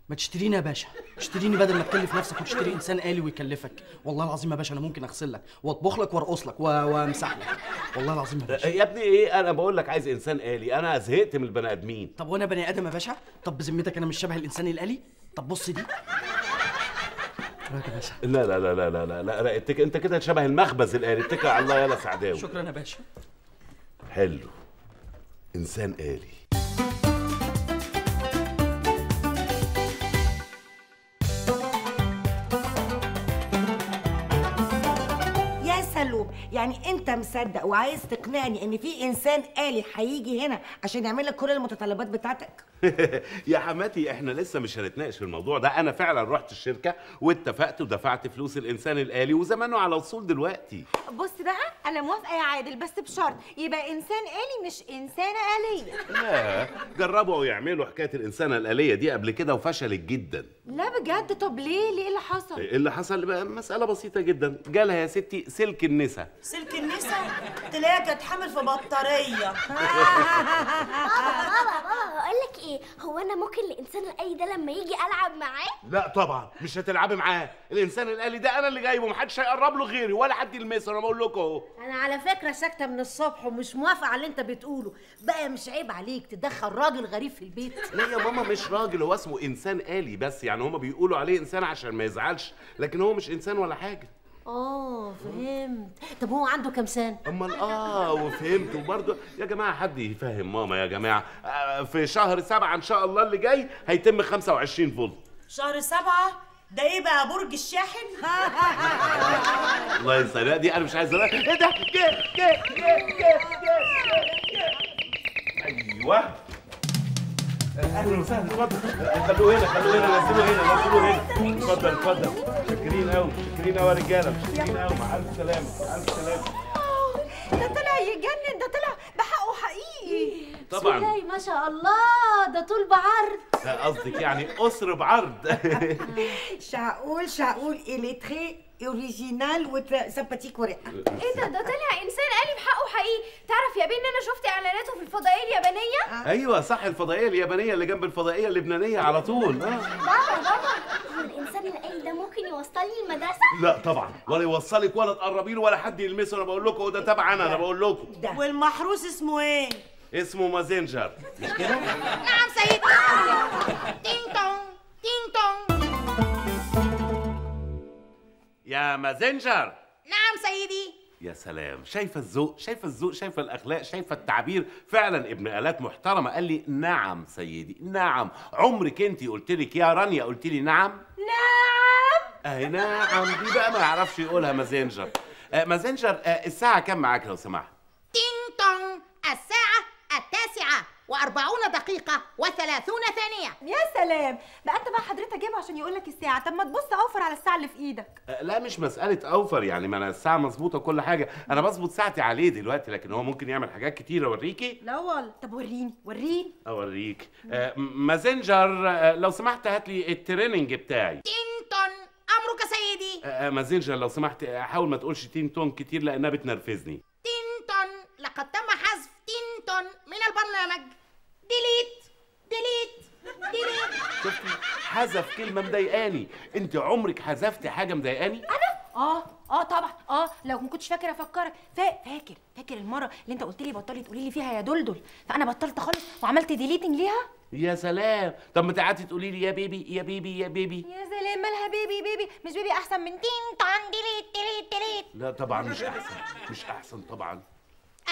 ما تشتريني يا باشا. اشتريني بدل ما تكلف نفسك وتشتري إنسان آلي ويكلفك. والله العظيم يا باشا أنا ممكن أغسل لك وأطبخ لك وأرقص لك وأمسح لك. والله العظيم يا باشا. يا ابني إيه؟ أنا بقول لك عايز إنسان آلي. أنا زهقت من البني آدمين. طب وأنا بني آدم يا باشا؟ طب بذمتك أنا مش شبه الإنسان الآلي؟ طب بص دي. باشا؟ لا لا لا لا لا لا, لا, لا اتك... أنت كده شبه المخبز الآلي. اتكل على الله يلا سعداوي شكرا يا باشا. حلو. إنسان آلي. يعني انت مصدق وعايز تقنعني ان في انسان آلي هيجي هنا عشان يعمل لك كل المتطلبات بتاعتك؟ [laughs] يا حماتي إحنا لسه مش هنتناقش في الموضوع ده. أنا فعلا رحت الشركة واتفقت ودفعت فلوس الإنسان الآلي وزمانه على وصول دلوقتي. بص بقى أنا موافقة يا عادل بس بشرط يبقى إنسان آلي مش إنسانة آلية. [laughs] لا جربوا يعملوا حكاية الإنسانة الآلية دي قبل كده وفشلت جدا. لا بجد؟ طب ليه؟ ليه اللي حصل؟ اللي حصل بقى مسألة بسيطة جدا. جالها يا ستي سلك النسا سلك النسا تلاقيها كانت حامل في بطارية. بابا بابا بابا بقول لك إيه؟ هو أنا ممكن الإنسان الآلي ده لما يجي ألعب معاه؟ لا طبعا مش هتلعبي معاه. الإنسان الآلي ده أنا اللي جايبه محدش هيقرب له غيري ولا حد يلمسه أنا بقول لكم أهو. أنا على فكرة ساكتة من الصبح ومش موافقة على اللي أنت بتقوله. بقى مش عيب عليك تدخل راجل غريب في البيت. لا يا ماما مش راجل هو اسمه إنسان آلي بس يعني هما بيقولوا عليه إنسان عشان ما يزعلش لكن هو مش إنسان ولا حاجة. آه فهمت. طب هو عنده كام سنة؟ أمال آه وفهمت. وبرضه يا جماعة حد يفهم ماما يا جماعة آه، في شهر سبعة إن شاء الله اللي جاي هيتم 25 فولت. شهر سبعة؟ ده إيه بقى برج الشاحن؟ [laughs] الله ينسى لا دي أنا مش عايز. إيه ده؟ جه جه جه جه جه. أيوه. أهلا وسهلا اتفضل خلوه هنا خلوه هنا نزلوه هنا نزلوه هنا اتفضل اتفضل شاكرين قوي شاكرين قوي يا رجاله شاكرين قوي مع الف سلامه مع الف سلامه ده طلع يجنن ده طلع بحق وحقيقي طبعاً. بسم الله ما شاء الله ده طول بعرض ده قصدك يعني قصر بعرض شعقول شعقول إلي تري اوريجينال وسمباتيك ورقه إيه ده ده طلع إنسان آلي بحق وحقيقي. تعرف يا بيه ان أنا شفت إعلاناته في الفضائية اليابانية؟ أيوه صح الفضائية اليابانية اللي جنب الفضائية اللبنانية على طول. آه. بابا بابا. هو الإنسان الآلي ده ممكن يوصلني المدرسة؟ لا طبعا. ولا يوصلك ولا تقربي له ولا حد يلمسه. أنا بقول لكم ده تبع أنا أنا بقول لكم. والمحروس اسمه إيه؟ اسمه مازنجر. مش كده نعم سيدي. تينج تونج تينج تونج يا مازنجر. نعم سيدي. يا سلام. شايفه الذوق شايفه الذوق شايفه الأخلاق شايفه التعبير؟ فعلا ابن آلات محترمة قال لي نعم سيدي نعم. عمرك أنت قلت لك يا رانيا قلت لي نعم؟ نعم. اهي نعم دي بقى ما يعرفش يقولها مازنجر. آه مازنجر آه الساعة كام معاك لو سمحت؟ تينج تونج الساعة التاسعة. وأربعون دقيقة وثلاثون ثانية. يا سلام! بقى أنت بقى حضرتك جايبه عشان يقول لك الساعة. طب ما تبص over على الساعة اللي في إيدك. آه لا مش مسألة over يعني ما أنا الساعة مظبوطة وكل حاجة. أنا بظبط ساعتي عليه دلوقتي لكن هو ممكن يعمل حاجات كتير أوريكي؟ لا والله. طب وريني وريني. أوريك. آه مازنجر آه لو سمحت هات لي ال training بتاعي. تينتون أمرك سيدي. آه، مازنجر لو سمحت حاول ما تقولش تين تون كتير لأنها بتنرفزني. تينتون لقد تم حذف تينتون من البرنامج. delete delete delete شفتي؟ حذف كلمة مضايقاني. انت عمرك حذفتي حاجة مضايقاني؟ آه آه طبعا. آه لو ما كنتش فاكر أفكرك. فا... فاكر فاكر المرة اللي انت قلت لي بطلي تقولي لي فيها يا دلدل. فأنا بطلت خالص وعملت deleting ليها؟ يا سلام. طب ما تعاتي تقولي لي يا baby يا baby يا baby. يا سلام مالها baby baby؟ مش baby أحسن من تينتون ديليت ديليت ديليت لا طبعا مش أحسن. مش أحسن طبعا.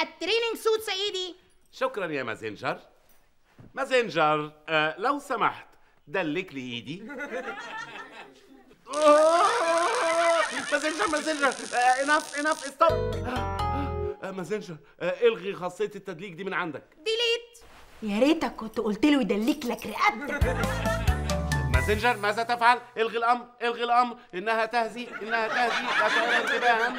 ال training suit سيدي شكرا يا مازنجر. مازنجر آه لو سمحت دلك لي إيدي. مازنجر مازنجر enough enough stop مازنجر آه إلغي خاصية التدليك دي من عندك. delete يا ريتك كنت قلت له يدلك لك رقبتك. مازنجر ماذا تفعل؟ إلغي الأمر إلغي الأمر. إنها تهزي إنها تهزي. لا انت بهتت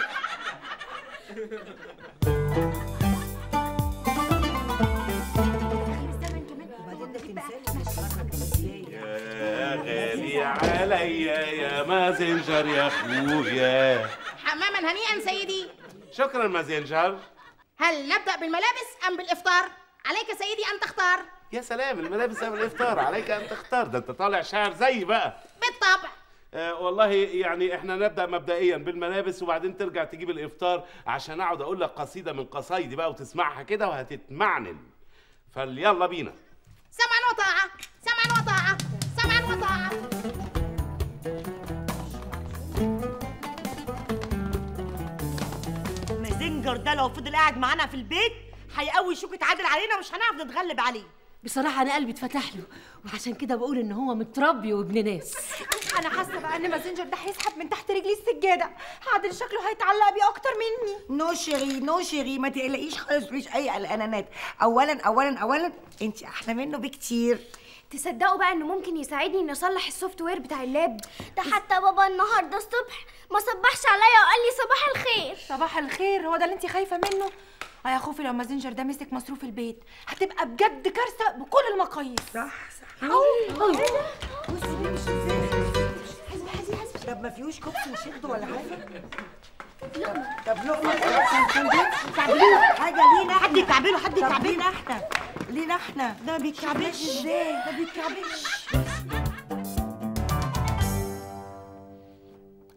عليا يا مازنجر يا اخويا حماما هنيئا سيدي. شكرا مازنجر. هل نبدأ بالملابس أم بالإفطار؟ عليك سيدي أن تختار. يا سلام الملابس قبل الإفطار؟ عليك أن تختار. ده أنت طالع شاعر زي بقى. بالطبع. آه والله يعني إحنا نبدأ مبدئيا بالملابس وبعدين ترجع تجيب الإفطار عشان أقعد أقول لك قصيدة من قصايدي بقى وتسمعها كده وهتتمعنن. فيلا بينا. سمعا ده لو فضل قاعد معانا في البيت هيقوي شوكة عادل علينا مش هنعرف نتغلب عليه. بصراحة أنا قلبي اتفتح له وعشان كده بقول إن هو متربي وابن ناس. أنا حاسة بقى إن مازنجر ده هيسحب من تحت رجلي السجادة. عادل شكله هيتعلق بيه أكتر مني. fr: non chérie non chérie ما تقلقيش خالص مفيش أي قلقانات. اولا اولا اولا انت أحلى منه بكتير. تصدقوا بقى إنه ممكن يساعدني إني أصلح ال software بتاع ال lab؟ ده حتى بابا النهارده الصبح ما صبحش عليا وقال لي صباح الخير. صباح الخير هو ده اللي انت خايفة منه؟ آه يا خوفي لو مازنجر ده مسك مصروف البيت هتبقى بجد كارثة بكل المقاييس. صح صح. بصي بيمشي إزاي طب ما فيهوش كوبس نشده ولا حاجة؟ طب لقمة. تعبلوه. حاجة لينا. حد يكعبله حد يكعبله لينا إحنا. لينا إحنا. ده ما بيتكعبلش إزاي ما بيتكعبلش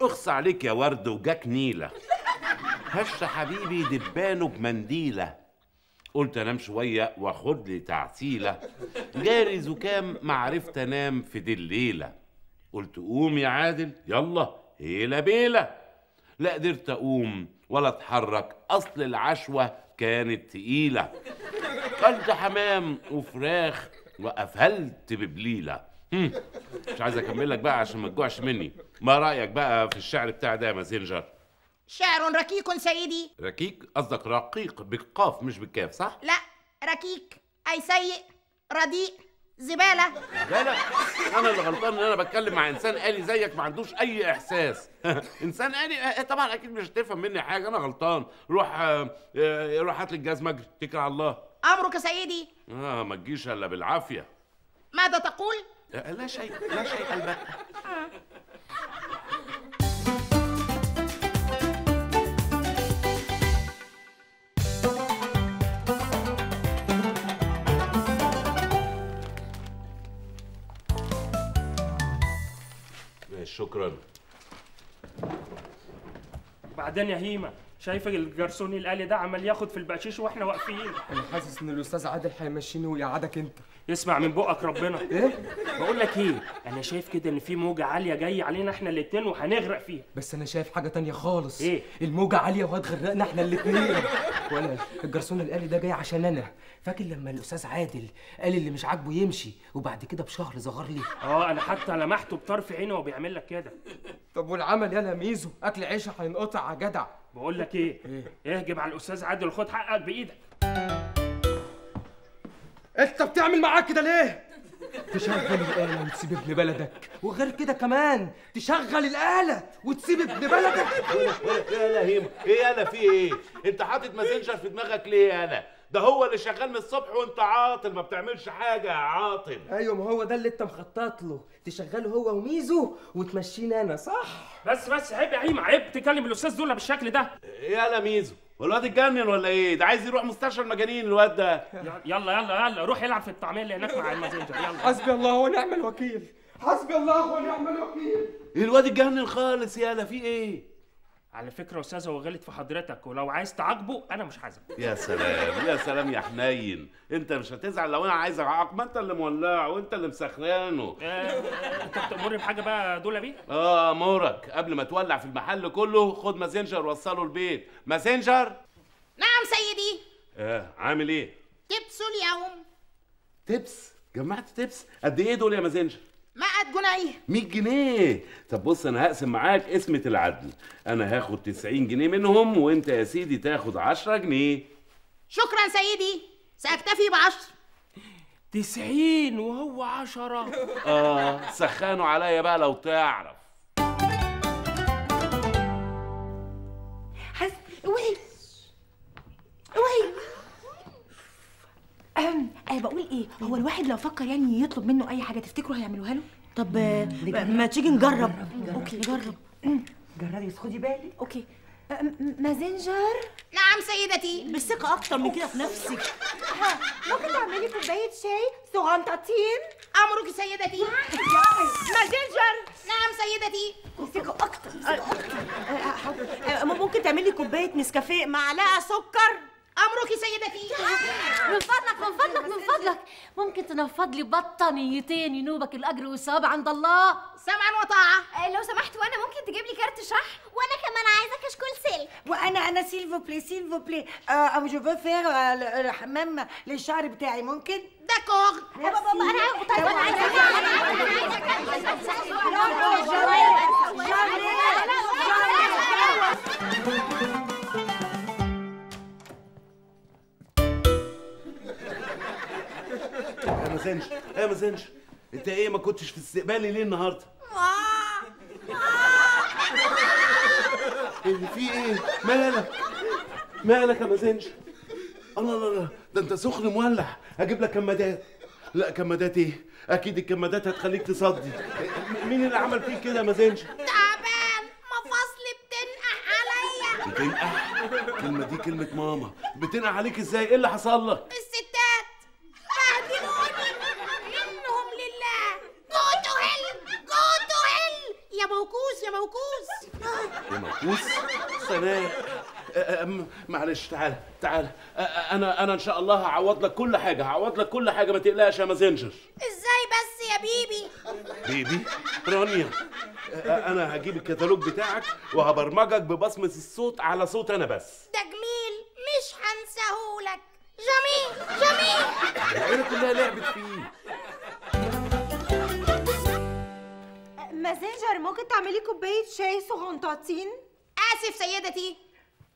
اخص عليك يا ورد وجاك نيلة. هش حبيبي دبانه بمنديلة. قلت انام شوية واخد لي تعسيلة. جاري زكام ما عرفت انام في دي الليلة. قلت قوم يا عادل يلا هيلا بيلا لا قدرت اقوم ولا اتحرك اصل العشوة كانت تقيلة. قلت حمام وفراخ وقفلت ببليلة. هم، مش عايز أكمل لك بقى عشان ما تجوعش مني. ما رأيك بقى في الشعر بتاعي ده يا مازنجر؟ شعر ركيك سيدي. ركيك قصدك رقيق بالقاف مش بالكاف صح؟ لا ركيك أي سيء رديء زبالة. لا لا أنا اللي غلطان إن أنا بتكلم مع إنسان آلي زيك ما عندوش أي إحساس. [laughs] إنسان آلي؟ آه، طبعا أكيد مش هتفهم مني حاجة أنا غلطان. روح آه، آه، روح هات لي الجزمه اجري اتكل على الله. أمرك سيدي. آه ما تجيش إلا بالعافية. ماذا تقول؟ لا شيء لا شيء البته ماشي شكرا. بعدين يا هيما. شايف الجرسون الآلي ده عمال ياخد في البقشيش وإحنا واقفين. أنا حاسس إن الأستاذ عادل هيمشيني ويقعدك أنت. اسمع من بقك ربنا. إيه؟ بقول لك إيه؟ أنا شايف كده إن في موجة عالية جاية علينا إحنا الاتنين وهنغرق فيها. بس أنا شايف حاجة تانية خالص. إيه؟ الموجة عالية وهتغرقنا إحنا الاتنين. وأنا الجرسون الآلي ده جاي عشان أنا. فاكر لما الأستاذ عادل قال اللي مش عاجبه يمشي وبعد كده بشهر صغر لي. آه أنا حتى لمحته بطرف عيني وهو بيعمل لك كده. طب والعمل يالا ميزو؟ أكل عيشه هينقطع يا جدع. بقول لك إيه؟ اهجم على الأستاذ عادل وخد حقك بإيدك. انت بتعمل معاك كده ليه؟ تشغل الآلة وتسيب ابن بلدك وغير كده كمان تشغل الآلة وتسيب ابن بلدك إيه يالا هيما إيه يالا في إيه؟ انت حاطط ماسنجر في دماغك ليه يالا ده هو اللي شغال من الصبح وانت عاطل ما بتعملش حاجة يا عاطل. أيوه ما هو ده اللي انت مخطط له. تشغله هو وميزو وتمشيني أنا صح؟ بس بس عيب يا هيما عيب تكلم الأستاذ دول بالشكل ده. يالا ميزو والواد اتجنن ولا إيه؟ ده عايز يروح مستشفى المجانين الواد ده. [laughs] يلا يلا يلا روح يلعب في الطعميه اللي هناك مع المازنجر يلا. حسبي الله ونعم الوكيل. حسبي الله ونعم الوكيل. الواد اتجنن خالص يالا في إيه؟ على فكرة يا أستاذ هو غلط في حضرتك ولو عايز تعاقبه أنا مش هزعل يا سلام يا سلام يا حنين. أنت مش هتزعل لو أنا عايز أعاقب. ما أنت اللي مولعه وأنت اللي مسخنانه. آه، انت بتأمرني بحاجة بقى دول بيه؟ آه أمورك. قبل ما تولع في المحل كله خد مازنجر وصله البيت. مازنجر؟ نعم سيدي. آه عامل إيه؟ tips اليوم. tips؟ جمعت tips؟ قد إيه دول يا مازنجر مائة جنيه. 100 جنيه. طب بص أنا هقسم معاك قسمة العدل. أنا هاخد 90 جنيه منهم وأنت يا سيدي تاخد 10 جنيه. شكرا سيدي. سأكتفي بعشر. تسعين وهو عشرة. [laughs] آه سخنوا عليا بقى لو تعرف. حس اوعي اوعي أم، أه بقول إيه هو الواحد لو فكر يعني يطلب منه أي حاجة تفتكروا هيعملوها له؟ طب ما تيجي نجرب. okay. نجرب. جربي خدي بالك. okay. م- مازنجر. نعم سيدتي. بالثقة أكتر من كده في نفسك. ممكن تعملي كوباية شاي صغنطتين أمرك سيدتي. مازنجر. نعم سيدتي. ثقه أكتر ثقة أكتر. آه، ممكن تعملي كوباية نسكافيه معلقة سكر؟ أمرك سيدتي من فضلك من فضلك من فضلك ممكن تنفض لي بطانيتين ينوبك الاجر والثواب عند الله سمعا وطاعة لو سمحت وأنا ممكن تجيب لي كارت شحن وأنا كمان عايزه كشكول سلك وأنا أنا سيلفو بلي سيلفو بلي أو جو فو فير الحمام للشعر بتاعي ممكن داكوغ بابا بابا أنا عايزه طيب أنا عايزه أنا يا مازنجر يا مازنجر انت إيه ما كنتش في استقبالي ليه النهارده. إيه [laughs] في إيه؟ مالك؟ مالك يا مازنجر الله الله الله. ده انت سخن مولع. أجيب لك كمادات. لا كمادات إيه؟ أكيد الكمادات هتخليك تصدي. مين اللي عمل فيك كده يا مازنجر تعبان. مفاصلي بتنقح عليا. بتنقح الكلمة دي كلمة ماما. بتنقح عليك إزاي؟ إيه اللي حصل لك الستات بهدلوني منهم لله go to hell go to hell يا موكوس يا موكوس يا موكوس سلام. أ- أم- معلش تعال تعال. أ- أ- أنا أنا إن شاء الله هعوض لك كل حاجة هعوض لك كل حاجة ما تقلقش يا مازنجر. إزاي بس يا baby؟ baby؟ رانيا أنا هجيب الكتالوج بتاعك وهبرمجك ببصمة الصوت على صوت أنا بس. ده جميل مش هنساهولك. جميل جميل. العيلة كلها لعبت فيه. مازنجر ممكن تعملي كوباية شاي صغنطاطين آسف سيدتي.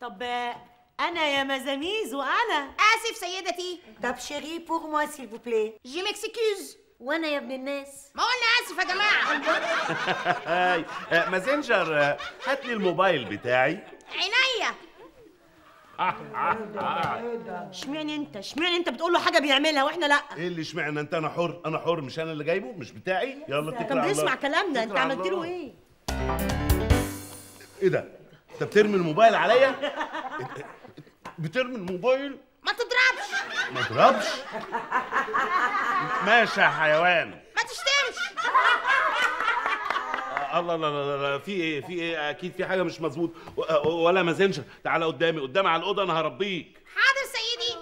طب آه، أنا يا مزاميز وأنا. آسف سيدتي. طب chérie pour moi s'il vous plaît je m'excuse وأنا يا ابن الناس. ما قلنا آسف يا جماعة. hi [laughs] أ، مازنجر هات لي الموبايل بتاعي. عينيا. [laughs] اشمعنى انت؟ اشمعنى انت بتقول له حاجة بيعملها وإحنا لا؟ إيه اللي اشمعنى انت؟ أنا حر أنا حر مش أنا اللي جايبه؟ مش بتاعي؟ يلا اتكل على الله. كلامنا. انت اتكل على عملت له. إيه؟ إيه ده؟ انت بترمي الموبايل عليا؟ بترمي الموبايل؟ ما تضربش. ما تضربش؟ ماشي يا حيوان. ما تشتمش. الله لا لا لا في إيه؟ في إيه؟ أكيد في حاجة مش مظبوط ولا مازنجر تعالى قدامي قدامي على الأوضة أنا هربيك. حاضر سيدي.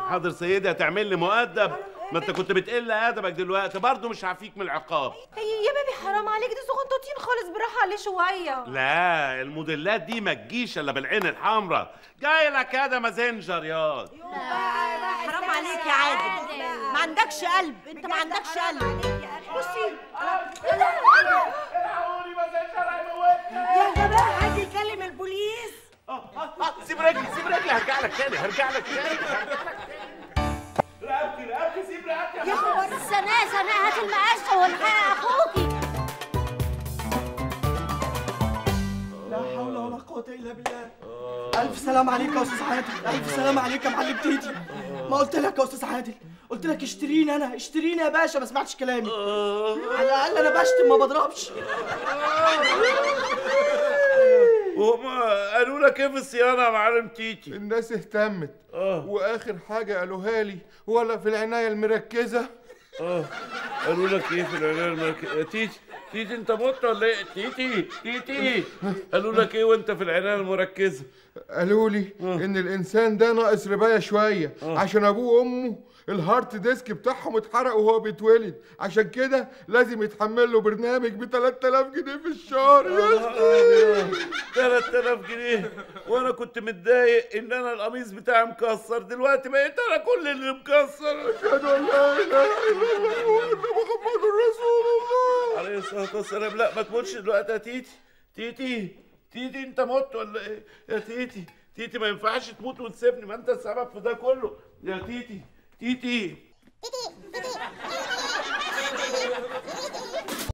حاضر سيدي هتعمل لي مؤدب. ما انت كنت بتقل ادبك دلوقتي برضه مش هعفيك من العقاب. يا بيبي حرام عليك دي صغنطوطين خالص براحة عليه شوية. لا الموديلات دي ما تجيش إلا بالعين الحمراء. جاي لك يا ده مازنجر ياض حرام عليك يا عادل. ما عندكش قلب انت ما عندكش قلب. بصي. يا جماعة حد يكلم البوليس. سيب رجلي سيب رجلي هرجع لك تاني هرجع لك تاني. رقبتي رقبتي سيب رقبتي يا خبر سناء سناء هات المقشه والحق أخوكي. لا حول ولا قوة إلا بالله. ألف سلام عليك يا أستاذ عادل. ألف سلام عليك يا معلم تيتي. ما قلت لك يا أستاذ عادل. قلت لك اشتريني أنا اشتريني يا باشا ما سمعتش كلامي. على الأقل أنا بشتم ما بضربش. [laughs] وهما قالوا لك إيه في الصيانة يا معلم تيتي؟ الناس اهتمت. وآخر حاجة قالوها لي ولا في العناية المركزة؟ آه. قالوا لك إيه في العناية المركزيه تيتي تيتي أنت مت ولا إيه تيتي تيتي. قالوا لك إيه وأنت في العناية المركزة؟ قالوا لي إن الإنسان ده ناقص رباية شوية عشان أبوه وأمه ال hard disk بتاعهم اتحرق وهو بيتولد. عشان كده لازم يتحمل له برنامج ب 3000 جنيه في الشهر. يا أختي 3000 جنيه. وأنا كنت متضايق إن أنا القميص بتاعي مكسر. دلوقتي بقيت أنا كل اللي مكسر. أشهد أن لا إله إلا الله وأن محمد رسول الله. عليه الصلاة والسلام. لا ما تموتش دلوقتي يا تيتي. تيتي تيتي أنت مت ولا إيه؟ يا تيتي تيتي ما ينفعش تموت وتسيبني. ما أنت السبب في ده كله. يا تيتي. تيتي